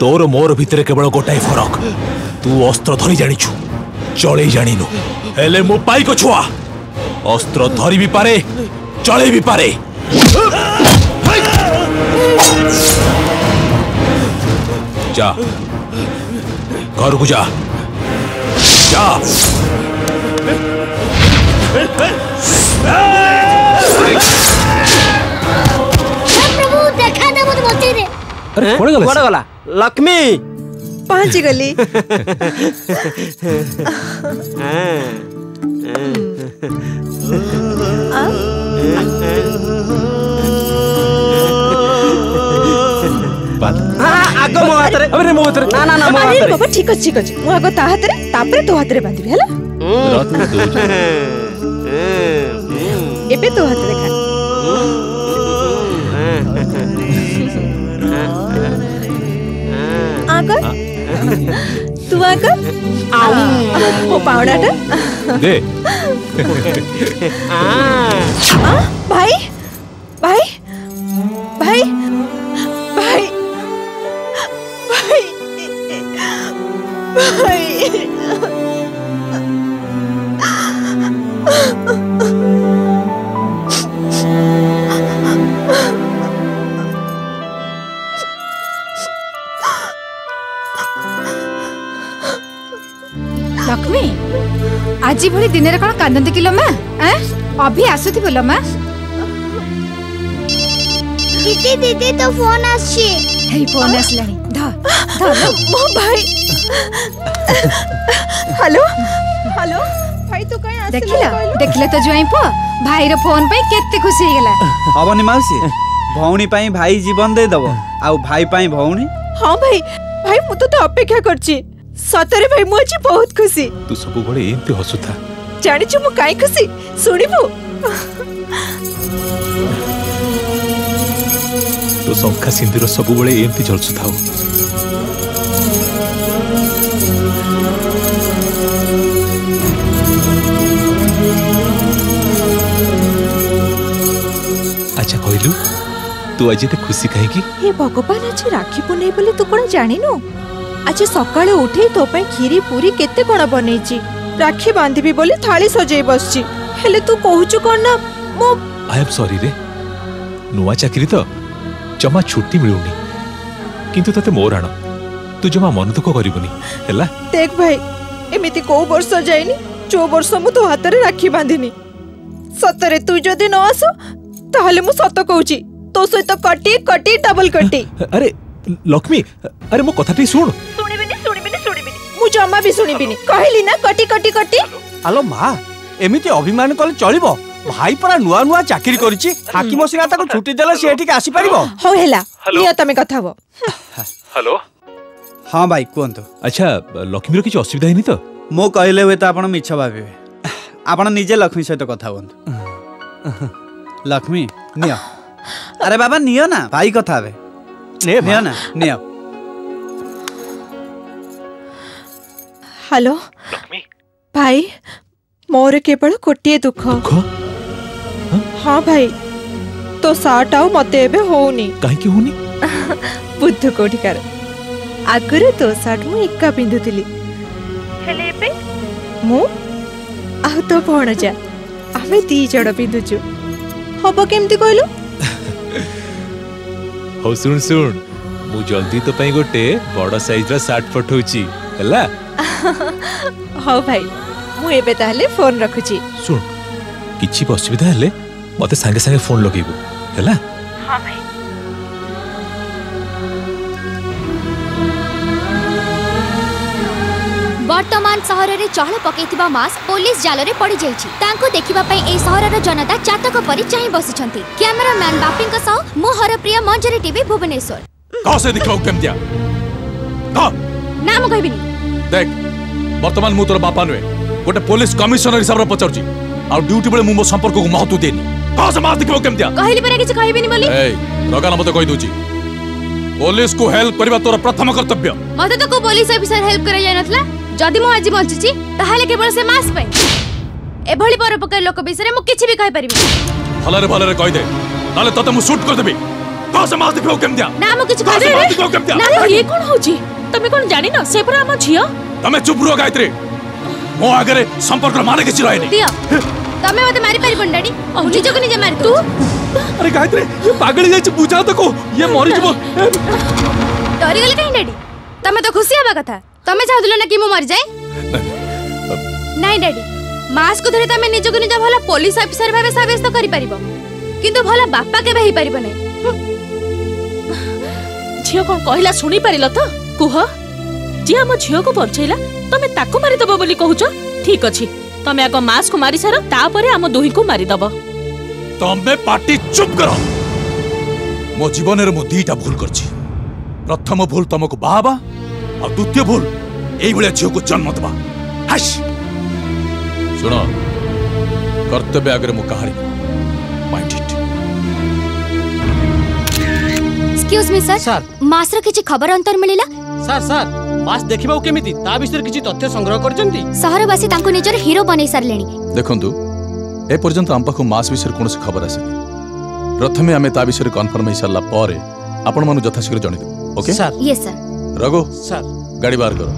Speaker 13: ତୋର ମୋର ଭିତରେ କେବଳ ଗୋଟାଏ ଫରକ ତୁ ଅସ୍ତ୍ର ଧରି ଜାଣିଛୁ ଚଳେଇ ଜାଣିନୁ ହେଲେ ମୁଁ ପାଇକ ଛୁଆ ଅସ୍ତ୍ର ଧରି ବି ପାରେ ଚଳେଇ ବି ପାରେ ଯା ଘରକୁ ଯା ଯା
Speaker 25: Hey! अरे
Speaker 15: कोड़
Speaker 13: गले कोड़
Speaker 15: गला लक्ष्मी पहुंच
Speaker 9: गली
Speaker 15: ଆଗ ମୋ ହାତରେ
Speaker 13: ଆରେ ମୋ ହାତରେ
Speaker 15: ନା ନା ନା ମୋ ହାତରେ
Speaker 9: ବାବା ଠିକ ଅଛି ଠିକ ଅଛି ମୁଁ ଆଗ ତା ହାତରେ ତାପରେ ତୋ ହାତରେ ବାନ୍ଧିବି ହେଲା ଏବେ ତୋ ହାତରେ
Speaker 16: ধোয়া কাপ আউ ও পাউডারটা দে ভাই বলমা দিদি
Speaker 25: দিদি তো ফোন আসছে হেই
Speaker 16: ফোন আসলানি ধর ধর ও ভাই
Speaker 9: হ্যালো হ্যালো ভাই তো কাই আসলে দেখিলা দেখিলা
Speaker 16: তো জয় পো ভাইর ফোন পাই কেতে খুশি হই গলা হবনি
Speaker 17: মাউসি ভৌণী পাই ভাই জীবন দে দব আউ ভাই পাই ভৌণী
Speaker 9: হ্যাঁ ভাই ভাই মু তো অপেক্ষা করছি সতরে ভাই মু আজি বহুত খুশি
Speaker 13: তু সবু বড় এমতি
Speaker 9: হসুতা জানিছু মু কাই খুশি
Speaker 13: শুনিবু ଶଙ୍ଖା ସିନ୍ଦୁର ସବୁବେଳେ ଏମିତି ଜଳୁଥାଉ ଆଚ୍ଛା କହିଲୁ ତୁ ଆଜି ଏତେ ଖୁସି କାହିଁକି
Speaker 9: ହେ ଭଗବାନ ଆଜି ରାକ୍ଷୀ ପୁନେଇ ବୋଲି ତୁ କଣ ଜାଣିନୁ ଆଜି ସକାଳେ ଉଠେଇ ତୋ ପାଇଁ କ୍ଷୀରି ପୁରୀ କେତେ କଣ ବନେଇଛି ରାକ୍ଷୀ ବାନ୍ଧିବି ବୋଲି ଥାଳି ସଜେଇ ବସିଛି ହେଲେ ତୁ କହୁଛୁ କଣ ନା
Speaker 13: ନୂଆ ଚାକିରି ତ ଜମା ଛୁଟି ମିଳୁନି କିନ୍ତୁ ତତେ ମୋର ଆଣ ତୁ ଜମା ମନଦୁଃଖ କରିବୁନି ହେଲା
Speaker 9: ଦେଖ ଭାଇ ଏମିତି କୋଉ ବର୍ଷ ଯାଇନି ଯୋଉ ବର୍ଷ ମୁଁ ତୋ ହାତରେ ରାକ୍ଷୀ ବାନ୍ଧିନି ସତରେ ତୁ ଯଦି ନ ଆସୁ ତାହେଲେ ମୁଁ ସତ କହୁଛି ତୋ ସହିତ କଟି କଟି ଡବଲ କଟି
Speaker 13: ଆରେ ଲକ୍ଷ୍ମୀ ଆରେ ମୋ କଥାଟି ଶୁଣ
Speaker 9: ଶୁଣିବିନି ଶୁଣିବିନି ଶୁଣିବିନି ମୁଁ ଜମା ବି ଶୁଣିବିନି କହିଲି ନା କଟି କଟି କଟି
Speaker 8: ଆଲୋ ମା ଏମିତି ଅଭିମାନ କଲେ ଚଳିବ ভাই পরা নুয়া নুয়া চাকরি করিছি হাকিম সিনা তাকে ছুটি দেলে সে এটিকে আসি
Speaker 9: পারিব হও হেলা নিও তুমি কথা
Speaker 13: হবো
Speaker 17: হ্যালো হ্যাঁ ভাই
Speaker 13: কুহন্তু আচ্ছা লক্ষ্মীর কিছু অসুবিধা হয়নি
Speaker 17: তো মো কহিলে হুয়েত আপনার মিছ ভাবিবে আপনার নিজে লক্ষ্মী সহ কথা হুঁতু লক্ষ্মী নিও আরে বাবা নিও না ভাই কথা হবে নিও না
Speaker 9: নিও হ্যালো ভাই মোর কেবল গোটিয়ে দুঃখ ହଁ ଭାଇ ତୋ ସାର୍ଟ ଆଉ ମତେ ଏବେ ହଉନି
Speaker 13: କାହିଁକି ହଉନି
Speaker 9: ବୁଦ୍ଧ କୋଠିକାର ଆଗରେ ତୋ ସାର୍ଟ ମୁଁ ଏକା ପିନ୍ଧୁଥିଲି ହେଲେ ଏବେ ମୁଁ ଆଉ ତୋ ଭଣଜା ଆମେ ଦି ଜଣ ପିନ୍ଧୁଛୁ ହବ କେମିତି କହିଲୁ
Speaker 13: ହଉ ଶୁଣ ଶୁଣ ମୁଁ ଜଲ୍ଦି ତୋ ପାଇଁ ଗୋଟେ ବଡ଼ ସାଇଜର ସାର୍ଟ ପଠଉଛି ହେଲା
Speaker 9: ହଉ ଭାଇ ମୁଁ ଏବେ ତାହେଲେ ଫୋନ୍ ରଖୁଛି
Speaker 13: ଶୁଣ କିଛି ଅସୁବିଧା ହେଲେ मत सागे सागे
Speaker 9: फोन लगेबू
Speaker 4: है हाँ भाई বর্তমান সহরের চহল পকাইଥିବା মাস পুলিশ জালরে পড়ি যাইছি তাঙ্কু দেখিবা পাই এই সহরর জনতা চাতক পরি চাই বসিছন্তি ক্যামেরাম্যান বাপিঙ্ক সহ মু
Speaker 44: হরপ্রিয়া মঞ্জরি টিভি ভুবনেশ্বর কাসে
Speaker 4: দেখাও কেমতিয়া কা
Speaker 44: না মু কইবিনি দেখ বর্তমান মু তোর বাপা নয় গোটে পুলিশ কমিশনার হিসাবরে পচারছি আর ডিউটি বেলে মু মো সম্পর্ককু মহত্ব দেনি कौ समाज देखिबो केमतिया
Speaker 4: कहली परे किछ कहिबेनी बोली
Speaker 44: ए लगान मते कहि दोची पुलिस को हेल्प करबा तोर प्रथम कर्तव्य
Speaker 4: मते तो को पुलिस ऑफिसर हेल्प करै जाय नथला जदि मो आजि बंचिछि ताहाले केवल से मास पे एभली परोपकारी लोक बिषय रे मु किछ
Speaker 44: भी कहि परबि भलरे भलरे कहि दे नाले तते मु शूट कर देबि कौ
Speaker 16: समाज देखिबो केमतिया
Speaker 44: ना मु
Speaker 16: किछ
Speaker 44: कहि दे ना
Speaker 10: ये कोन होची तमे कोन जानि न से पर हम झियो
Speaker 44: तमे चुप रहो गायत्री मो आगरे संपर्क माने किछ रहै
Speaker 16: नै दिया તમે મને મારી પારી પણ ડડી ઓલી જગની
Speaker 44: જે મારી તું અરે ગાયત્રી ये પાગળી જાય છે
Speaker 16: બુજાવ તો કો ये મરી જબો ડરી ગલી કઈ ડડી તમે તો ખુશી હવા કથા તમે ચાહુદિલ ના કે મુ મરી જાય નાઈ ડડી માસ્ક ધરી તમે ନିଜକୁ ନିଜ ଭଲ ପୋଲିସ ଅଫିସର ଭାବେ ସାବ୍ୟସ୍ତ କରିପାରିବ କିନ୍ତୁ ଭଲ ବାପା କେବେ ହେଇପାରିବ ନାହିଁ
Speaker 10: ଝିଅ କ'ଣ କହିଲା ଶୁଣିପାରିଲ ତ କୁହ ଯିଏ ଆମ ଝିଅକୁ ବଞ୍ଚେଇଲା ତମେ ତାକୁ ମାରିଦେବ ବୋଲି କହୁଛ ଠିକ୍ ଅଛି ତମେ ଆଗ ମାସ୍କୁ ମାରିସାର ତାପରେ ଆମ ଦୁହିଁକୁ ମାରିଦବ
Speaker 44: ତମେ ପାଟି ଚୁପ୍ କର ମୋ ଜୀବନରେ ମୁଁ ଦିଟା ଭୁଲ କରିଛି ପ୍ରଥମ ଭୁଲ ତମକୁ ବାହା ହେବା ଆଉ ଦ୍ୱିତୀୟ ଭୁଲ ଏଇଭଳିଆ ଝିଅକୁ ଜନ୍ମ ଦେବା ହାସ୍
Speaker 11: ଶୁଣ କର୍ତ୍ତବ୍ୟ ଆଗରେ ମୁଁ କାହାରି mind it
Speaker 16: excuse me sir ମାସ୍ର କିଛି ଖବର ଅନ୍ତର ମିଳିଲା
Speaker 2: ସାର୍ ସାର୍ ମାସ୍ ଦେଖିବାକୁ କେମିତି ତା ବିଷୟରେ କିଛି ତଥ୍ୟ ସଂଗ୍ରହ କରିଛନ୍ତି
Speaker 16: ସହରବାସୀ ତାଙ୍କୁ ନିଜର ହିରୋ ବନେଇ ସାରିଲେଣି
Speaker 11: ଦେଖନ୍ତୁ ଏପର୍ଯ୍ୟନ୍ତ ଆମ ପାଖକୁ ମାସ୍ ବିଷୟରେ କୌଣସି ଖବର ଆସିନି ପ୍ରଥମେ ଆମେ ତା ବିଷୟରେ କନଫର୍ମ ହେଇସାରିଲା ପରେ ଆପଣମାନଙ୍କୁ ଯଥାଶୀଘ୍ର ଜଣେଇଦେବୁ okay
Speaker 2: sir
Speaker 16: yes sir
Speaker 11: Raghu
Speaker 2: sir
Speaker 11: ଗାଡ଼ି ବାହାର କର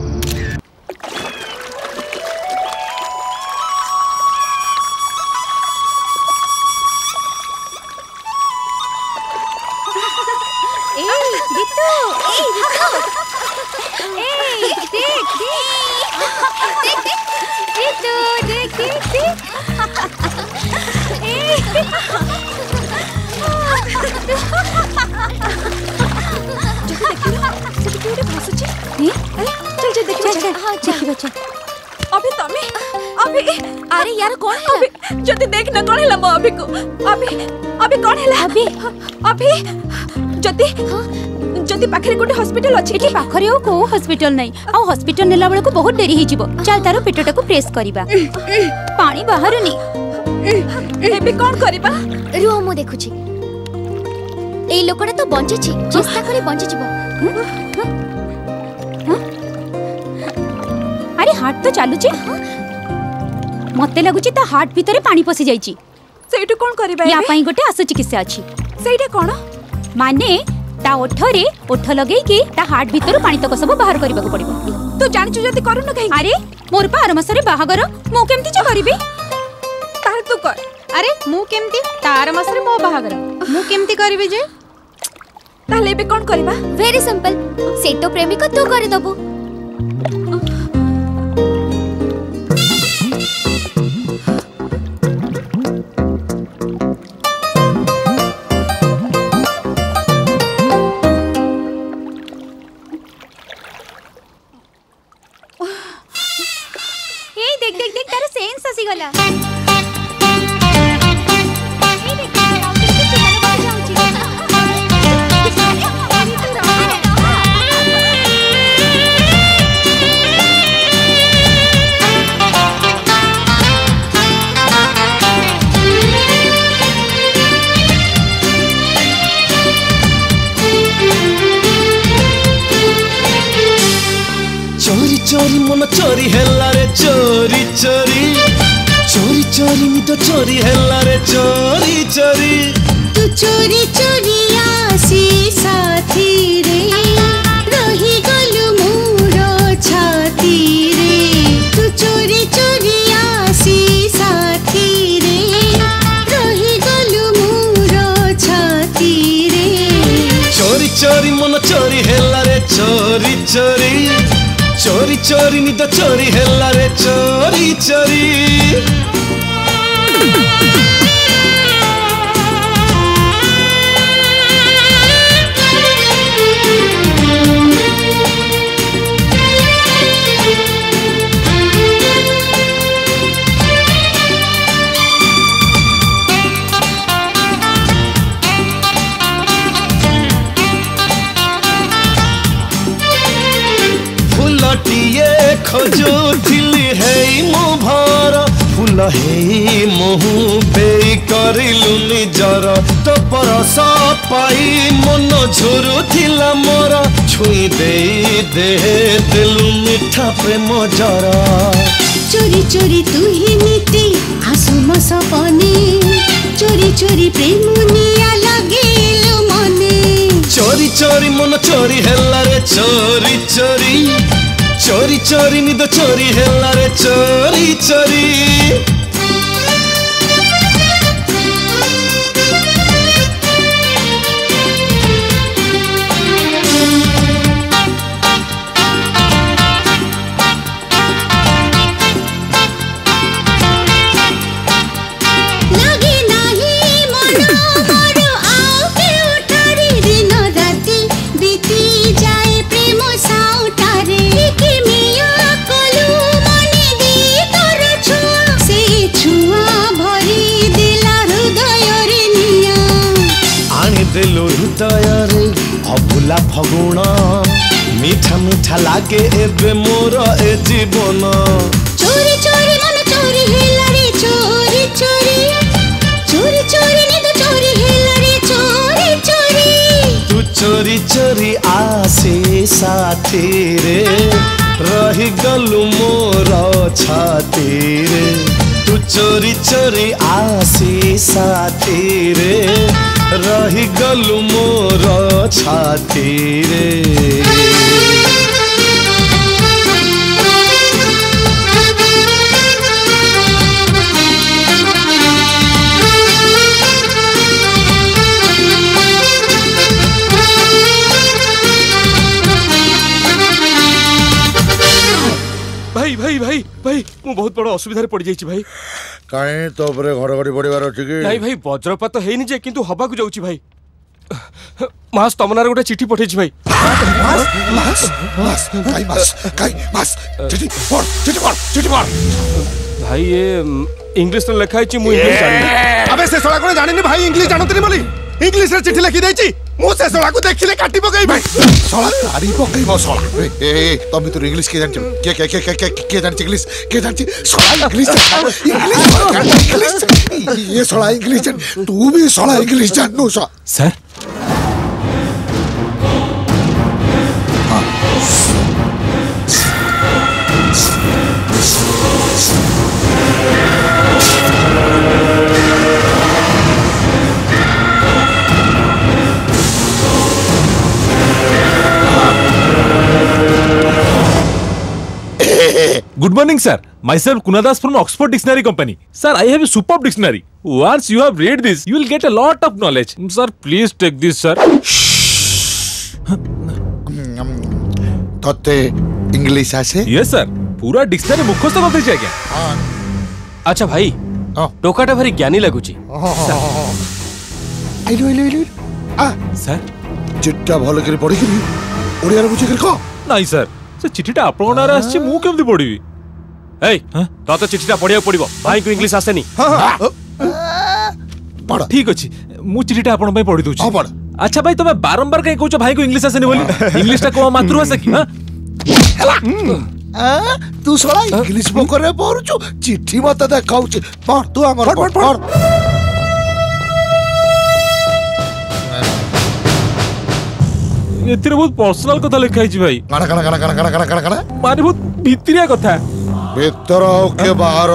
Speaker 16: হসপিটাল নাই আউ হসপিটাল নেলা বেলকু বহুত দেরি হয়ে যাব চাল তার পেটটাকু প্রেস করিবা পানি বাহারুনি
Speaker 4: এবে কোন করিবা
Speaker 16: রুহ মু দেখুছি এই লোকটা তো বঞ্চিছি চেষ্টা করে বঞ্চিছিব আরে হার্ট তো চালুছি মতে লাগুছি তা হার্ট ভিতরে পানি পশি যাইছি সেইটু কোন করিবা ইয়া পাই গোটে আশু চিকিৎসা আছে সেইটা
Speaker 4: কোন মানে ওঠরে ওঠ লগাইকি
Speaker 16: তা হার্ট ভিতর পাণিতক সব বাহার করা পড়ব তু জাণিছু
Speaker 4: যদি করুন কাহি
Speaker 46: আরে মোর পা আর মাসরে বাহাগর মু কেমতি যে করিবি তাহলে
Speaker 4: তু কর আরে মু
Speaker 16: কেমতি তার মাসরে মো বাহাগর মু কেমতি করিবি যে তাহলে এবে কোন করিবা ভেরি সিম্পল সেই তো প্রেমিক তু করে দবু
Speaker 7: চোরি হেলারে চোরি চোরি চোরি চোরি নিদ চোরি হেলারে চোরি চোরি
Speaker 21: ଖୋଜୁଥିଲି ହେଇ ମୋ ଭର ଫୁଲ ହେଇ ମୁହୁ ବେଇ କରିଲୁ ନିଜର ତୋ ପରସ ପାଇ ମନ ଝୁରୁଥିଲା ମୋର ଛୁଇଁ ଦେଇ ଦେହେ ଦେଲୁ ମିଠା ପ୍ରେମ ଜର
Speaker 7: চোরি চোরি তুই নিতে আসু মো সপনে চোরি চোরি প্রেম নিয়া লাগেলো মনে চোরি চোরি মন
Speaker 21: চোরি হেলারে চোরি চোরি চোরি চোরি নিদ চোরি হেলারে চোরি চোরি
Speaker 7: ଲାଗେ
Speaker 21: ଏବେ ମୋର ଏ ଜୀବନ
Speaker 7: ଚୋରି ଚୋରି ମନ ଚୋରି ହେଲା ରେ ଚୋରି ଚୋରି ଚୋରି ଚୋରି ନିଦ ଚୋରି ହେଲା ରେ ଚୋରି ଚୋରି
Speaker 21: ତୁ ଚୋରି ଚୋରି ଆସେ ସାଥିରେ ରହିଗଲୁ ମୋର ଛାତିରେ ତୁ ଚୋରି ଚୋରି ଆସି ସାଥିରେ ରହିଗଲୁ ମୋର ଛାତିରେ
Speaker 27: ବହୁତ ବଡ଼ ଅସୁବିଧାରେ ପଡ଼ିଯାଇଛି ଭାଇ
Speaker 29: କାହିଁ ତୋ ଉପରେ ଘଡ଼ଘଡ଼ି ପଡ଼ିବାର ଅଛି କି
Speaker 27: ନାଇଁ ଭାଇ ବଜ୍ରପାତ ହେଇନି ଯେ କିନ୍ତୁ ହବାକୁ ଯାଉଛି ଭାଇ ମାସ୍ ତମ ନାଁରେ ଗୋଟେ ଚିଠି ପଠେଇଛି ଭାଇ ଭାଇ ଇଏ ଇଂଲିଶରେ ଲେଖା ହେଇଛି ମୁଁ ଇଂଲିଶ ଜାଣିନି
Speaker 3: ଆବେ ସେ ଶଳା ଜାଣିନି ଭାଇ ଇଂଲିଶ ଜାଣନ୍ତିନି ବୋଲି इंग्लिश रे चिट्ठी लिखि दैछि मु से सोला को देखिले काटि
Speaker 29: पकई भाई सोला तारी पकई बो सोला ए ए तमे तो इंग्लिश के जानछ के के के के के जानछ इंग्लिश के जानछ सोला इंग्लिश इंग्लिश इंग्लिश ये सोला इंग्लिश तू भी सोला English जाननो sir
Speaker 13: sir Yeah. Good morning, sir. Myself Kunadas from Oxford Dictionary Company. Sir, I have a superb dictionary. Once you have read this, you will get a lot of knowledge. Sir, please take this, sir.
Speaker 29: ତତେ English ଆସେ
Speaker 13: yes sir ପୁରା dictionary ମୁଖସ୍ଥ କରିଦେଇଛି ଆଜ୍ଞା
Speaker 27: ଆଚ୍ଛା ଭାଇ ଟୋକାଟା ଭାରି ଜ୍ଞାନୀ ଲାଗୁଛି
Speaker 29: ଆଇଲୁ ଆଇଲୁ ଆଇଲୁ
Speaker 13: ସାର୍
Speaker 29: ଯେଟା ଭଲ କରି ପଢ଼ିକିରି ଓଡ଼ିଆରେ ବୁଝିକିରି କହ
Speaker 13: ନାଇଁ ସାର୍ ସେ ଚିଠିଟା ଆପଣଙ୍କ ନାଁରେ ଆସିଛି ମୁଁ କେମିତି ପଢ଼ିବି
Speaker 27: ଏଇ ତତେ ଚିଠିଟା ପଢ଼ିବାକୁ ପଡ଼ିବ ଭାଇଙ୍କୁ ଇଂଲିଶ ଆସେନି
Speaker 13: ଠିକ ଅଛି ମୁଁ ଚିଠିଟା ଆପଣଙ୍କ ପାଇଁ ପଢ଼ି ଦେଉଛି ଆଚ୍ଛା ଭାଇ ତମେ ବାରମ୍ବାର କାଇଁ କହୁଛ ଭାଇକୁ ଇଂଲିଶ ଆସେନି ବୋଲି ଇଂଲିଶଟା କଣ ମାତୃଭାଷା କି
Speaker 29: ତୁ ଶଳା ଇଂଲିଶ ପୋକରେ ପଢୁଛୁ ଚିଠି ମତେ ଦେଖାଉଛି ପଢ ତୁ ଆମର
Speaker 13: ଏଥିରେ ବହୁତ ପର୍ସନାଲ କଥା ଲେଖା ହେଇଛି ଭାଇ
Speaker 29: କାଣା କାଣା କାଣା କାଣା କାଣା କାଣା କାଣା
Speaker 13: ମାନେ ବହୁତ ଭିତରିଆ କଥା
Speaker 29: ଭିତର ହଉ କିଏ ବାହାର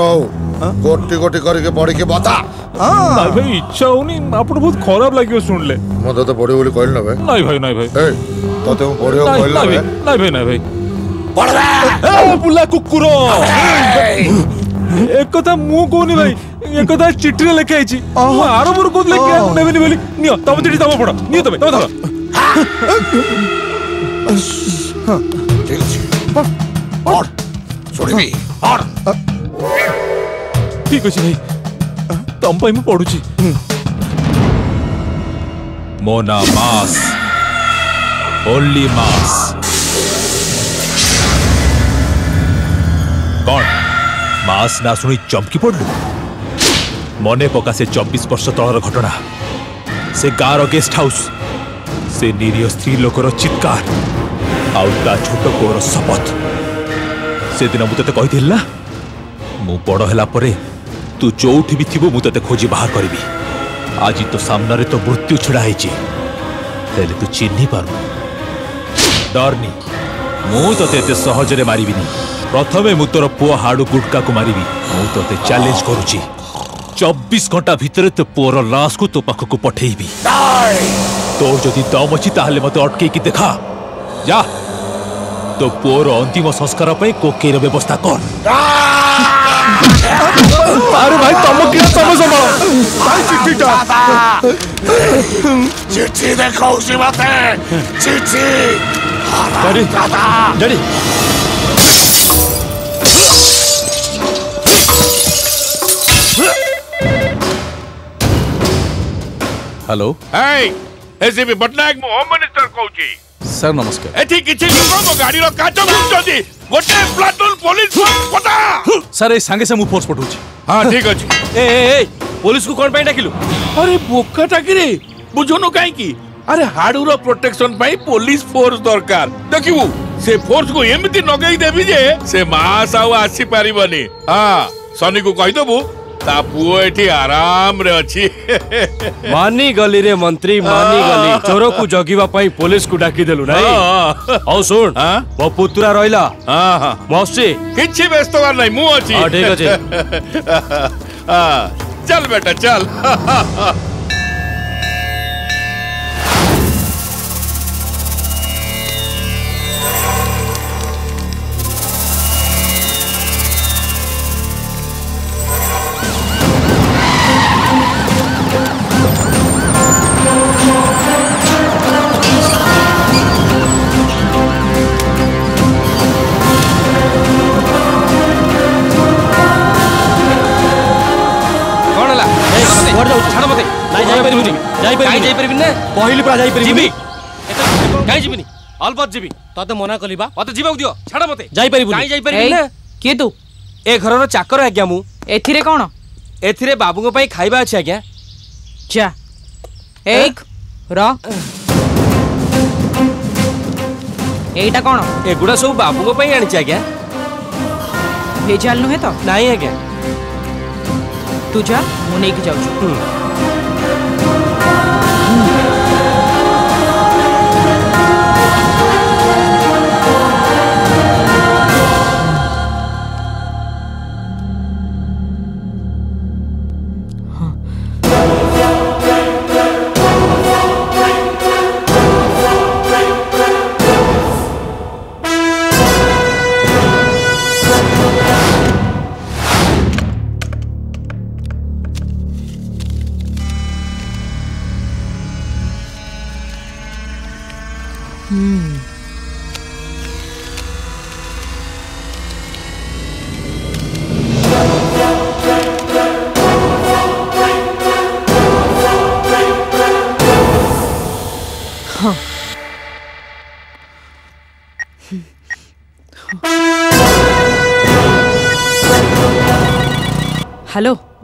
Speaker 29: ହଉ ଗୋଟି ଗୋଟି କରିକି ପଢିକି ବତା
Speaker 13: ନାଇଁ ଭାଇ ଇଚ୍ଛା ହଉନି ଆପଣ ବହୁତ ଖରାପ ଲାଗିବ ଶୁଣିଲେ
Speaker 29: ମୁଁ ତତେ ପଢିବ ବୋଲି କହିଲି ନା ଭାଇ
Speaker 13: ନାଇଁ ଭାଇ ନାଇଁ ଭାଇ
Speaker 29: ତତେ ମୁଁ
Speaker 13: ପଢିବ
Speaker 29: କହିଲି ନା ଭାଇ
Speaker 13: ନାଇଁ ଭାଇ ନାଇଁ ଭାଇ ବୁଲା କୁକୁର একথা মু কৌনি ভাই একথা চিঠিরে লেখা হয়েছি আরো বড় কোথাও লেখা নেবেনি বলি নিও তবে চিঠি তবে পড়ো নিও তবে তবে ধরো
Speaker 29: ঠিক আছে আর ଶୁଣିବି আর
Speaker 13: ঠিক আছে ଭାଇ ତମ ପାଇଁ ମୁଁ ପଢୁଛି ମୋ ନାଁ ମାସ୍ ଓନ୍ଲି ମାସ୍ କଣ ମାସ୍ ନାଁ ଶୁଣି ଚମକି ପଡ଼ିଲୁ ମନେ ପକା ସେ ଚବିଶ ବର୍ଷ ତଳର ଘଟଣା ସେ ଗାଁର ଗେଷ୍ଟ ହାଉସ୍ সে নিরীহ স্ত্রী লোকর চিৎকার ଆଉ ତା ଛୋଟ ପୁଅର ଶପଥ ସେଦିନ ମୁଁ ତତେ କହିଥିଲି ନା ମୁଁ ବଡ଼ ହେଲା ପରେ ତୁ ଯୋଉଠି ବି ଥିବୁ ମୁଁ ତତେ ଖୋଜି ବାହାର କରିବି ଆଜି ତୋ ସାମ୍ନାରେ ତୋ ମୃତ୍ୟୁ ଛିଡ଼ା ହେଇଛି ହେଲେ ତୁ ଚିହ୍ନି ପାରୁନୁ ଡରନି ମୁଁ ତତେ ଏତେ ସହଜରେ ମାରିବିନି ପ୍ରଥମେ ମୁଁ ତୋର ପୁଅ ହାଡ଼ୁ ଗୁଟକାକୁ ମାରିବି ମୁଁ ତତେ ଚ୍ୟାଲେଞ୍ଜ କରୁଛି ଚବିଶ ଘଣ୍ଟା ଭିତରେ ତୋ ପୁଅର ଲାସ୍କୁ ତୋ ପାଖକୁ ପଠେଇବି तोर जदि दम अच्छी तेल मत अटक देखा जा तो पुओर
Speaker 47: अंतिम संस्कार कोकेर व्यवस्था कर अरे भाई तम
Speaker 24: क्या तम सब चिट्ठी
Speaker 13: देखो चिट्ठी
Speaker 44: हेलो
Speaker 41: એસીપી પટનાયક હું હોમ મિનિસ્ટર કહું છું
Speaker 44: સર નમસ્કાર
Speaker 41: એથી କିଛି ଲୋକଙ୍କ ଗାଡ଼ିର କାଚ ଭାଙ୍ଗୁଛନ୍ତି ଗୋଟେ ପ୍ଲାଟୁନ୍ ପୋଲିସ ପଟା
Speaker 44: ସାର୍ ଏଇ ସାଙ୍ଗେ ସାଙ୍ଗେ ମୁଁ ଫୋର୍ସ ପଠଉଛି
Speaker 41: ହଁ ଠିକ ଅଛି
Speaker 27: ଏ ଏ ପୋଲିସକୁ କ'ଣ ପାଇଁ ଡାକିଲୁ
Speaker 41: ଆରେ ବୋକା ଟାକିରେ ବୁଝୁନୁ କାହିଁକି ଆରେ ହାଡ଼ୁର ପ୍ରୋଟେକ୍ସନ ପାଇଁ ପୋଲିସ ଫୋର୍ସ ଦରକାର ଦେଖିବୁ ସେ ଫୋର୍ସକୁ ଏମିତି ନଗେଇ ଦେବି ଯେ ସେ ମାସ ଆଉ ଆସିପାରିବନି ହଁ ସନିକୁ କହିଦେବୁ ता पुओ एठी आराम
Speaker 27: रे अछि मानी गली रे मंत्री मानी गली चोर को जगिबा पई पुलिस को डाकी देलु नाही औ सुन
Speaker 41: बपुतुरा रहला हां हां किछि व्यस्त
Speaker 27: नाही मु अछि
Speaker 41: हां ठीक अछि चल
Speaker 27: बेटा चल କୁଆଡ଼େ ଯାଉଛି ଛାଡ଼ ମୋତେ ନାଇଁ ଯାଇପାରିବୁନି ଯାଇପାରିବି ଯାଇପାରିବିନି ନା କହିଲି ପରା ଯାଇପାରିବି କାହିଁ ଯିବିନି ଅଲବତ ଯିବି ତତେ ମନା କଲି ବା ମତେ ଯିବାକୁ ଦିଅ ଛାଡ଼ ମୋତେ ଯାଇପାରିବୁ କାହିଁ ଯାଇପାରିବି ନା
Speaker 22: କିଏ ତୁ
Speaker 27: ଏ ଘରର ଚାକର ଆଜ୍ଞା ମୁଁ
Speaker 22: ଏଥିରେ କ'ଣ
Speaker 27: ଏଥିରେ ବାବୁଙ୍କ ପାଇଁ ଖାଇବା ଅଛି ଆଜ୍ଞା
Speaker 22: ଯା ଏକ ର ଏଇଟା କ'ଣ
Speaker 27: ଏଗୁଡ଼ା ସବୁ ବାବୁଙ୍କ ପାଇଁ ଆଣିଛି ଆଜ୍ଞା
Speaker 22: ଭେଜାଲ ନୁହେଁ ତ
Speaker 27: ନାଇଁ ଆଜ୍ଞା
Speaker 22: तुझ्या मुनेक जावची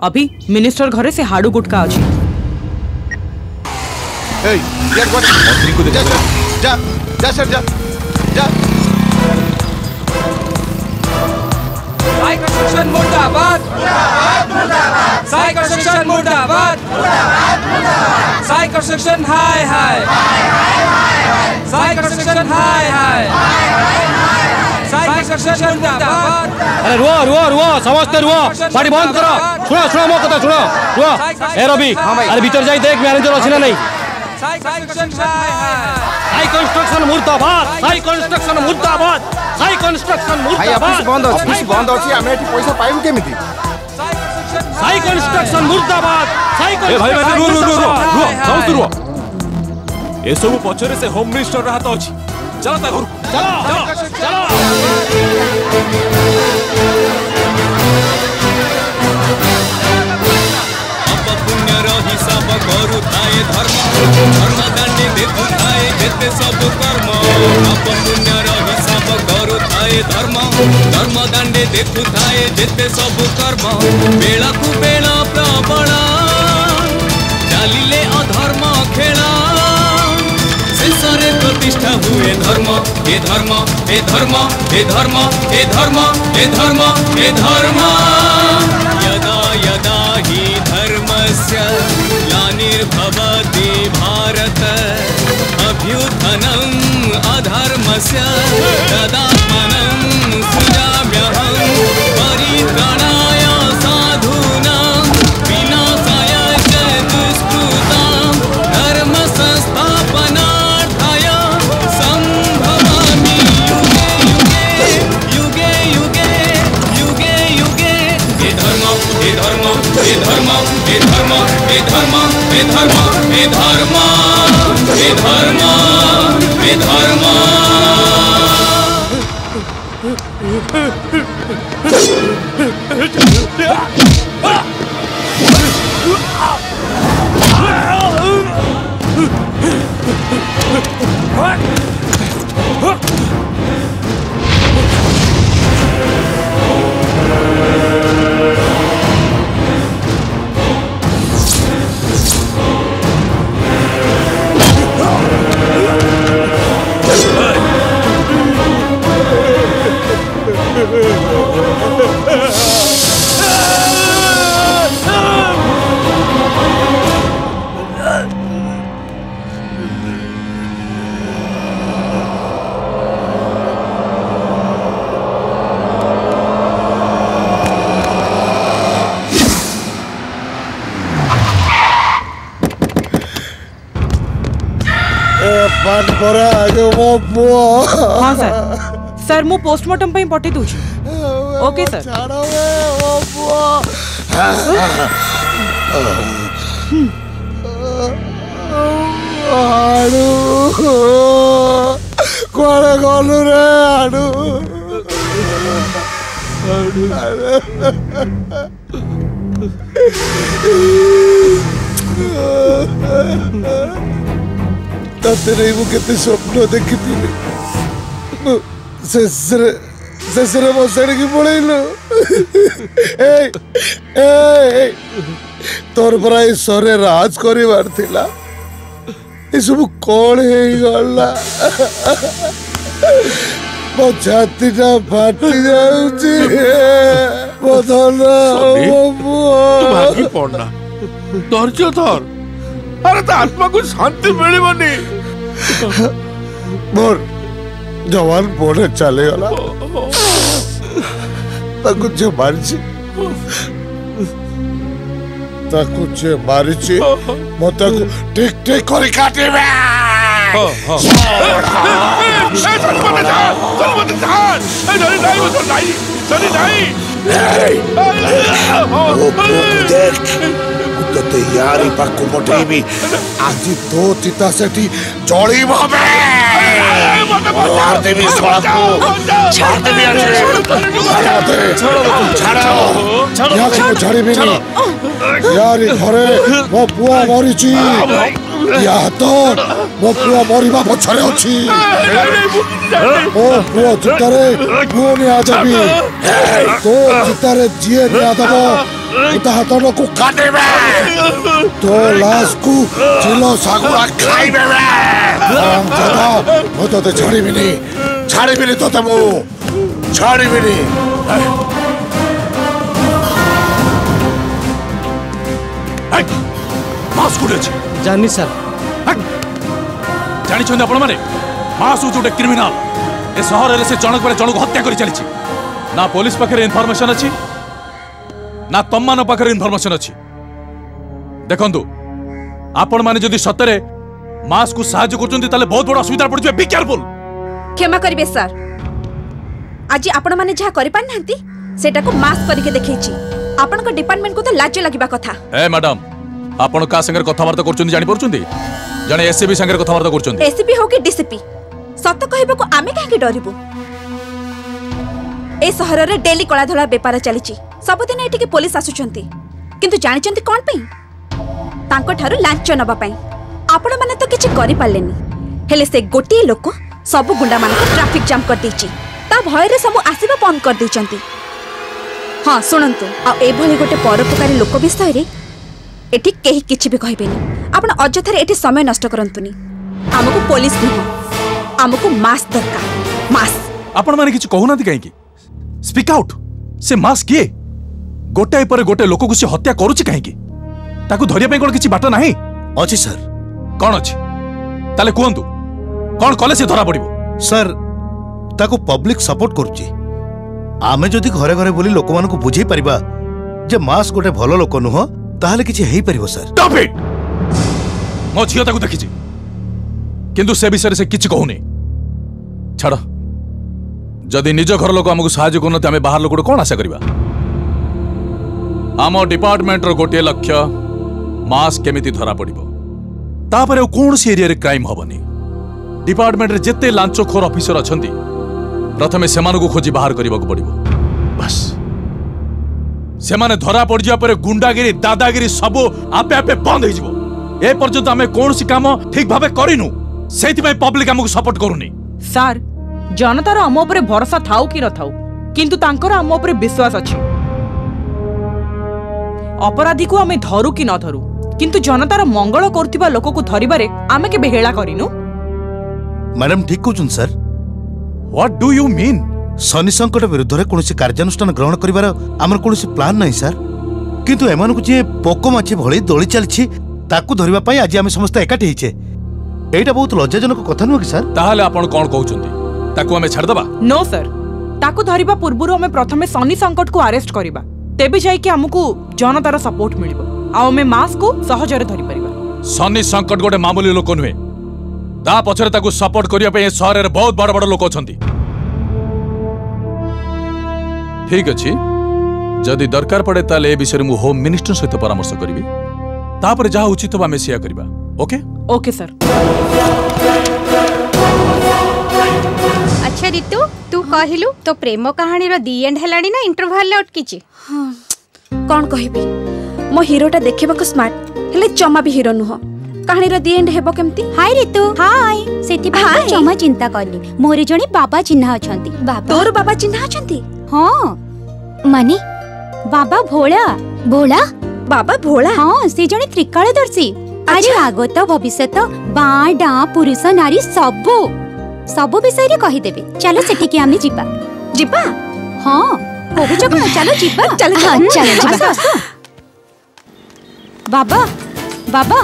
Speaker 22: अभी मिनिस्टर घरे से हाडू गुटका अछि
Speaker 24: ए मंत्री को दे जा जा जा सर जा जा
Speaker 27: साई कंस्ट्रक्शन मुर्दाबाद मुर्दाबाद मुर्दाबाद साई मुर्दाबाद সাই কনস্ট্রাকশন হাই হাই সাই কনস্ট্রাকশন হাই হাই সাই
Speaker 2: কনস্ট্রাকশন মুর্দাবাদ আরে রুও রুও রুও সমস্তে রুও বাড়ি বন্ধ করো শুনো শুনো মো কথা শুনো রুও এ রবি আরে ভিতর যাই দেখ ম্যানেজার আছে
Speaker 27: না নাই সাই কনস্ট্রাকশন
Speaker 2: হাই হাই সাই কনস্ট্রাকশন মুর্দাবাদ সাই কনস্ট্রাকশন মুর্দাবাদ সাই কনস্ট্রাকশন মুর্দাবাদ
Speaker 24: ভাই অফিস বন্ধ আছে অফিস বন্ধ আছে আমি এটি পয়সা পাইব কেমিতি
Speaker 2: साइको कंस्ट्रक्शन मुर्दाबाद
Speaker 13: साइको रु रु रु रु रुओ जाओ रुओ ए
Speaker 2: सब
Speaker 13: पछरे से होम मिनिस्टर रहत अछि चलो ता घर चलो चलो चलो
Speaker 37: करू थाए धर्म धर्म दानी देखु थाए जेते सब कर्म अब दंडे धर्म धर्म दंडे देखु थाए जिते सब कर्म बेला कु बेला प्रबल चलिले अधर्म खेल शेषे प्रतिष्ठा हुए धर्म हे धर्म हे धर्म हे धर्म हे धर्म हे धर्म ए धर्म यदा यदा ही धर्म से भारत अभ्युथनम आधारमस्य तदात्मनं सृजाम्यहं परिगणाय साधूनां विनाशाय च दुष्कृतां धर्मसंस्थापनार्थाय सम्भवामि युगे युगे युगे युगे युगे हे धर्म हे धर्म हे धर्म हे धर्म हे धर्म
Speaker 29: धर्म विधर्मा विधर्मा Huh? ମୋ ପୁଅ
Speaker 22: ହଁ ସାର୍ ସାର୍ ମୁଁ ପୋଷ୍ଟମର୍ଟମ ପାଇଁ ପଠେଇ ଦେଉଛି ଓକେ ସାର୍
Speaker 29: ଛାଡ଼ ମୋ ପୁଅ ଆଡ଼ୁ କୁଆଡ଼େ ଗଲୁ ରେ ଆଡ଼ୁ ତତେ ନେଇ ମୁଁ କେତେ ସ୍ୱପ୍ନ ನೋದಕ್ಕಿದ್ದೀನಿ ಸಸ್ರ ಸಸ್ರ ಮೊಸಡಿಗೆ ಬಳಿಲು ତୋର ପରା ଏ ସରେ ରାଜ କରିବାର ଥିଲା ଏସବୁ କ'ଣ ହେଇଗଲା ମୋ ଛାତିଟା ଫାଟି ଯାଉଛି ମୋ ଧନ
Speaker 41: ପଡ଼ନା ଧୈର୍ଯ୍ୟ ଧର ଆରେ ତା ଆତ୍ମାକୁ ଶାନ୍ତି ମିଳିବନି
Speaker 29: मोर जवान मोर चले गला ताकू जे मारिछि ताकू जे मारिछि मोता को टिक टिक करी काटिबे तोते यारी पाकू आज तो चिता से जड़ीबो बे ছাড়তে বি ছাড়াবো ছাড়তে বি আছে ছাড়াতে ছাড়াও ইয়াকে মু ছাড়িবি নি ইয়ারি ঘরে মো পুয়া মরিছি ইয়া তো মো পুয়া মরিবা পছরে অছি ও পুয়া চিতারে মু নিয়া যাবি তো চিতারে জিয়ে নিয়া দেব ଉଦାହରଣକୁ କାଟିବେ ତୋ ଲାଶକୁ ଚିଲ ଶାଗୁଆ ଖାଇବେ ମୁଁ ତୋତେ ଛାଡ଼ିବିନି ଛାଡ଼ିବିନି ତୋତେ ମୁଁ ଛାଡ଼ିବିନି
Speaker 44: ମାସ୍କ କୋଉଠି ଅଛି
Speaker 2: ଜାଣିନି ସାର୍
Speaker 44: ଜାଣିଛନ୍ତି ଆପଣମାନେ ମାସ୍ ହେଉଛି ଗୋଟେ କ୍ରିମିନାଲ ଏ ସହରରେ ସେ ଜଣକ ପରେ ଜଣକୁ ହତ୍ୟା କରି ଚାଲିଛି ନା ପୋଲିସ ପାଖରେ ଇନଫର୍ମେସନ ଅଛି ନା ତମମାନ ପାଖରେ ଇନଫର୍ମେସନ୍ ଅଛି ଦେଖନ୍ତୁ ଆପଣମାନେ ଯଦି ସତରେ ମାସ୍କୁ ସାହାଯ୍ୟ କରୁଛନ୍ତି ତାହେଲେ ବହୁତ ବଡ଼ ଅସୁବିଧା ପଡ଼ୁଛି ବି କେୟାରଫୁଲ୍
Speaker 11: କ୍ଷମା କରିବେ ସାର୍ ଆଜି ଆପଣମାନେ ଯାହା କରିପାରିନାହାନ୍ତି ସେଟାକୁ ମାସ୍ କରିକି ଦେଖେଇଛି ଆପଣଙ୍କ ଡିପାର୍ଟମେଣ୍ଟକୁ ତ ଲାଜ ଲାଗିବା କଥା
Speaker 44: ହେ ମ୍ୟାଡାମ୍ ଆପଣ କାହା ସାଙ୍ଗରେ କଥାବାର୍ତ୍ତା କରୁଛନ୍ତି ଜାଣିପାରୁଛନ୍ତି ଜଣେ ଏସିପି ସାଙ୍ଗରେ କଥାବାର୍ତ୍ତା କରୁଛନ୍ତି
Speaker 11: ଏସିପି ହଉ କି ଡିସିପି ସତ କହିବାକୁ ଆମେ କାହିଁକି ଡରିବୁ এই সহরের ডেলি কলাধলা বেপার চালছে সবুদিন এটিকি পুলিশ আসুচার কিন্তু জাঁচান কণ পাই তাঁর লাঞ্চ নেওয়া আপন মানে তো কিছু করে পারে হলে সে গোটিয়ে লোক সবু গুন্ডা মানুষ ট্রাফিক জাম করেদেছি তা ভয়ের সব আসবা বন্ধ করেদেছেন হ্যাঁ শুণতু আভলি গোটে পরোপকারী লোক বিষয়ে এটি কে কিছু বি কে আপনার অযথার এটি সময় নষ্ট করতুনি আমি পুলিশ নুহ আমি মাস দরকার
Speaker 44: মাস আপন মানে কিছু কহুনা কী ସ୍ପିକ୍ ଆଉଟ୍ ସେ ମାସ୍ କିଏ ଗୋଟାଏ ପରେ ଗୋଟାଏ ଲୋକକୁ ସେ ହତ୍ୟା କରୁଛି କାହିଁକି ତାକୁ ଧରିବା ପାଇଁ କ'ଣ କିଛି ବାଟ ନାହିଁ
Speaker 1: ଅଛି ସାର୍
Speaker 44: କ'ଣ ଅଛି ତାହେଲେ କୁହନ୍ତୁ କ'ଣ କଲେ ସେ ଧରା ପଡ଼ିବ
Speaker 1: ସାର୍ ତାକୁ ପବ୍ଲିକ ସପୋର୍ଟ କରୁଛି ଆମେ ଯଦି ଘରେ ଘରେ ବୁଲି ଲୋକମାନଙ୍କୁ ବୁଝେଇ ପାରିବା ଯେ ମାସ୍ ଗୋଟେ ଭଲ ଲୋକ ନୁହଁ ତାହେଲେ କିଛି ହେଇପାରିବ ସାର୍
Speaker 44: ମୋ ଝିଅ ତାକୁ ଦେଖିଛି କିନ୍ତୁ ସେ ବିଷୟରେ ସେ କିଛି କହୁନି ଛାଡ଼ ଯଦି ନିଜ ଘର ଲୋକ ଆମକୁ ସାହାଯ୍ୟ କରୁନାହାନ୍ତି ଆମେ ବାହାର ଲୋକଠୁ କ'ଣ ଆଶା କରିବା ଆମ ଡିପାର୍ଟମେଣ୍ଟର ଗୋଟିଏ ଲକ୍ଷ୍ୟ ମାସ୍କ କେମିତି ଧରାପଡ଼ିବ ତାପରେ ଆଉ କୌଣସି ଏରିଆରେ କ୍ରାଇମ୍ ହେବନି ଡିପାର୍ଟମେଣ୍ଟରେ ଯେତେ ଲାଞ୍ଚଖୋର ଅଫିସର ଅଛନ୍ତି ପ୍ରଥମେ ସେମାନଙ୍କୁ ଖୋଜି ବାହାର କରିବାକୁ ପଡ଼ିବ ବାସ୍ ସେମାନେ ଧରା ପଡ଼ିଯିବା ପରେ ଗୁଣ୍ଡାଗିରି ଦାଦାଗିରି ସବୁ ଆପେ ଆପେ ବନ୍ଦ ହେଇଯିବ ଏ ପର୍ଯ୍ୟନ୍ତ ଆମେ କୌଣସି କାମ ଠିକ୍ ଭାବେ କରିନୁ ସେଇଥିପାଇଁ ପବ୍ଲିକ ଆମକୁ ସପୋର୍ଟ କରୁନି
Speaker 22: ସାର୍ জনতার আম উপরে ভরসা থাও কি নথাও কিন্তু তাঁকর আম উপরে বিশ্বাস অপরাধী কু আমি ধরু কি নধরু কিন্তু জনতার মঙ্গল করুবা লোককে ধরবারে আমি কেবে হেলা করিনু ম্যাডাম
Speaker 1: ঠিক কুচুন sir what
Speaker 44: do you mean শনি
Speaker 1: সংকট বিরুদ্ধে কোণী কার্যানুষ্ঠান গ্রহণ করিবার আমার কোণী প্লান নাই স্যার কিন্তু এমানকু যে পোক মাছি ভলি দোলি চালছি তাকে ধরিবা পাই আজি আমি সমস্ত একাঠি হইছে এইটা বহুত লজ্জাজনক কথা নুহ কি স্যার তাহলে
Speaker 44: আপন কোন কহুচন্তি ताकू हमें छाड़ दबा
Speaker 22: नो सर ताकू धरिबा पूर्वरु हमें प्रथमे सनी संकट को अरेस्ट करबा तेबे जाई कि हमकु जनतार सपोर्ट मिलिबो आ हमें मास
Speaker 44: को सहजरे धरि परिबा सनी संकट गोटे मामूली लोक नुहे ता पछरे ताकू सपोर्ट करिया पे शहर रे बहुत बड़ बड़ लोक अछंती ठीक अछि जदि दरकार पड़े ताले ए विषय मु होम मिनिस्टर सहित परामर्श करिवि तापर जहा उचित हबा
Speaker 22: में सेया करिबा ओके ओके सर
Speaker 16: ଆଚ୍ଛା ରିତୁ ତୁ କହିଲୁ ତୋ ପ୍ରେମ କାହାଣୀର ଦି ଏଣ୍ଡ ହେଲାଣି ନା ଇଣ୍ଟରଭାଲରେ ଅଟକିଛି
Speaker 11: କ'ଣ କହିବି ମୋ ହିରୋଟା ଦେଖିବାକୁ ସ୍ମାର୍ଟ ହେଲେ ଜମା ବି ହିରୋ ନୁହଁ କାହାଣୀର ଦି ଏଣ୍ଡ ହେବ କେମିତି
Speaker 46: ହାଇ ରିତୁ ହାଇ ସେଥିପାଇଁ ଜମା ଚିନ୍ତା କଲି ମୋର ଜଣେ ବାବା ଚିହ୍ନା ଅଛନ୍ତି
Speaker 11: ତୋର ବାବା ଚିହ୍ନା ଅଛନ୍ତି
Speaker 46: ହଁ ମାନେ ବାବା ଭୋଳା ଭୋଳା
Speaker 11: ବାବା ଭୋଳା
Speaker 46: ହଁ ସେ ଜଣେ ତ୍ରିକାଳଦର୍ଶୀ ଆଜି ଆଗତ ଭବିଷ୍ୟତ ବାଁ ଡାଁ ପୁରୁଷ ନାରୀ ସବୁ ସବୁ ବିଷୟରେ କହିଦେବେ ଚାଲ ସେଠିକି ଆମେ ଯିବା
Speaker 11: ଯିବା
Speaker 46: ହଁ କହୁଛ କ'ଣ ଚାଲ ଯିବା
Speaker 11: ଚାଲ
Speaker 46: ବାବା ବାବା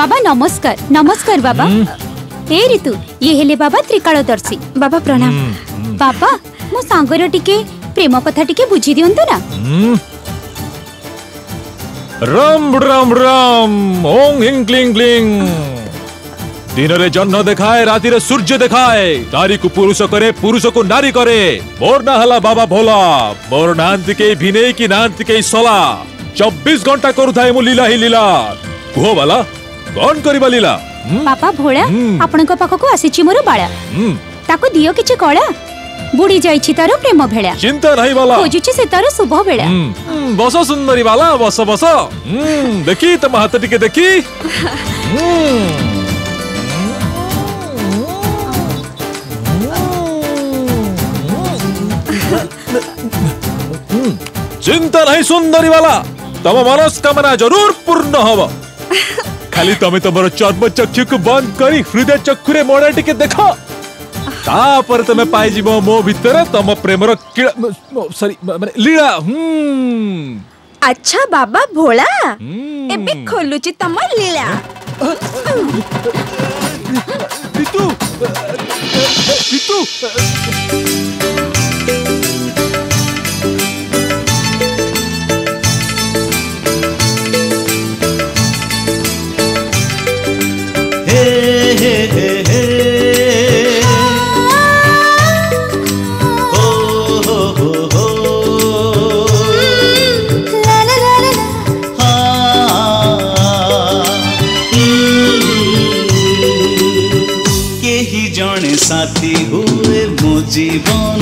Speaker 46: ବାବା ନମସ୍କାର ନମସ୍କାର ବାବା ଏ ରିତୁ ଇଏ ହେଲେ ବାବା ତ୍ରିକାଳଦର୍ଶୀ ବାବା ପ୍ରଣାମ ବାବା ମୋ ସାଙ୍ଗର ଟିକେ ପ୍ରେମ କଥା ଟିକେ ବୁଝି ଦିଅନ୍ତୁ ନା
Speaker 48: ରାମ ରାମ ରାମ ଓଂ ହିଂ କ୍ଲିଂ କ୍ଲିଂ दिन रे जन्म देखाए राती रे सूर्य देखाए नारी को पुरुष करे पुरुष को नारी करे मोर ना हला बाबा भोला मोर नांति के भिने कि
Speaker 11: नांति के सला 24 घंटा करू थाए
Speaker 48: मु लीला
Speaker 13: ही लीला कहो वाला कौन करीबा लीला पापा भोला आपन को पाख को आसी छी मोर बाळा ताको दियो किछ कळा बुढी जाई छी तारो प्रेम भेळा चिंता नहीं वाला खोजु छी से तारो शुभ भेळा बस सुंदरी वाला बस बस देखी त महत टिके देखी चिंता नहीं सुंदरी वाला तम मनस्कामना जरूर पूर्ण हम खाली तमें तुम तो चर्म चक्षु को
Speaker 12: बंद कर हृदय चक्षु मोड़े टिके देखो तापर तमे पाई जीवो मो
Speaker 7: भीतर तम प्रेमर किला सॉरी माने लीला
Speaker 12: हम हम्म। अच्छा बाबा भोला हम्म। एबे खोलुची
Speaker 7: तम लीला रितु रितु জীবন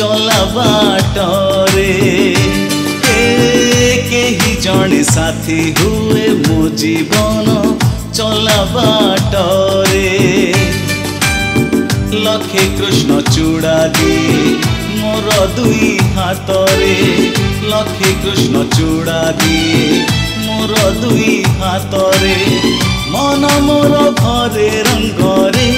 Speaker 7: চলাবাটরে
Speaker 12: কেহি জনে সাথী হুয়ে মো জীবন চলাবাটরে
Speaker 7: টরে লক্ষে কৃষ্ণ চূড়া দিয়ে মোর
Speaker 12: দুই
Speaker 7: হাতরে লক্ষে কৃষ্ণ চূড়া দিয়ে মোর
Speaker 12: দুই হাতরে মন মোর ঘরে
Speaker 7: রঙ্গরে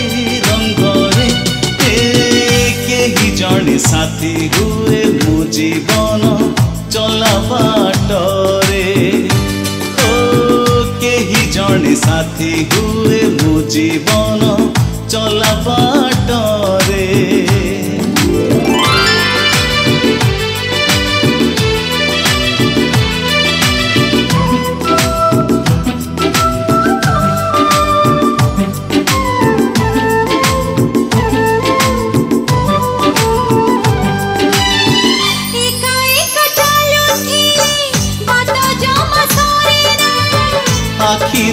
Speaker 7: ଜଣେ ସାଥୀ ହୁଏ ମୋ ଜୀବନ ଚଲା ବାଟରେ ଓ କେହି ଜଣେ ସାଥୀ ହୁଏ ମୋ ଜୀବନ ଚଲା ବାଟରେ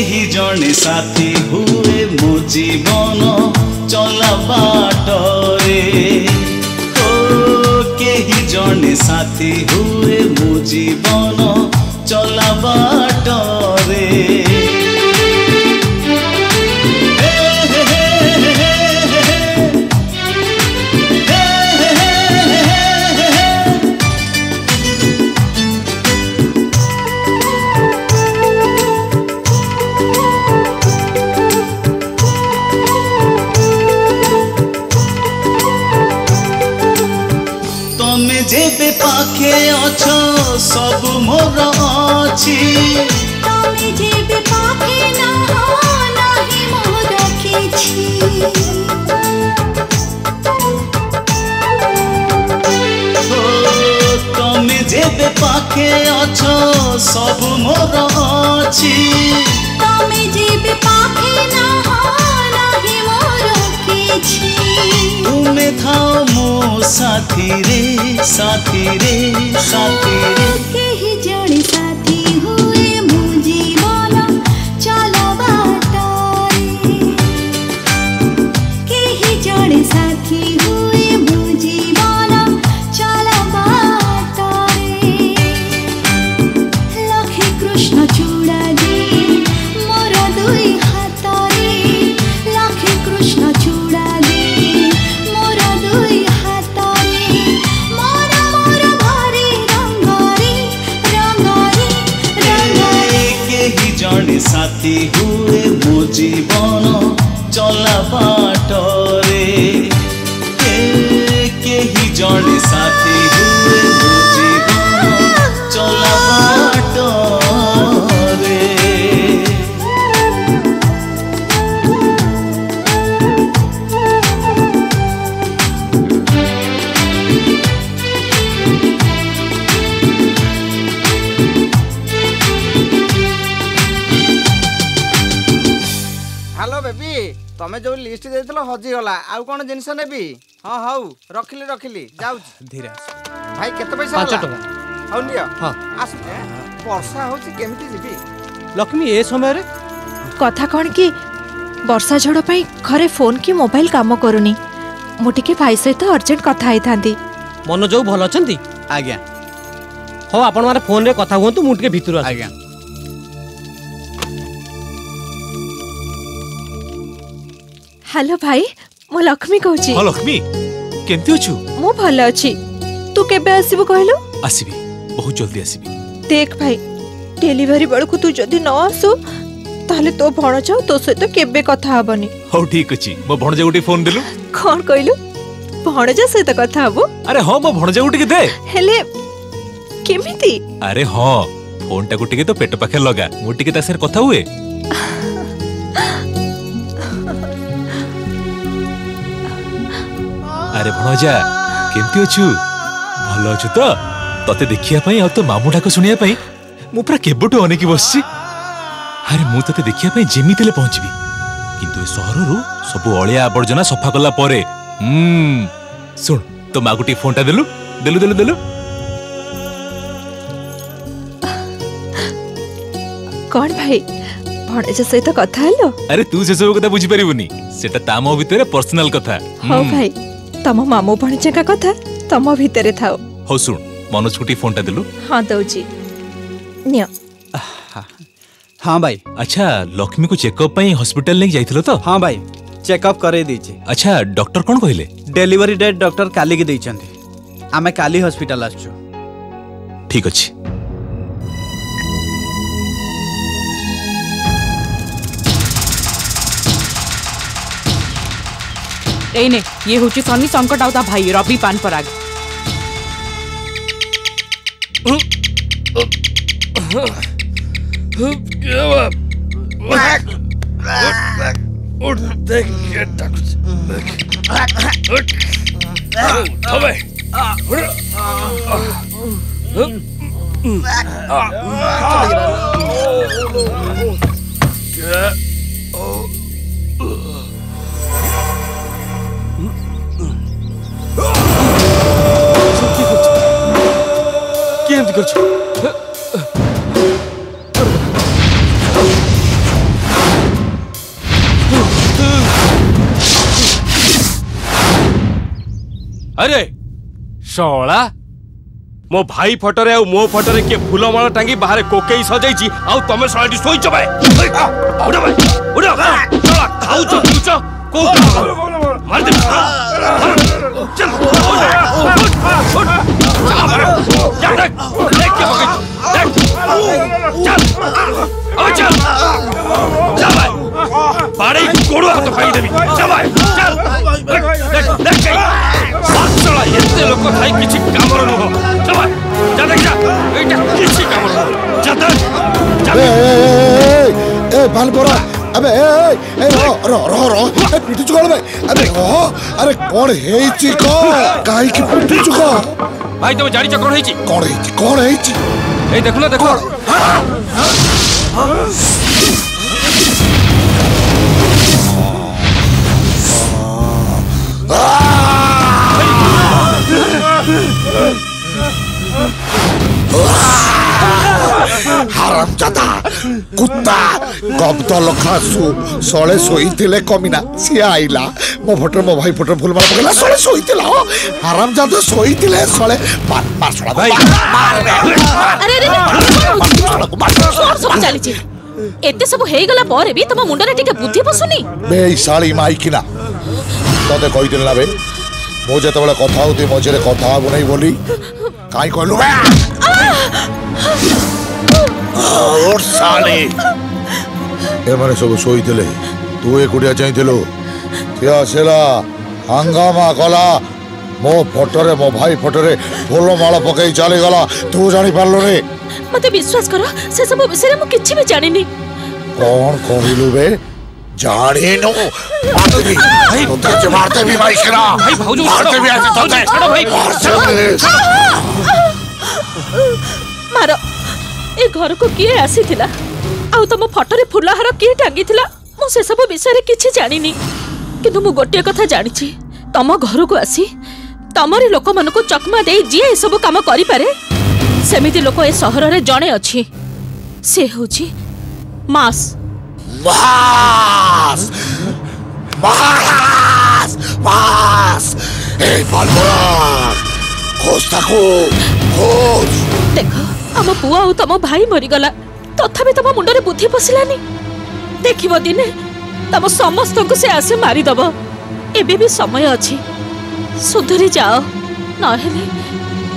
Speaker 12: କେହି ଜଣେ ସାଥୀ ହୁଏ ମୋ ଜୀବନ ଚଲା ବାଟରେ ଓ କେହି ଜଣେ ସାଥୀ ହୁଏ ମୋ ଜୀବନ ଚଲା ବାଟରେ
Speaker 17: ଜିନିଷ ନେବି ହଁ ହଉ ରଖିଲି ରଖିଲି ଯାଉଛି
Speaker 2: ଧୀରେ
Speaker 17: ଭାଇ କେତେ ପଇସା
Speaker 2: ପାଞ୍ଚ ଟଙ୍କା
Speaker 17: ହଉ ନିଅ
Speaker 2: ହଁ
Speaker 17: ଆସ ବର୍ଷା ହଉଛି କେମିତି ଯିବି
Speaker 2: ଲକ୍ଷ୍ମୀ ଏ ସମୟରେ
Speaker 9: କଥା କ'ଣ କି ବର୍ଷା ଝଡ଼ ପାଇଁ ଘରେ ଫୋନ୍ କି ମୋବାଇଲ କାମ କରୁନି ମୁଁ ଟିକେ ଭାଇ ସହିତ ଅର୍ଜେଣ୍ଟ କଥା ହେଇଥାନ୍ତି
Speaker 2: ମନ ଯୋଉ ଭଲ ଅଛନ୍ତି
Speaker 17: ଆଜ୍ଞା
Speaker 2: ହଉ ଆପଣମାନେ ଫୋନ୍ରେ କଥା ହୁଅନ୍ତୁ ମୁଁ ଟିକେ ଭିତରୁ ଆଜ୍ଞା
Speaker 9: ହ୍ୟାଲୋ ଭାଇ ମୁଁ ଲକ୍ଷ୍ମୀ କହୁଛି
Speaker 13: ହଁ ଲକ୍ଷ୍ମୀ କେମିତି ଅଛୁ
Speaker 9: ମୁଁ ଭଲ ଅଛି ତୁ କେବେ ଆସିବୁ କହିଲୁ
Speaker 13: ଆସିବି ବହୁତ ଜଲ୍ଦି ଆସିବି
Speaker 9: ଦେଖ ଭାଇ ଡେଲିଭରି ବେଳକୁ ତୁ ଯଦି ନ ଆସୁ ତାହେଲେ ତୋ ଭଣଜ ତୋ ସହିତ କେବେ କଥା ହବନି
Speaker 13: ହଉ ଠିକ ଅଛି ମୋ ଭଣଜାକୁ ଟିକେ ଫୋନ ଦେଲୁ
Speaker 9: କ'ଣ କହିଲୁ ଭଣଜା ସହିତ କଥା ହବୁ
Speaker 13: ଆରେ ହଁ ମୋ ଭଣଜାକୁ ଟିକେ ଦେ
Speaker 9: ହେଲେ କେମିତି
Speaker 13: ଆରେ ହଁ ଫୋନଟାକୁ ଟିକେ ତୋ ପେଟ ପାଖରେ ଲଗା ମୁଁ ଟିକେ ତା ସାଙ୍ଗରେ କଥା ହୁଏ ଆରେ ଭଣଜା କେମିତି ଅଛୁ ଭଲ ଅଛୁ ତ ତତେ ଦେଖିବା ପାଇଁ ଆଉ ତୋ ମାମୁଁ ଡାକ ଶୁଣିବା ପାଇଁ ମୁଁ ପୁରା କେବେଠୁ ଅନେକି ବସିଛି ଆରେ ମୁଁ ତତେ ଦେଖିବା ପାଇଁ ଯେମିତି ହେଲେ ପହଞ୍ଚିବି କିନ୍ତୁ ଏ ସହରରୁ ସବୁ ଅଳିଆ ଆବର୍ଜନା ସଫା କଲା ପରେ ଶୁଣ ତୋ ମାକୁ ଟିକେ ଫୋନ୍ଟା ଦେଲୁ ଦେଲୁ ଦେଲୁ ଦେଲୁ
Speaker 9: କ'ଣ ଭାଇ ଭଣଜା ସହିତ କଥା ହେଲ
Speaker 13: ଆରେ ତୁ ସେସବୁ କଥା ବୁଝିପାରିବୁନି ସେଟା ତା ମୋ ଭିତରେ ପର୍ସନାଲ କଥା
Speaker 9: ହଉ ଭାଇ ତମ ମାମୁ ଭଣଜାଙ୍କ କଥା ତମ ଭିତରେ ଥାଉ
Speaker 13: ହଉ ଶୁଣ ମନୋଜକୁ ଟିକେ ଫୋନଟା ଦେଲୁ
Speaker 9: ହଁ ଦଉଛି ନିଅ
Speaker 17: हाँ भाई
Speaker 13: अच्छा लक्ष्मी को चेकअप ପାଇଁ ହସ୍ପିଟାଲ ନେଇ ଯାଇଥିଲ ତ
Speaker 17: ହଁ ଭାଇ ଚେକଅପ କରେଇ ଦେଇଛି
Speaker 13: ଆଚ୍ଛା ଡକ୍ଟର କ'ଣ କହିଲେ
Speaker 17: ଡେଲିଭରି ଡେଟ୍ ଡକ୍ଟର କାଲିକି ଦେଇଛନ୍ତି ଆମେ କାଲି ହସ୍ପିଟାଲ ଆସୁଛୁ
Speaker 13: ଠିକ୍ ଅଛି
Speaker 22: ଏଇନେ ଇଏ ହେଉଛି ସନି ସଙ୍କଟ ଆଉ ତା ଭାଇ ରବି ପାନ୍ ପରାଗ
Speaker 27: Oh. কি করছো
Speaker 2: কি এমতি করছো
Speaker 27: আরে ଶଳା ମୋ ଭାଇ ଫଟୋରେ ଆଉ ମୋ ଫଟୋରେ କିଏ ଫୁଲମାଳ ଟାଙ୍ଗି ବାହାରେ କୋକେଇ ସଜେଇଛି ଆଉ ତମେ ଶଳାଟି ଶୋଇଛ ବେ ଖାଉଛ ପିଉଛ କୋଉ ମାରିଦେବି চল পারে গরু হাত খাই দেবি যাবাই চল দেখ দেখ সাতশলা এতে লোক খাই
Speaker 29: কিছু কামর নব আবে এই এই র র র র এ পিটুচু কল ভাই আবে হ আরে কোন হেইছি ক কাই কি পিটুচু ক ভাই
Speaker 27: তুমি জানিছ কোন হেইছি কোন
Speaker 29: হেইছি কোন হেইছি এই
Speaker 27: দেখো না দেখো Ah!
Speaker 29: হারামজাদা কুত্তা গব্দ লখাসু সলে শোইলে কমিনা সি আইলা মো ভোটর মো ভাই ভোটর ভুল মারা পকাইলা সলে শোইলা ও
Speaker 10: হারামজাদা শোইলে সলে মারছড়া ভাই আরে আরে মারছড়া চালিছি এতে সব হয়ে গলা পরে বি
Speaker 29: তোমার মুন্ডরে টিকে বুদ্ধি বসুনি বেই শালি মাইকিনা তোতে কইদিন লাবে মো যেতবেলে কথা হতে কথা নাই বলি কাই কইলু ওর সালে এমানে সব সইতেলে তুই কুটিয়া চাইতেলো ସିଏ ଆସିଲା ହଙ୍ଗାମା କଲା ମୋ ଫଟୋରେ ମୋ ଭାଇ ଫଟୋରେ ଫୁଲମାଳ ପକେଇ ଚାଲିଗଲା ତୁ ଜାଣିପାରିଲୁନି
Speaker 10: ମତେ ବିଶ୍ୱାସ କର ସେ ସବୁ ବିଷୟରେ ମୁଁ କିଛି ବି ଜାଣିନି
Speaker 29: କଣ କହିଲୁ ବେ ଜାଣିନୁ ମାଧବୀ ଭାଇ ତୋତେ ମାରଦେବି ଭାଇ ସେରା
Speaker 27: ଭାଇ ଭାଉଜ
Speaker 29: ମାରଦେବି ଆଜି ତୋତେ
Speaker 27: ଛାଡ଼ ଭାଇ
Speaker 10: ମାର ଏ ଘରକୁ କିଏ ଆସିଥିଲା ଆଉ ତମ ଫଟୋରେ ଫୁଲହାର କିଏ ଟାଙ୍ଗିଥିଲା ମୁଁ ସେସବୁ ବିଷୟରେ କିଛି ଜାଣିନି କିନ୍ତୁ ମୁଁ ଗୋଟିଏ କଥା ଜାଣିଛି ତମ ଘରକୁ ଆସି ତମରି ଲୋକମାନଙ୍କୁ ଚକମା ଦେଇ ଯିଏ ଏସବୁ କାମ କରିପାରେ ସେମିତି ଲୋକ ଏ ସହରରେ ଜଣେ ଅଛି ସେ ହେଉଛି ମାସ୍
Speaker 29: ମାସ୍ মাস মাস এই ফালমরাস খোঁজ থাকো খোঁজ
Speaker 10: দেখো आम पुआ तम भाई मरीगला तथा तम मुंड बुद्धि पशिलानि देख दिने तम समस्त को से आसे मारी दबो एबे भी समय अछि सुधरी जाओ नहले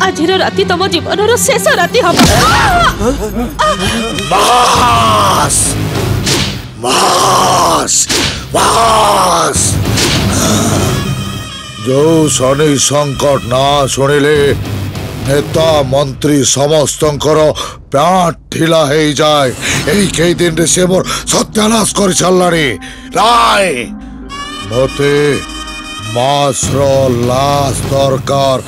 Speaker 10: आज राति तम जीवन रो शेष
Speaker 29: राति हम बास मास, जो सने संकट ना सुनेले নেতা মন্ত্রী সমস্তଙ୍କର ପ୍ରାଣ ଢିଲା ହେଇଯାଏ ଏଇ କେଇ ଦିନରେ ସେ ମୋର ସତ୍ୟାନାଶ କରିସାରିଲାଣି ରାୟ ମୋତେ ମାସର ଲାଶ ଦରକାର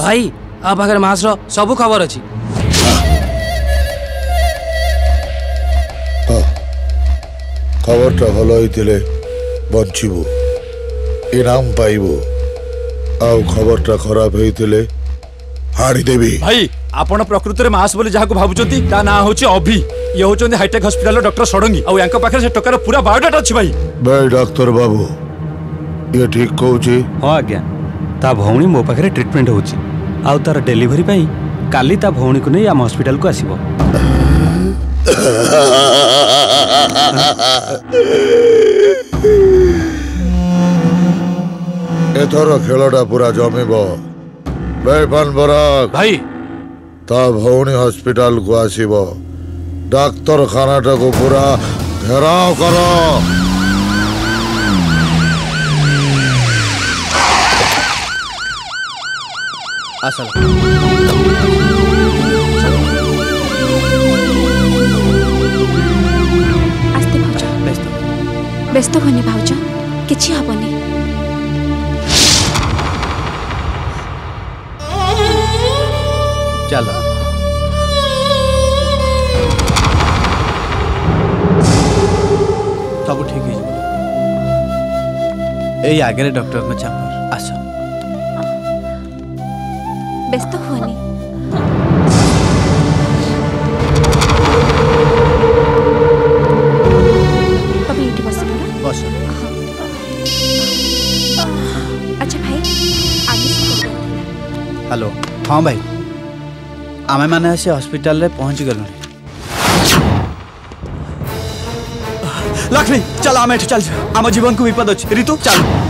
Speaker 49: ଭାଇ ଆ ପାଖରେ ମାସର ସବୁ ଖବର ଅଛି
Speaker 29: খবরটা ভালো হইলে বঞ্চিব ইনাম পাইব আউ খবরটা খারাপ হইলে ହାଣିଦେବି
Speaker 2: ଭାଇ ଆପଣ ପ୍ରକୃତରେ ମାସ ବୋଲି ଯାହାକୁ ଭାବୁଛନ୍ତି ତା ନାଁ ହଉଛି ଅଭି ଇଏ ହଉଛନ୍ତି ହାଇଟେକ୍ ହସ୍ପିଟାଲର ଡକ୍ଟର ଷଡ଼ଙ୍ଗୀ ଆଉ ୟାଙ୍କ ପାଖରେ ସେ ଟୋକାର ପୁରା ବାୟୋଡାଟା ଅଛି ଭାଇ
Speaker 29: ଭାଇ ଡାକ୍ତର ବାବୁ ଇଏ ଠିକ କହୁଛି
Speaker 50: ହଁ ଆଜ୍ଞା ତା ଭଉଣୀ ମୋ ପାଖରେ ଟ୍ରିଟମେଣ୍ଟ ହେଉଛି ଆଉ ତାର ଡେଲିଭରି ପାଇଁ କାଲି ତା ଭଉଣୀକୁ ନେଇ ଆମ ହସ୍ପିଟାଲକୁ ଆସିବ
Speaker 29: ଏଥର ଖେଳଟା ପୁରା ଜମିବ বেপান বরাক
Speaker 39: ভাই
Speaker 29: তা ভৌণী হসপিটালକୁ ଆସିବ ଡାକ୍ତରଖାନାଟାକୁ ପୁରା ଘେରାଉ କର
Speaker 51: আসলে
Speaker 11: ব্যস্ত হবনি ভাউজ কিছু হবনি
Speaker 9: ચાલો ସବୁ ଠିକ ହେଇଯିବ ଏଇ ଆଗରେ ଡକ୍ଟରଙ୍କ ଚାମ୍ବର ଆସ
Speaker 11: ବ୍ୟସ୍ତ ହୁଅନି ତମେ ଏଇଠି ବସ
Speaker 9: ବସ
Speaker 11: ଆଚ୍ଛା ଭାଇ
Speaker 9: ହ୍ୟାଲୋ ହଁ ଭାଇ आम
Speaker 22: मैंने आसी हस्पिटाल पहुँची गल लक्ष्मी चल आम चल आम जीवन को विपद अच्छी ऋतु चल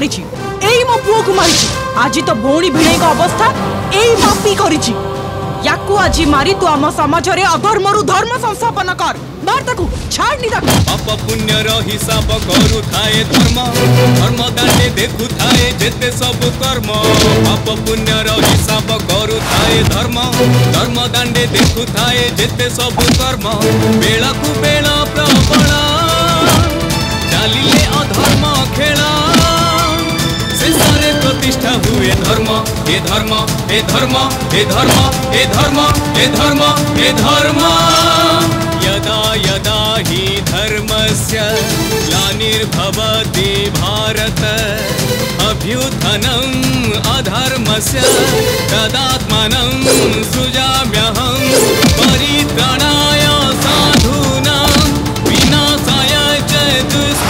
Speaker 22: মারিছি এই মো পুয়াকু মারিছি আজি তো ভৌণী ভিণেইক অবস্থা এই মাপি করিছি ইয়াকু আজি মারি তু আম সমাজরে অধর্মরু ধর্ম সংস্থাপন কর মার তাকু ছাড়নি
Speaker 37: তাকু পাপ পুণ্যর হিসাব করু থায়ে ধর্ম ধর্ম দানে দেখু থায়ে যেতে সব কর্ম পাপ পুণ্যর হিসাব করু থায়ে ধর্ম ধর্ম দানে দেখু থায়ে যেতে সব কর্ম বেলাকু বে प्रतिष्ठा हुए धर्म हे धर्म हे धर्म हे धर्म हे धर्म हे धर्म हे धर्म यदा यदा हि धर्मस्य ग्लानिर्भवति भारत अभ्युत्थनम् अधर्मस्य तदात्मनं सृजाम्यहं परित्राणाय साधूनां विनाशाय च
Speaker 22: दुष्ट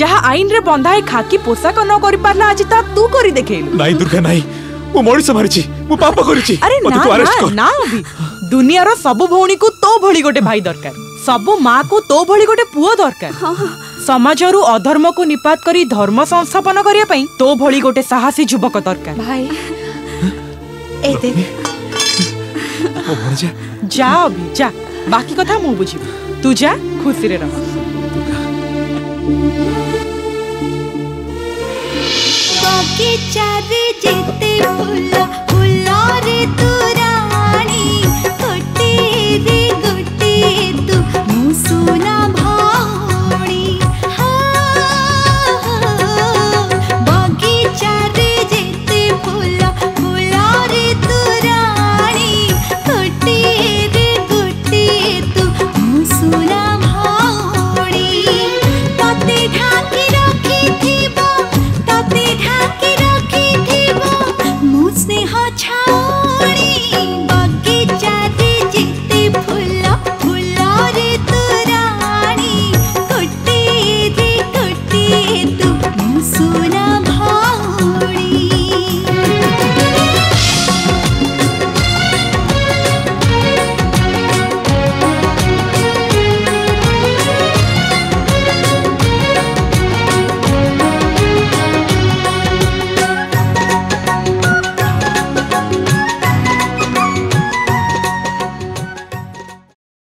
Speaker 22: ଯାହା ଆଇନରେ ବନ୍ଧା ଏ ଖାକି ପୋଷାକ ନ କରିପାରିଲା ଆଜି ତା ତୁ କରି ଦେଖେଇଲୁ
Speaker 13: ନାଇଁ ଦୁର୍ଗା ନାଇଁ ମୁଁ ମଣିଷ ମାରିଛି ମୁଁ ପାପ କରିଛି
Speaker 22: ଆରେ ନା ନା ଅଭି ଦୁନିଆର ସବୁ ଭଉଣୀକୁ ତୋ ଭଳି ଗୋଟେ ଭାଇ ଦରକାର ସବୁ ମାଆକୁ ତୋ ଭଳି ଗୋଟେ ପୁଅ ଦରକାର ସମାଜରୁ ଅଧର୍ମକୁ ନିପାତ କରି ଧର୍ମ ସଂସ୍ଥାପନ କରିବା ପାଇଁ ତୋ ଭଳି ଗୋଟେ ସାହସୀ ଯୁବକ ଦରକାର
Speaker 9: ଭାଇ ଏ ଦେଖ
Speaker 22: ଯା ଅଭି ଯା ବାକି କଥା ମୁଁ ବୁଝିବି ତୁ ଯା ଖୁସିରେ ରହ
Speaker 7: वागे चारे जेते फुल्लो फुल्लो रे तुरानी कोट्टी रे गुट्टी तु